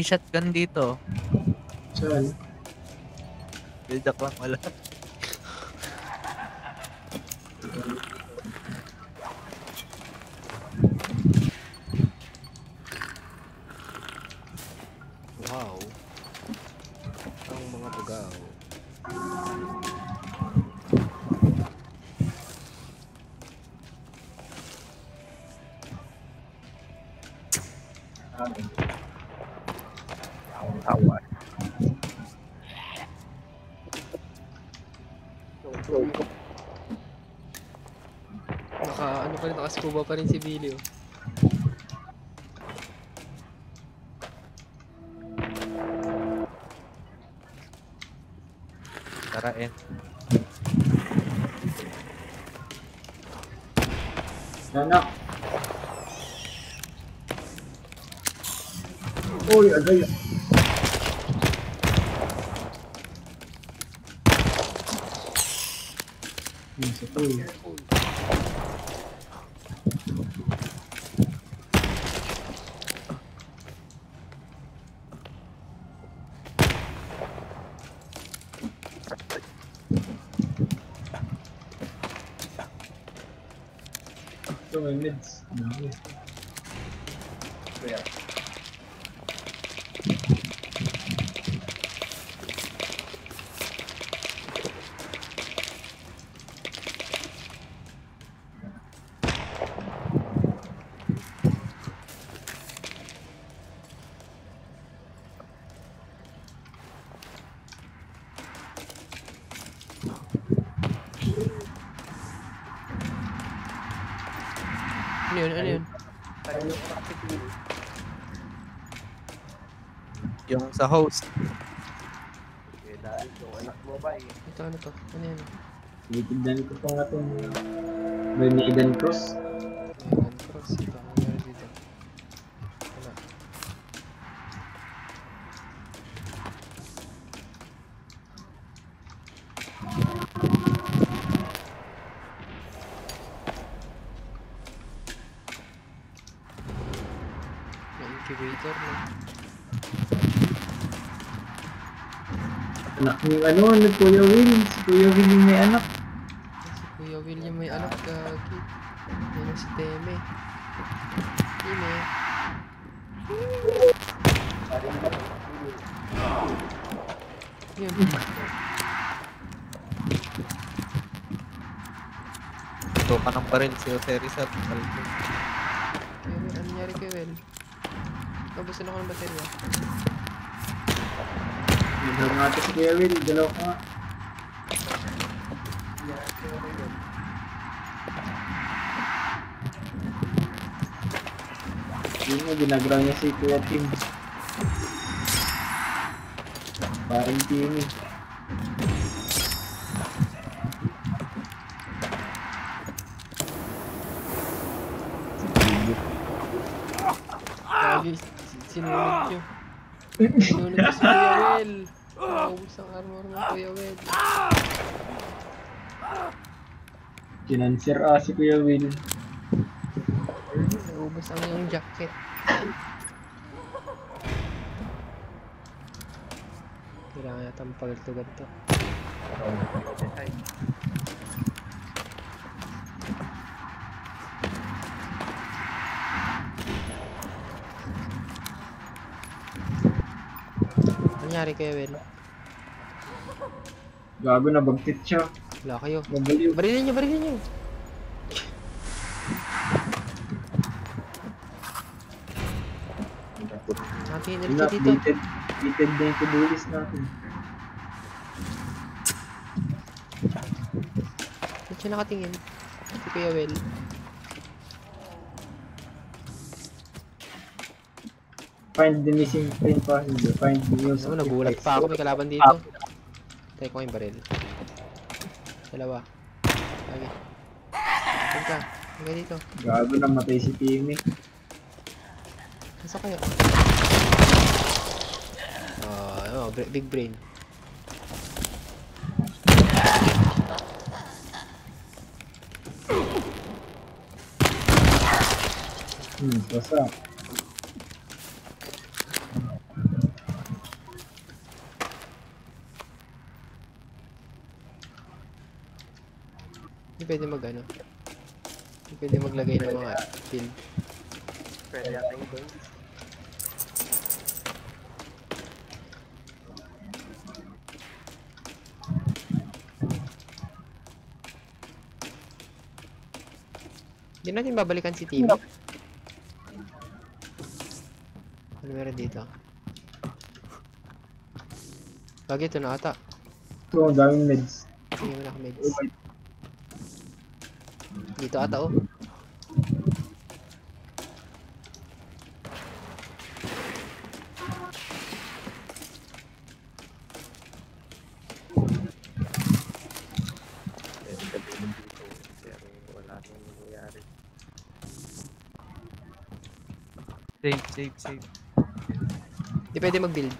May shotgun dito. Saan? Build up lang wala. Wow. Ang mga bugaw. Ano pa rin, naka-scuba pa rin si Billy oh. Tara, eh. Tiyanak! Uy, agay! Nasa to eh. Ito may meds. Dami. Kaya. yun? Ano yun? Yung sa host. Eh, dahil yung anak mo ba eh. Ito ano to? Ano yun? Tinitignan ko pa nga itong Grenadian Cross. Ni ano, ano, Kuya Will. Si Kuya Will yung may anak. Si Kuya William may anak gagi. Yan ang si Teme. Teme. Yun. Ito ka ng baril si Rizal. Palito. scary di dalawa. Yun mo, ginagra niya si Kuya Tim. Paring Timmy. Kinansir ah si Kuya Will. Naubos ang iyong jacket. Kailangan yata mapagtugad to. Ano nangyari kay Will? Gago na bagtit siya. Wala kayo. Nabaliw. Barilin nyo, barilin nyo. Natin energy dito. updated. Updated na yung to-do list natin. Ba't siya nakatingin? Si Kuya Will. Find the missing train passenger. Find the use Ano, of nagulat effects. pa ako. May kalaban dito. Tayo ko yung baril. Dalawa. Lagi. Ka? Hanggang dito. Gago namatay si Timmy. Nasa kayo? Oh, oh, big brain. Hmm, basta. Hindi pwede mag ano. Hindi pwede maglagay ng mga field. Pwede yata yung gold. Hindi natin babalikan si Timmy. Ano meron dito? Lagi ito na ata. Ito, ang daming meds. Hindi mo na ako meds. Dito ata oh. Save, save, save. Hindi pwede mag-build.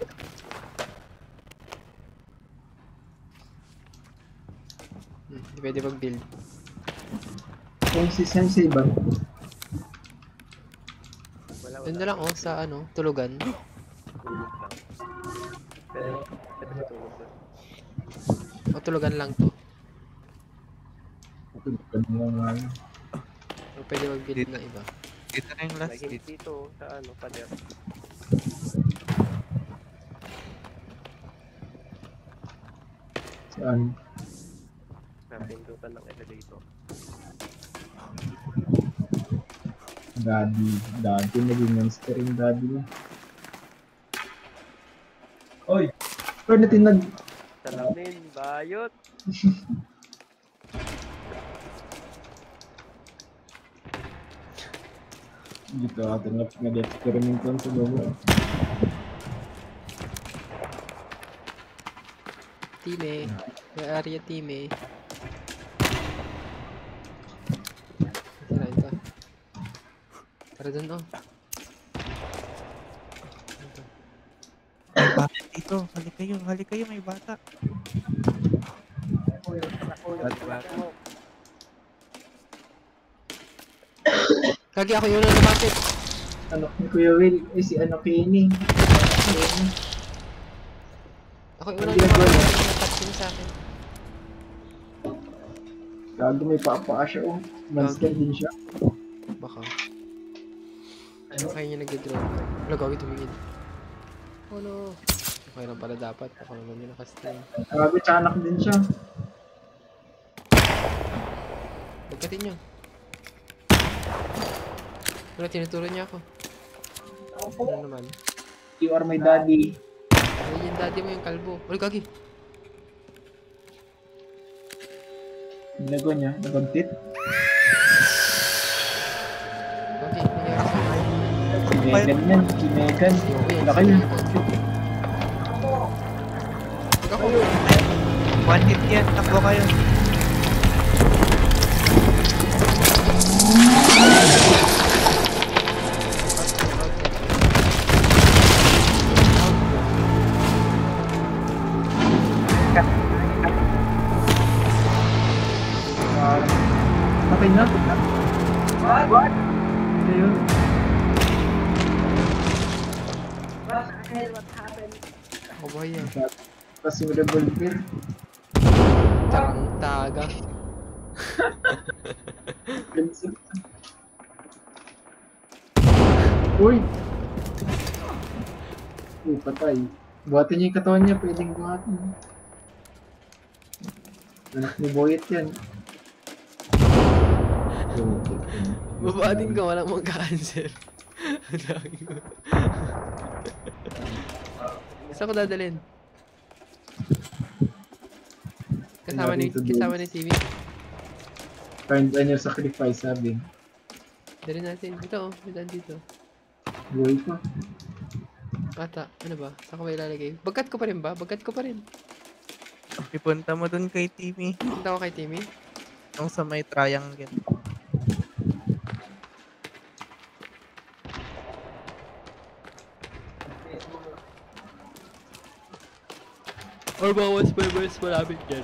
Hmm, Hindi pwede mag-build. Si Sensei ba? Doon na lang oh, sa ano, tulugan. O tulugan lang to. Ganun lang nga yun. O pwede mag-build na iba. Dito na yung last hit. dito sa ano, pader. Saan? Napindutan ng elevator. Daddy. Daddy, naging monster yung daddy niya. Oy! Pero natin nag... Salamin, bayot. [LAUGHS] Dito atin nga nag-experimentan sa loob. Time. May area time. Sirain to. Tara dun oh. Bata dito. Halik kayo, halik kayo, may bata. Kagi ako yun na bakit? Anak ni Kuya Will, eh si ano Kenny. Kenny. Ako yung Ang unang niya? nakapin sa akin. Gago may papa siya oh. Monster din siya. Baka. Ano kaya niya nag-draw? Wala gawin tumingin. Oh no. Okay lang pala dapat. Ako naman yung nakastay. Grabe, tiyanak din siya. Pagkatin niyo. Wala, tinuturo niya ako. Ano naman? You are my daddy. Ay, yung daddy mo yung kalbo. Wala, gagi. Ginagawa niya, nag-tit. Gagi, Megan yan, si Megan. Wala kayo. Ako. One hit yan, takbo kayo. Ba yan? Tapos yung revolver. Tarangtaga. Ganun. Uy! Uy, patay. Buhatin niya yung katawan niya, pwedeng buhatin. Anak ni Boyet yan. Babaatin ka, walang magka-cancel. [LAUGHS] Ang dami ko. Saan ko dadalhin? Kasama ni, kasama ni CV. Find on your sacrifice, sabi. Dali natin. Ito oh, may dito. Buhay pa. Ata, ano ba? Saan ko ba ilalagay? Bagkat ko pa rin ba? Bagkat ko pa rin. Ipunta mo dun kay Timmy. Punta ko kay Timmy? Yung sa may triangle. Or bawas members malapit dyan.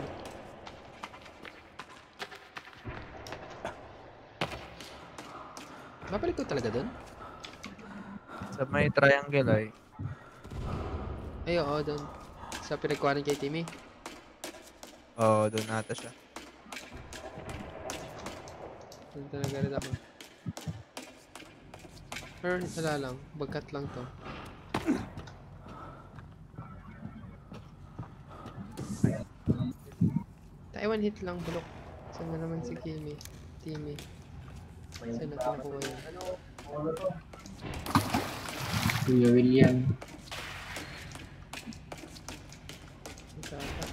Mapalik ko talaga doon? Sa may triangle ay. Ay, oo, doon. Sa pinagkuhanan kay Timmy. Oo, doon nata siya. Doon talaga rin ako. Or, wala lang. Bagkat lang to. Taiwan hit lang, bulok. Saan na naman si Kimi? Timmy. Saan natin nakuha yan? Kuya William. Ito ata.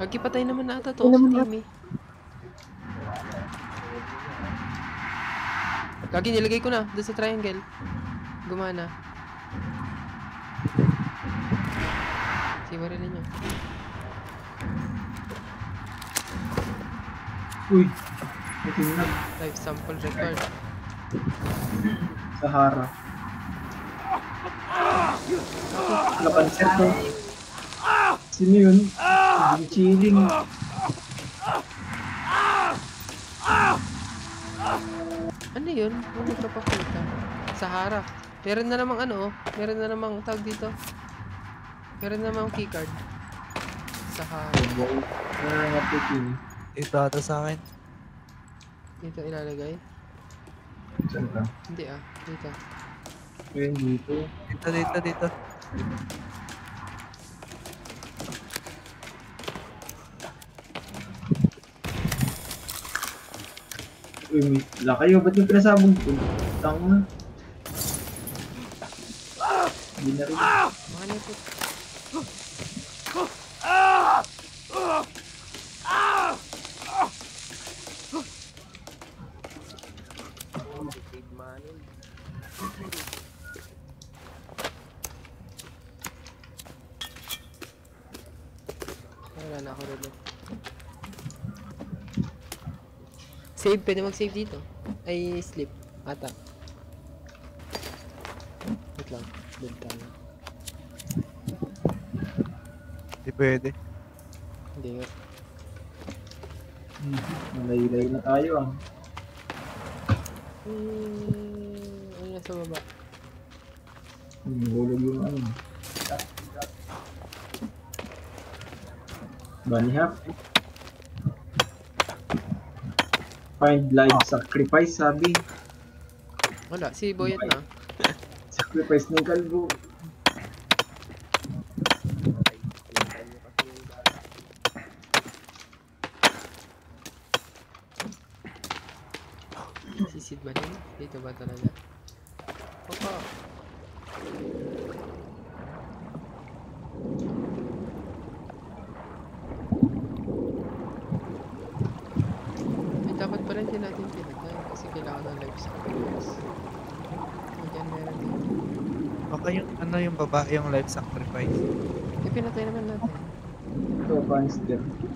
Lagi patay naman na ata to si Timmy. Lagi nilagay ko na doon sa triangle. Gumana. Siwarin ninyo. Uy! Ito na. Live sample record. Sahara. Napansin ko. Sino yun? Chilling. Ano yun? Ano nagpapakita? Sahara. Meron na namang ano, oh. meron na namang tawag dito. Meron na namang keycard. Sahara. Ah, napitin. Ito ata sa akin. Dito ilalagay. Saan ka? Hindi ah, dito. Ayun dito. Dito, dito, dito. Uy, may sila kayo. Ba't yung pinasabog ko? Tang na. Ah! Hindi na rin. Ah! Save, pwede mag-save dito. Ay, sleep. Ata. Wait lang. Build tayo. Hindi pwede. Hindi nga. Hmm, Malay-lay na tayo ah. Hmm, ano nasa baba? Hmm, hulog yung ano. Bunny hop. Find live sacrifice, sabi. Wala, si Boyet na. [LAUGHS] Sacrifice ng kalbo. Si Sid ba din? Dito ba talaga? Opo. Eh, dapat pala hindi natin pinatay kasi kailangan ng life sacrifice. Ayan, meron din. Baka yung ano yung babae yung life sacrifice. Eh, pinatay naman natin. Ito, Banster. Ay,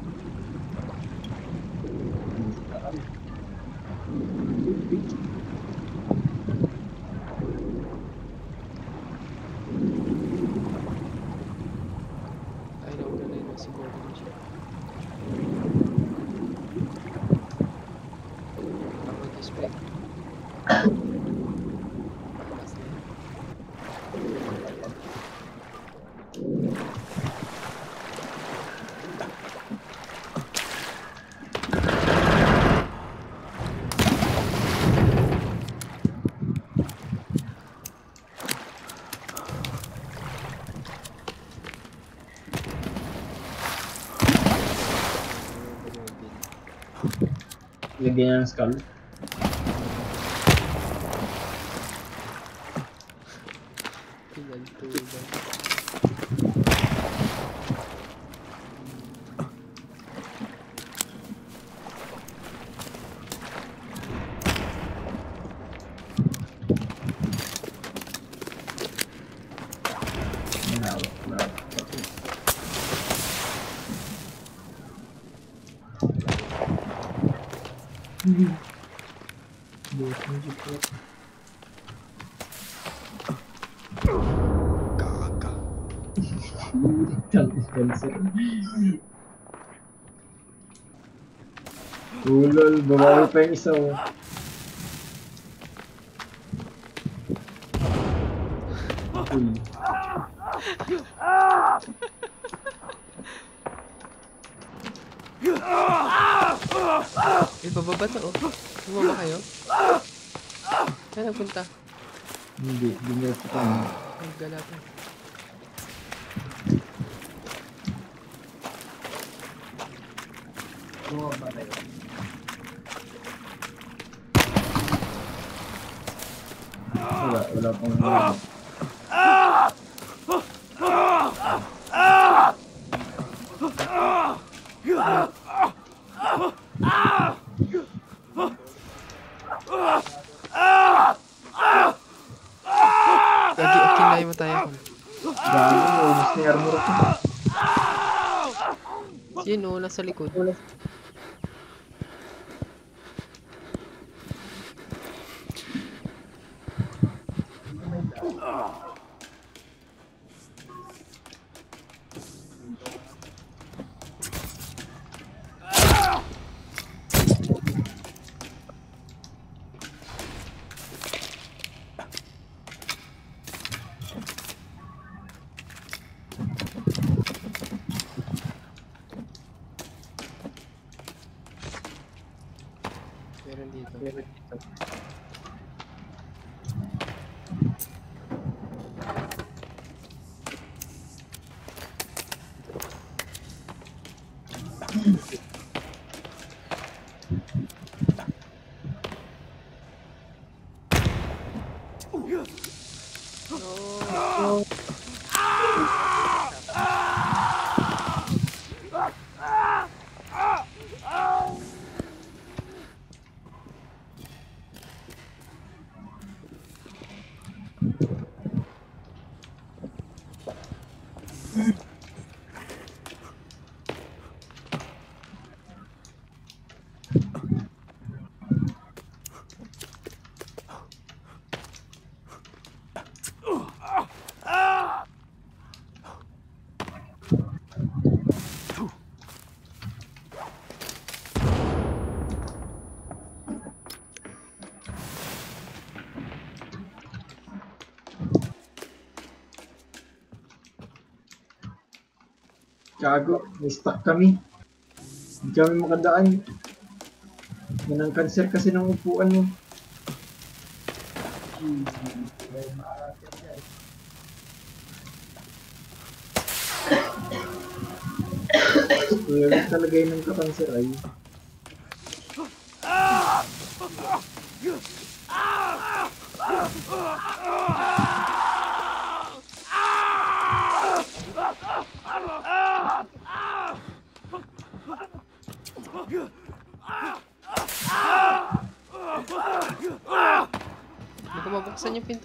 against Babawi pa yung isa oh. Uy. Eh, bababa to, oh. Bumaba kayo? Saan nagpunta? Hindi, hindi nila sa Gago, may stuck kami. Hindi kami makadaan. Yan ang cancer kasi ng upuan mo. Wag talaga yun ang kakanser ay.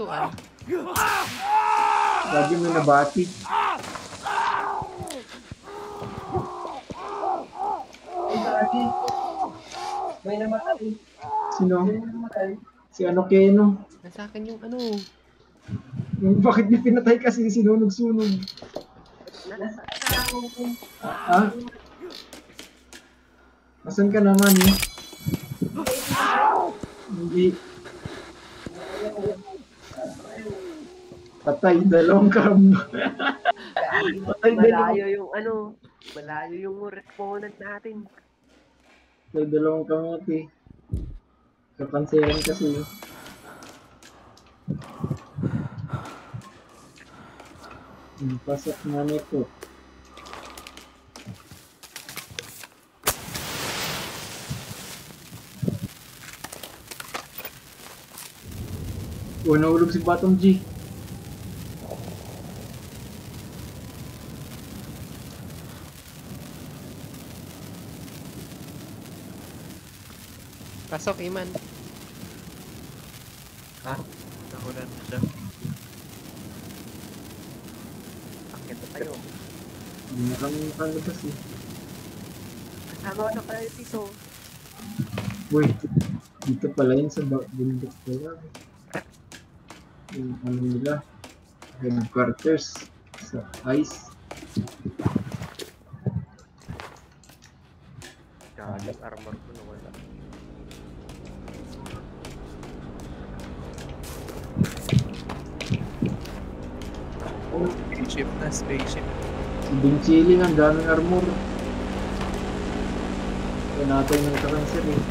Yung pintuan. Lagi mo nabati. Lagi. May namatay. Sino? Si ano Keno. Nasa akin yung ano. Yung bakit niya pinatay kasi sinunog-sunog. Ha? Asan ka naman eh? Hindi. Patay, dalawang kam. Patay, Malayo dalawang. yung ano, malayo yung respondent natin. Patay, dalawang kamote. Kapanseran kasi. Hmm, Pasok na nito. Oh, nahulog si Batong G. Pasok, Iman. Ha? Nahulan na siya. Akit na tayo. Hindi na kami makalabas eh. Kasama na pala yung piso. Wait, dito pala yun sa bundok pala. Yung ano nila, headquarters sa ice. Spaceship Bing Chilling, ang daming armor. Kaya natin ng kakanser eh.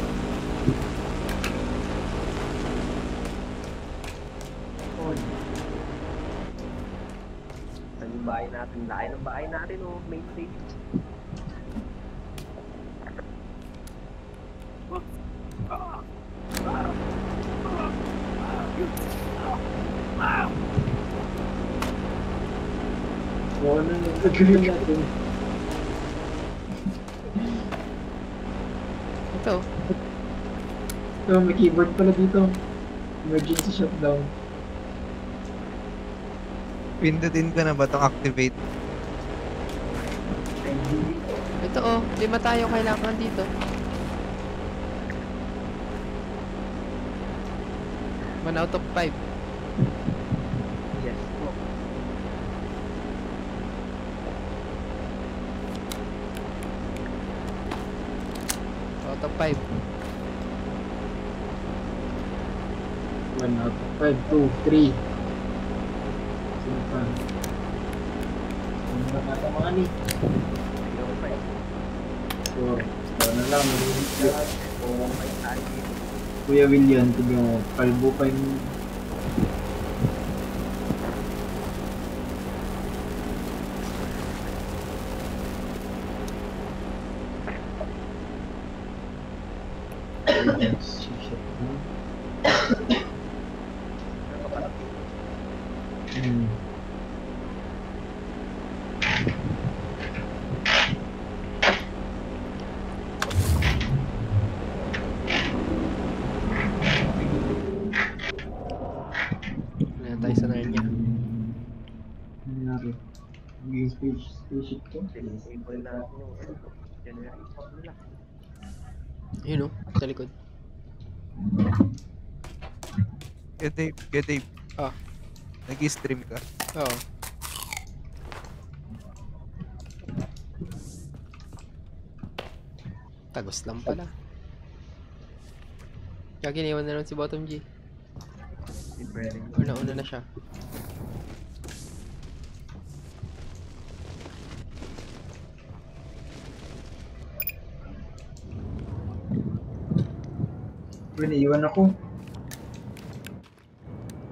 Saan yung bahay natin? Laki ng bahay natin oh, main stage. Natin? Ito. So may keyboard pala dito. Emergency shutdown. Pindutin ko na ba itong activate? Ito oh, lima tayo kailangan dito. One out of five. 5, 2, 3. Sino pa? Sino na katamaan eh? 4. Sino na lang. Kuya William, tignan mo. 5, 5. Disable natin yung generate pop nila. Yun oh, sa likod. Kaya Dave, kaya Dave. Ah. Nag-stream ka. Oo. Tagos lang pala. Kaya giniwan na lang si Bottom G. Or nauna na siya. Iniiwan ako.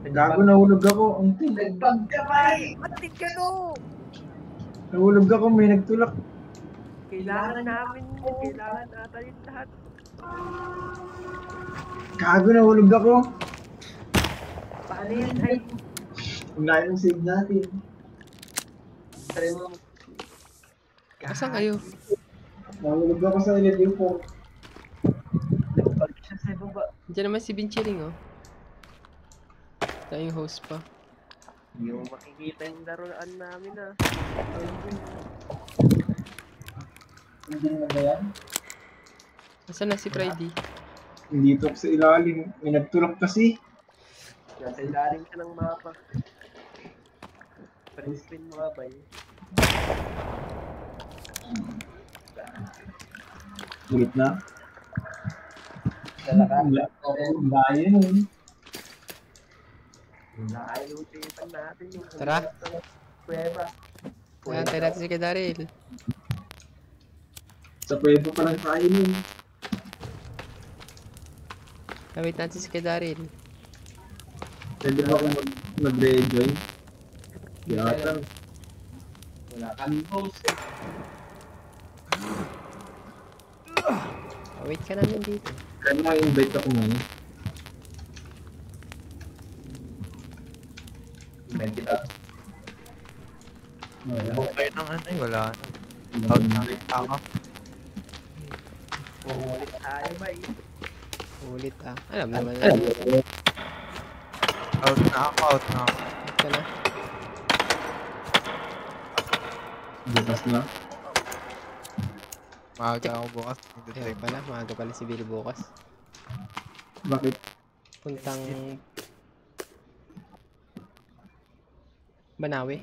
Gago, nahulog ako. Ang tin. Nagbag ka, bay! Matik ka no! Nahulog ako, may nagtulak. Kailangan namin yun. Kailangan natin lahat. Gago, nahulog ako. Paano yun ay? Ang layo ng save natin. Asan kayo? Nahulog ako sa LLU po. Diyan naman si Binchiring, oh. Tayong host pa. Hindi mo makikita yung laruan namin ah. Hindi na ba yan? Asan na si Friday? Dito sa ilalim. May nagtulak kasi. Nasa ilalim ka ng mapa. Print screen mo ba yun? Ulit na. Ang layo nun. Nakayutipan natin yung Tara. Kuweba. Ayan, tayo natin si Kedaril. Sa pwebo pa lang tayo nun. Gamit natin si Kedaril. Pwede ba akong mag- mag-rejoin? Yata. Wala kami host eh. Wait ka namin dito. Kaya mo invite ako ngayon. Invite kita. Wala. Okay nang ano eh, wala na. Out na ako. Uulit tayo ba eh? Ulit ah. Alam naman na. Out na ako, out na ako. Out ka na. Bukas na. Maaga ako bukas. Ayun pala, maaga pala si Billy bukas. Bakit? Puntang... Banawi.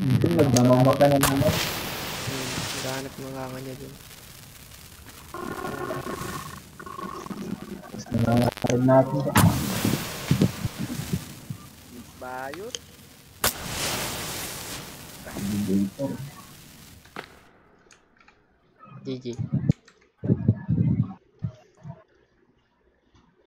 Hindi, nagmamama ka na naman. Hmm, naghahanap ng kanga niya dun. Mas nangangaroon natin. Bayot. Dito. 弟弟。